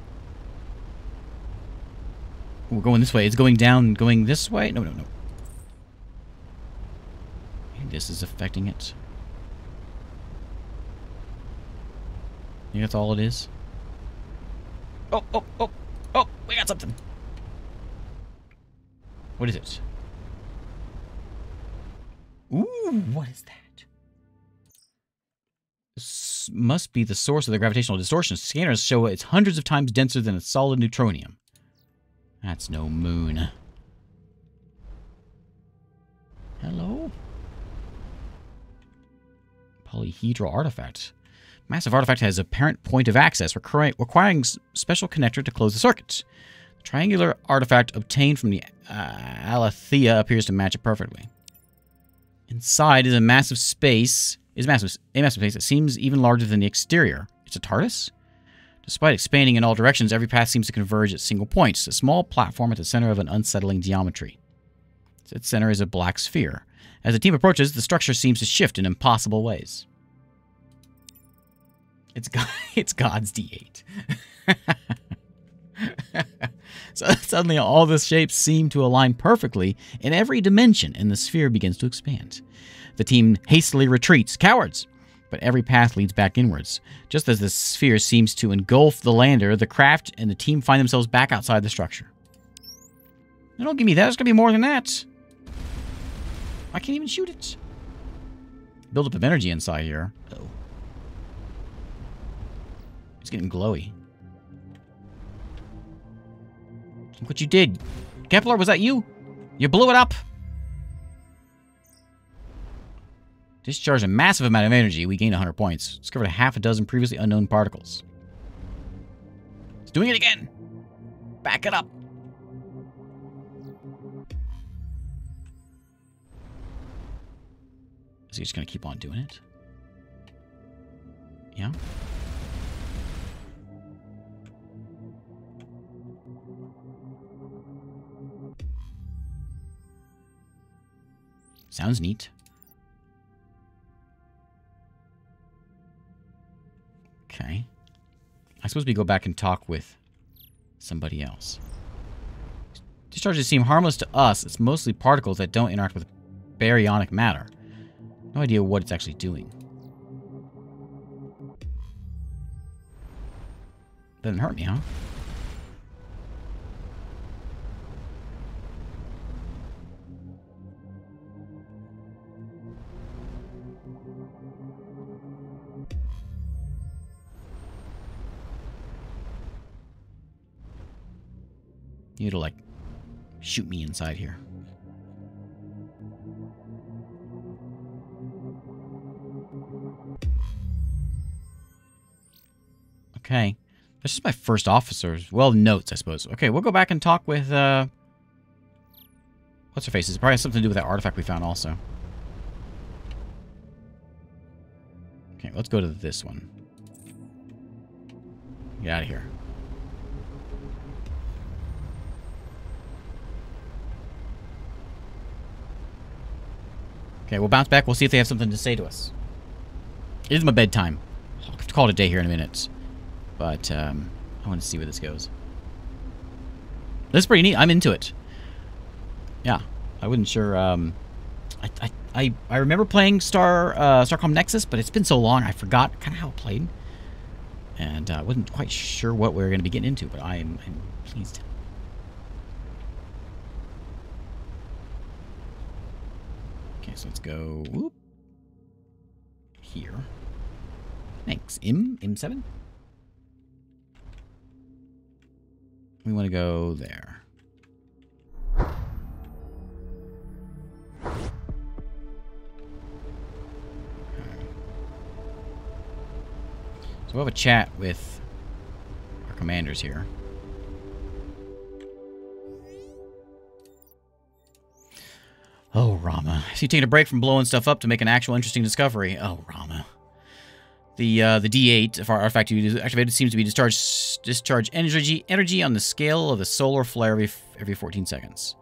We're going this way. It's going down, going this way? No, no, no. This is affecting it. Think that's all it is. Oh, oh, oh, oh, we got something. What is it? Ooh, what is that? This must be the source of the gravitational distortion. Scanners show it's hundreds of times denser than a solid neutronium. That's no moon. Hello? Polyhedral artifact. Massive artifact has apparent point of access, requiring, special connector to close the circuit. The triangular artifact obtained from the uh, Alethea appears to match it perfectly. Inside is a massive space. Is massive a massive space that seems even larger than the exterior. It's a TARDIS. Despite expanding in all directions, every path seems to converge at single points. A small platform at the center of an unsettling geometry. Its center is a black sphere. As the team approaches, the structure seems to shift in impossible ways. It's God, [laughs] it's God's D8. [laughs] so suddenly all the shapes seem to align perfectly in every dimension and the sphere begins to expand. The team hastily retreats, cowards, but every path leads back inwards. Just as the sphere seems to engulf the lander, the craft and the team find themselves back outside the structure. No, don't give me that. There's going to be more than that. I can't even shoot it. Build up of energy inside here. Oh. It's getting glowy. Look what you did. Kepler, was that you? You blew it up. Discharged a massive amount of energy. We gained 100 points. Discovered a half a dozen previously unknown particles. It's doing it again. Back it up. Is he just to keep on doing it? Yeah. Sounds neat. Okay. I suppose we go back and talk with somebody else. Discharges seem harmless to us. It's mostly particles that don't interact with baryonic matter. No idea what it's actually doing. Doesn't hurt me, huh? You need to, like, shoot me inside here. Okay. This is my first officers. Well, notes, I suppose. Okay, we'll go back and talk with, uh... What's her face? It's probably has something to do with that artifact we found also. Okay, let's go to this one. Get out of here. Okay, we'll bounce back. We'll see if they have something to say to us. It is my bedtime. I'll have to call it a day here in a minute. But, um, I want to see where this goes. This is pretty neat. I'm into it. Yeah. I wasn't sure, um... I, I, I, I remember playing Star, uh, Starcom Nexus, but it's been so long I forgot kind of how it played. And I uh, wasn't quite sure what we were going to be getting into, but I'm, I'm pleased. Okay, so let's go whoop, here. Thanks. M? M7? We want to go there. So we'll have a chat with our commanders here. Oh, Rama. So you taking a break from blowing stuff up to make an actual interesting discovery. Oh, Rama. The uh, the D8 of our artifact you activated seems to be discharge discharge energy energy on the scale of the solar flare every every 14 seconds,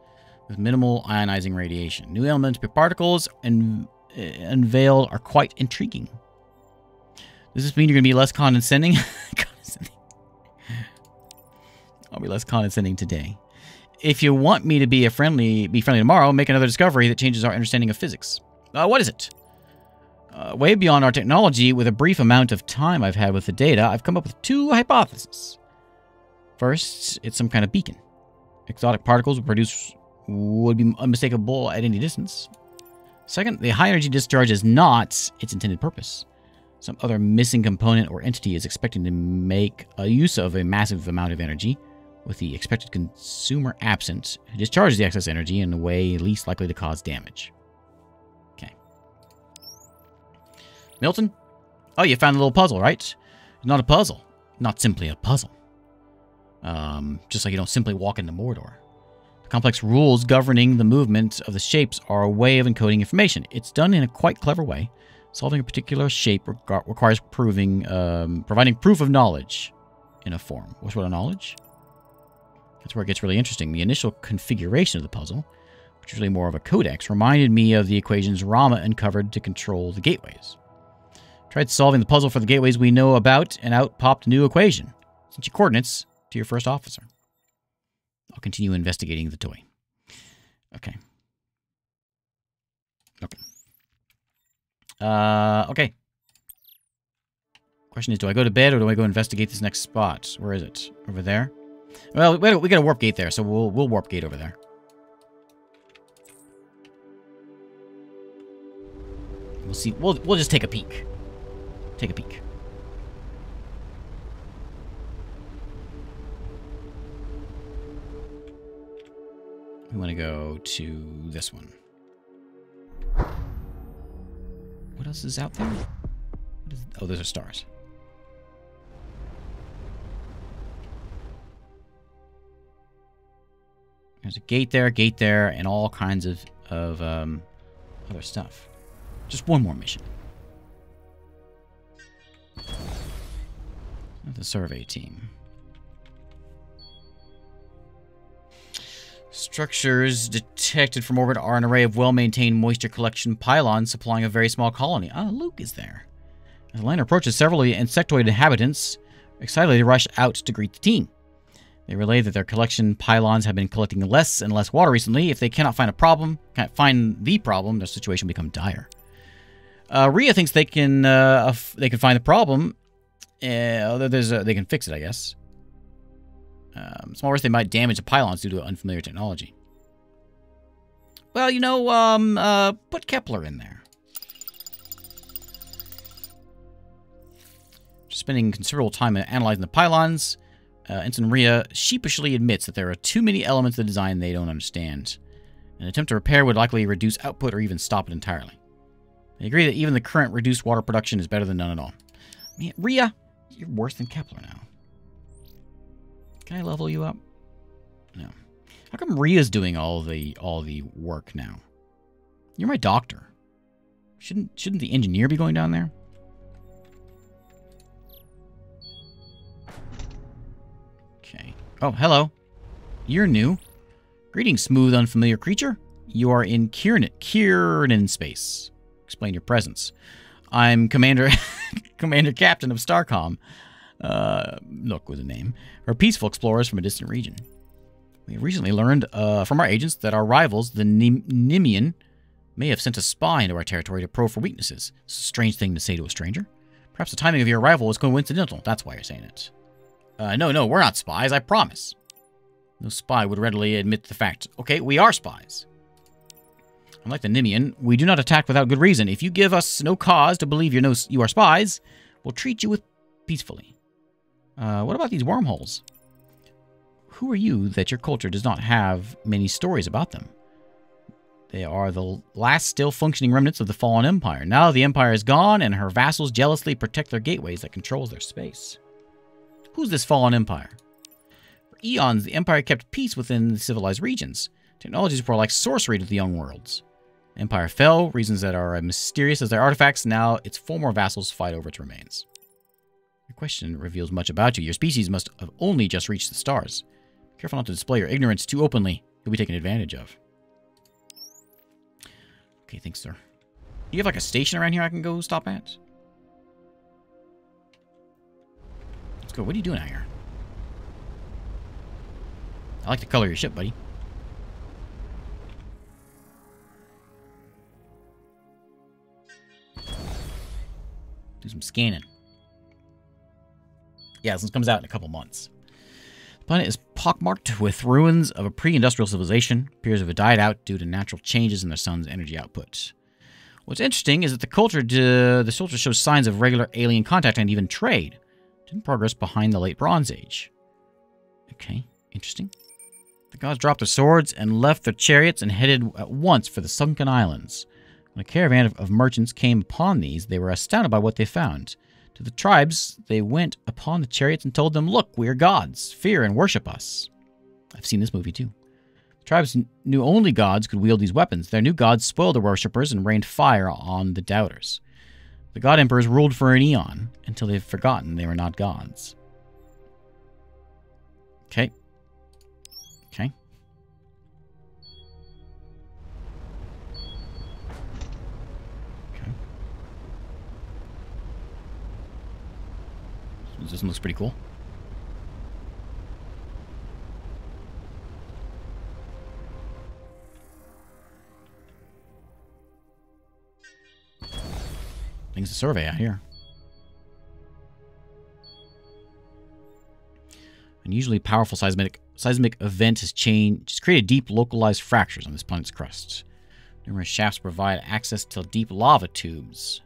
with minimal ionizing radiation. New element particles and uh, unveiled are quite intriguing. Does this mean you're going to be less condescending? [laughs] condescending. I'll be less condescending today. If you want me to be a friendly, be friendly tomorrow, make another discovery that changes our understanding of physics. Uh, what is it? Uh, way beyond our technology, with a brief amount of time I've had with the data, I've come up with two hypotheses. First, it's some kind of beacon. Exotic particles would produce would be unmistakable at any distance. Second, the high energy discharge is not its intended purpose. Some other missing component or entity is expecting to make a use of a massive amount of energy, with the expected consumer absent, who discharges the excess energy in a way least likely to cause damage. Okay. Milton? Oh, you found a little puzzle, right? Not a puzzle. Not simply a puzzle. Um, just like you don't simply walk into Mordor. The complex rules governing the movement of the shapes are a way of encoding information. It's done in a quite clever way. Solving a particular shape requires proving, um, providing proof of knowledge in a form. What's what a knowledge? That's where it gets really interesting. The initial configuration of the puzzle, which is really more of a codex, reminded me of the equations Rama uncovered to control the gateways. Tried solving the puzzle for the gateways we know about, and out popped a new equation. Sent you coordinates to your first officer. I'll continue investigating the toy. Okay. Okay. Uh, okay. Question is, do I go to bed or do I go investigate this next spot? Where is it? Over there? Well, we, got a warp gate there, so we'll we'll warp gate over there. We'll see. We'll we'll just take a peek. Take a peek. We want to go to this one. What else is out there? Oh, those are stars. There's a gate there, gate there, and all kinds of, of um, other stuff. Just one more mission. The survey team. Structures detected from orbit are an array of well-maintained moisture collection pylons supplying a very small colony. Ah, Luke is there. As the liner approaches, several insectoid inhabitants excitedly rush out to greet the team. They relay that their collection pylons have been collecting less and less water recently. If they cannot find a problem, can't find the problem, their situation will become dire. Uh, Ria thinks they can uh, they can find the problem. Uh, there's a, they can fix it, I guess. Um, small risk they might damage the pylons due to unfamiliar technology. Well, you know, um, uh, put Kepler in there. Spending considerable time analyzing the pylons, uh, Ensign Ria sheepishly admits that there are too many elements of the design they don't understand. An attempt to repair would likely reduce output or even stop it entirely. They agree that even the current reduced water production is better than none at all. Man, Ria, you're worse than Kepler now. Can I level you up? No. How come Ria's doing all the all the work now? You're my doctor. Shouldn't shouldn't the engineer be going down there? Oh, hello. You're new. Greetings, smooth, unfamiliar creature. You are in Kiernan, space. Explain your presence. I'm Commander [laughs] Commander Captain of Starcom. Uh, look with a name. We're peaceful explorers from a distant region. We recently learned uh, from our agents that our rivals, the Nim- Nimian, may have sent a spy into our territory to probe for weaknesses. It's a strange thing to say to a stranger. Perhaps the timing of your arrival was coincidental. That's why you're saying it. Uh, no, no, we're not spies, I promise. No spy would readily admit the fact. Okay, we are spies. Unlike the Nimian, we do not attack without good reason. If you give us no cause to believe you know you are spies, we'll treat you with peacefully. Uh, what about these wormholes? Who are you that your culture does not have many stories about them? They are the last still functioning remnants of the fallen empire. Now the empire is gone, and her vassals jealously protect their gateways that controls their space. Who's this fallen empire? For eons, the empire kept peace within the civilized regions. Technologies were like sorcery to the young worlds. The empire fell, reasons that are as mysterious as their artifacts. Now its former vassals fight over its remains. Your question reveals much about you. Your species must have only just reached the stars. Careful not to display your ignorance too openly. You'll be taken advantage of. Okay, thanks, sir. Do you have like a station around here I can go stop at? Let's go. What are you doing out here? I like the color of your ship, buddy. Do some scanning. Yeah, this one comes out in a couple months. The planet is pockmarked with ruins of a pre-industrial civilization. Appears to have died out due to natural changes in the sun's energy output. What's interesting is that the culture uh, the culture shows signs of regular alien contact and even trade. Didn't progress behind the late Bronze Age. Okay, interesting. The gods dropped their swords and left their chariots and headed at once for the sunken islands. When a caravan of, of merchants came upon these, they were astounded by what they found. To the tribes, they went upon the chariots and told them, Look, we are gods. Fear and worship us. I've seen this movie too. The tribes knew only gods could wield these weapons. Their new gods spoiled their worshippers and rained fire on the doubters. The god emperors ruled for an eon until they've forgotten they were not gods. Okay. Okay. Okay. This one looks pretty cool. Things to survey out here. Unusually powerful seismic seismic event has changed, has created deep localized fractures on this planet's crust. Numerous shafts provide access to deep lava tubes.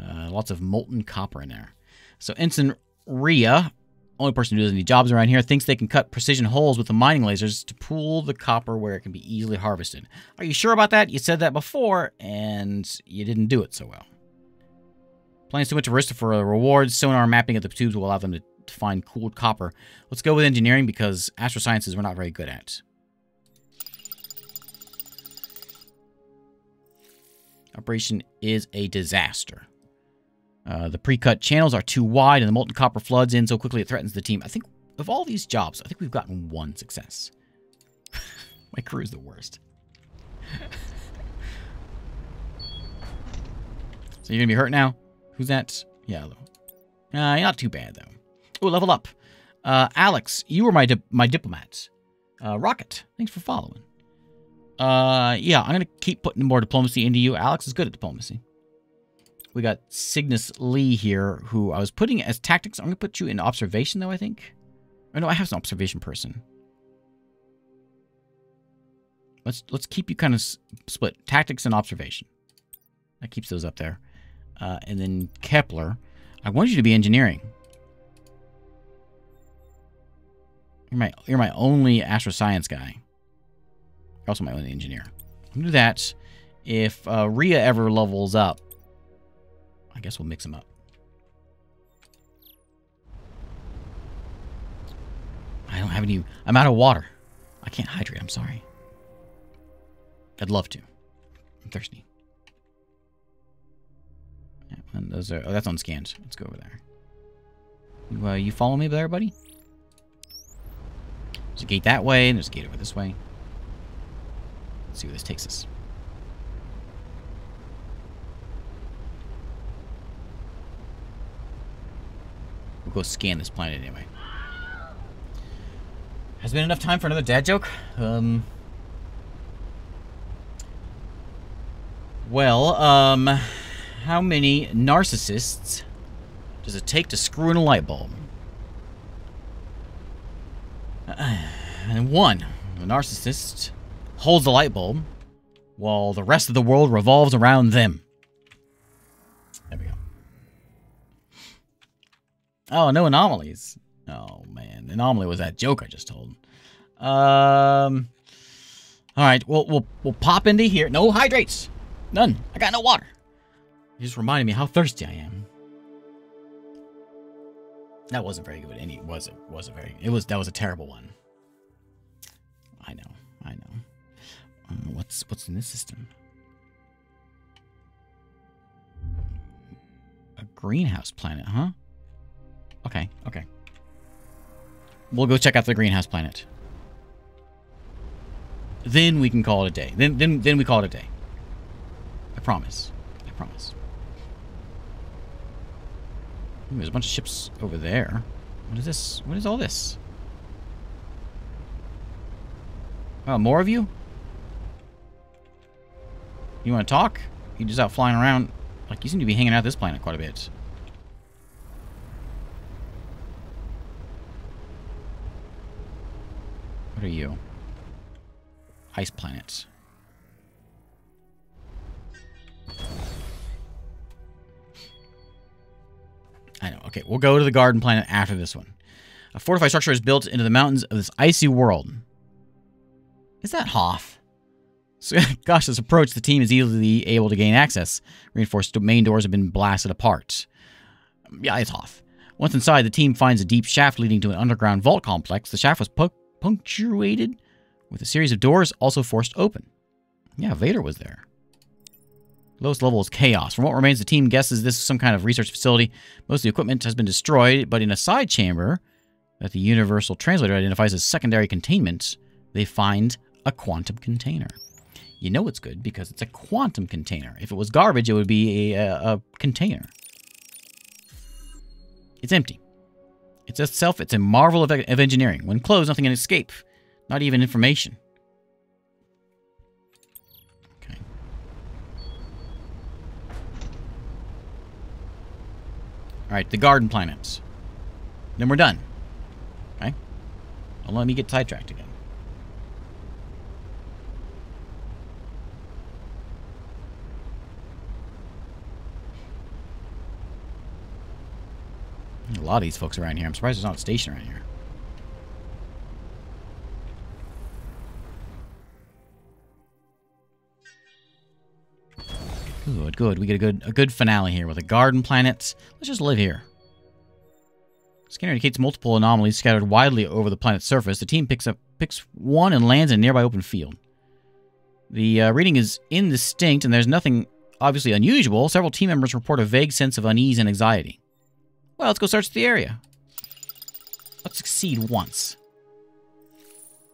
Uh, lots of molten copper in there. So Ensign Ria, only person who does any jobs around here, thinks they can cut precision holes with the mining lasers to pool the copper where it can be easily harvested. Are you sure about that? You said that before, and you didn't do it so well. Plans too much risk for a reward. Sonar mapping of the tubes will allow them to to find cooled copper. Let's go with engineering because astrosciences we're not very good at. Operation is a disaster. Uh, the pre-cut channels are too wide and the molten copper floods in so quickly it threatens the team. I think of all these jobs, I think we've gotten one success. [laughs] My crew is the worst. [laughs] so you're going to be hurt now? Who's that? Yeah, uh, not too bad, though. Oh, level up. Uh, Alex, you were my di my diplomat. Uh, Rocket, thanks for following. Uh, yeah, I'm gonna keep putting more diplomacy into you. Alex is good at diplomacy. We got Cygnus Lee here, who I was putting as tactics. I'm gonna put you in observation, though. I think. Or no, I have an observation person. Let's let's keep you kind of split tactics and observation. That keeps those up there. Uh, and then Kepler, I want you to be engineering. You're my you're my only astroscience guy. You're also my only engineer. I'll do that. If uh, Ria ever levels up, I guess we'll mix them up. I don't have any. I'm out of water. I can't hydrate. I'm sorry. I'd love to. I'm thirsty. And those are. Oh, that's on scans. Let's go over there. You, uh, you follow me there, buddy? There's a gate that way, and there's a gate over this way. Let's see where this takes us. We'll go scan this planet anyway. Has been enough time for another dad joke? Um. Well, um, how many narcissists does it take to screw in a light bulb? [sighs] And one, the narcissist holds the light bulb while the rest of the world revolves around them. There we go. Oh, no anomalies. Oh man, anomaly was that joke I just told. Um. All right, we'll we'll we'll pop into here. No hydrates, none. I got no water. You just reminded me how thirsty I am. That wasn't very good. Any was it wasn't very. It was that was a terrible one. I know, I know. Um, what's what's in this system? A greenhouse planet, huh? Okay, okay. We'll go check out the greenhouse planet. Then we can call it a day. Then then then we call it a day. I promise. I promise. Ooh, there's a bunch of ships over there. What is this? What is all this? Oh, more of you? You want to talk? You just out flying around? Like, you seem to be hanging out this planet quite a bit. What are you? Ice planets. I know. Okay, we'll go to the garden planet after this one. A fortified structure is built into the mountains of this icy world. Is that Hoth? So, [laughs] gosh, this approach, the team is easily able to gain access. Reinforced main doors have been blasted apart. Yeah, it's Hoth. Once inside, the team finds a deep shaft leading to an underground vault complex. The shaft was pu punctuated with a series of doors also forced open. Yeah, Vader was there. Lowest level is chaos. From what remains, the team guesses this is some kind of research facility. Most of the equipment has been destroyed, but in a side chamber that the Universal Translator identifies as secondary containment, they find a quantum container. You know it's good because it's a quantum container. If it was garbage, it would be a, a, a container. It's empty. It's itself, it's a marvel of, of engineering. When closed, nothing can escape. Not even information. Alright, the garden planets. Then we're done. Okay? Don't let me get sidetracked again. A lot of these folks around here. I'm surprised there's not a station around here. Good, good. We get a good a good finale here with a garden planet. Let's just live here. Scanner indicates multiple anomalies scattered widely over the planet's surface. The team picks up picks one and lands in a nearby open field. The uh, reading is indistinct, and there's nothing obviously unusual. Several team members report a vague sense of unease and anxiety. Well, let's go search the area. Let's succeed once.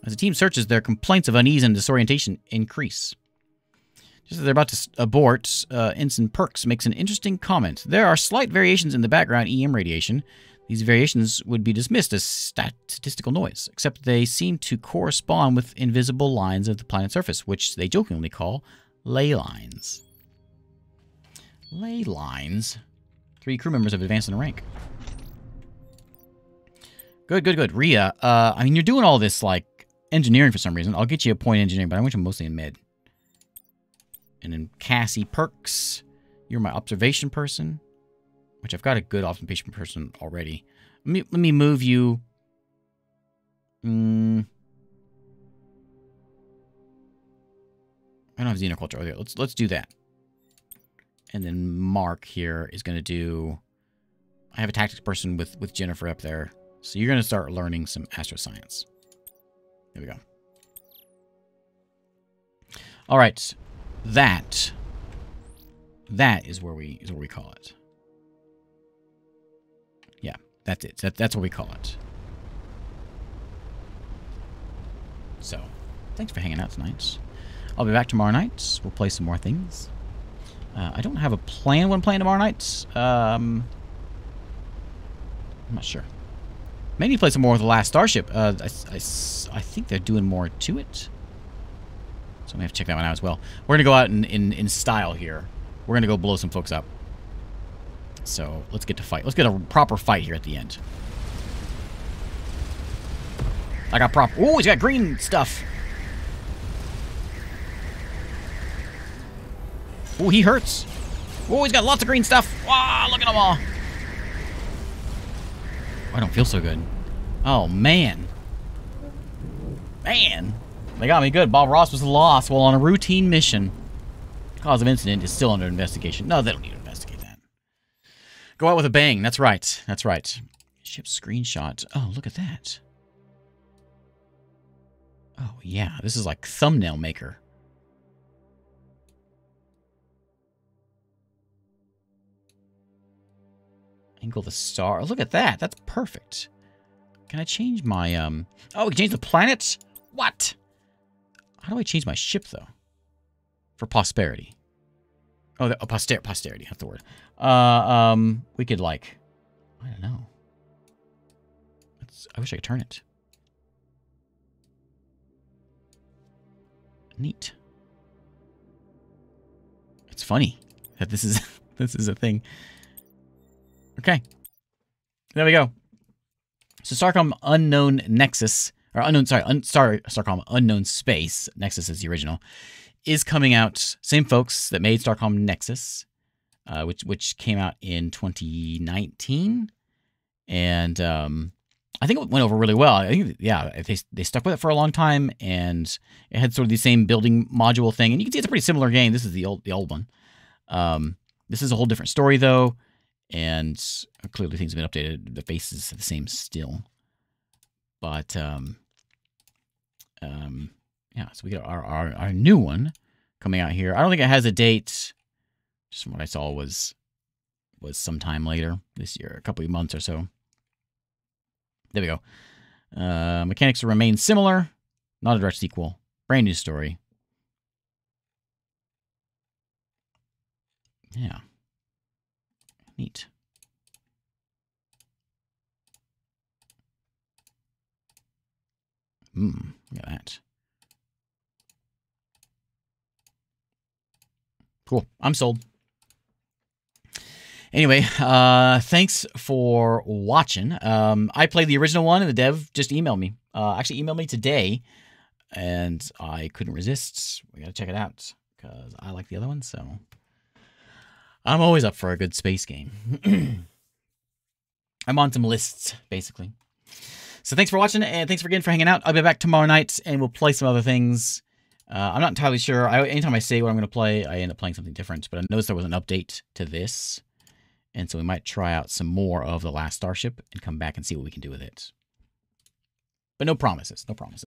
As the team searches, their complaints of unease and disorientation increase. Just as they're about to abort, uh, Ensign Perks makes an interesting comment. There are slight variations in the background EM radiation. These variations would be dismissed as statistical noise, except they seem to correspond with invisible lines of the planet's surface, which they jokingly call ley lines. Ley lines? Three crew members have advanced in rank. Good, good, good. Ria, uh, I mean, you're doing all this, like, engineering for some reason. I'll get you a point in engineering, but I want you mostly in med. And then Cassie Perks, you're my observation person, which I've got a good observation person already. Let me, let me move you. Mm. I don't have xenoculture over there. Let's, let's do that. And then Mark here is going to do... I have a tactics person with, with Jennifer up there. So you're going to start learning some astroscience. There we go. All right. That that is where we is where we call it. Yeah, that's it. That, that's what we call it. So, thanks for hanging out tonight. I'll be back tomorrow night. We'll play some more things. Uh, I don't have a plan when playing tomorrow night. Um, I'm not sure. Maybe play some more with the last Starship. Uh, I, I, I think they're doing more to it. So we have to check that one out as well. We're going to go out in, in, in style here. We're going to go blow some folks up. So let's get to fight. Let's get a proper fight here at the end. I got prop. Oh, he's got green stuff. Oh, he hurts. Oh, he's got lots of green stuff. Wow, look at them all. Oh, I don't feel so good. Oh, man. Man. They got me good. Bob Ross was lost while on a routine mission. Cause of incident is still under investigation. No, they don't need to investigate that. Go out with a bang. That's right. That's right. Ship screenshot. Oh, look at that. Oh, yeah. This is like thumbnail maker. Angle the star. Look at that. That's perfect. Can I change my, um... Oh, we can change the planet? What? How do I change my ship, though? For prosperity. Oh, the, oh poster posterity. That's the word. Uh, um, we could, like... I don't know. I wish I could turn it. Neat. It's funny that this is [laughs] this is a thing. Okay. There we go. So Starcom Unknown Nexus, or Unknown, sorry, un, Star, Starcom Unknown Space, Nexus is the original, is coming out. Same folks that made Starcom Nexus, uh, which which came out in 2019. And um, I think it went over really well. I think, yeah, they, they stuck with it for a long time, and it had sort of the same building module thing. And you can see it's a pretty similar game. This is the old the old one. Um, this is a whole different story, though and clearly things have been updated. The faces are the same still, but um, um, yeah. So we got our, our our new one coming out here. I don't think it has a date. Just what I saw was was sometime later this year, a couple of months or so. There we go. Uh, mechanics remain similar, not a direct sequel. Brand new story. Yeah. Neat. Hmm, look at that. Cool. I'm sold. Anyway, uh, thanks for watching. Um, I played the original one, and the dev just emailed me. Uh, actually, emailed me today, and I couldn't resist. We gotta check it out because I like the other one. So I'm always up for a good space game. [clears throat] I'm on some lists, basically. So thanks for watching, and thanks again for hanging out. I'll be back tomorrow night, and we'll play some other things. Uh, I'm not entirely sure. I, anytime I say what I'm going to play, I end up playing something different. But I noticed there was an update to this, and so we might try out some more of the last Starship and come back and see what we can do with it. But no promises. No promises.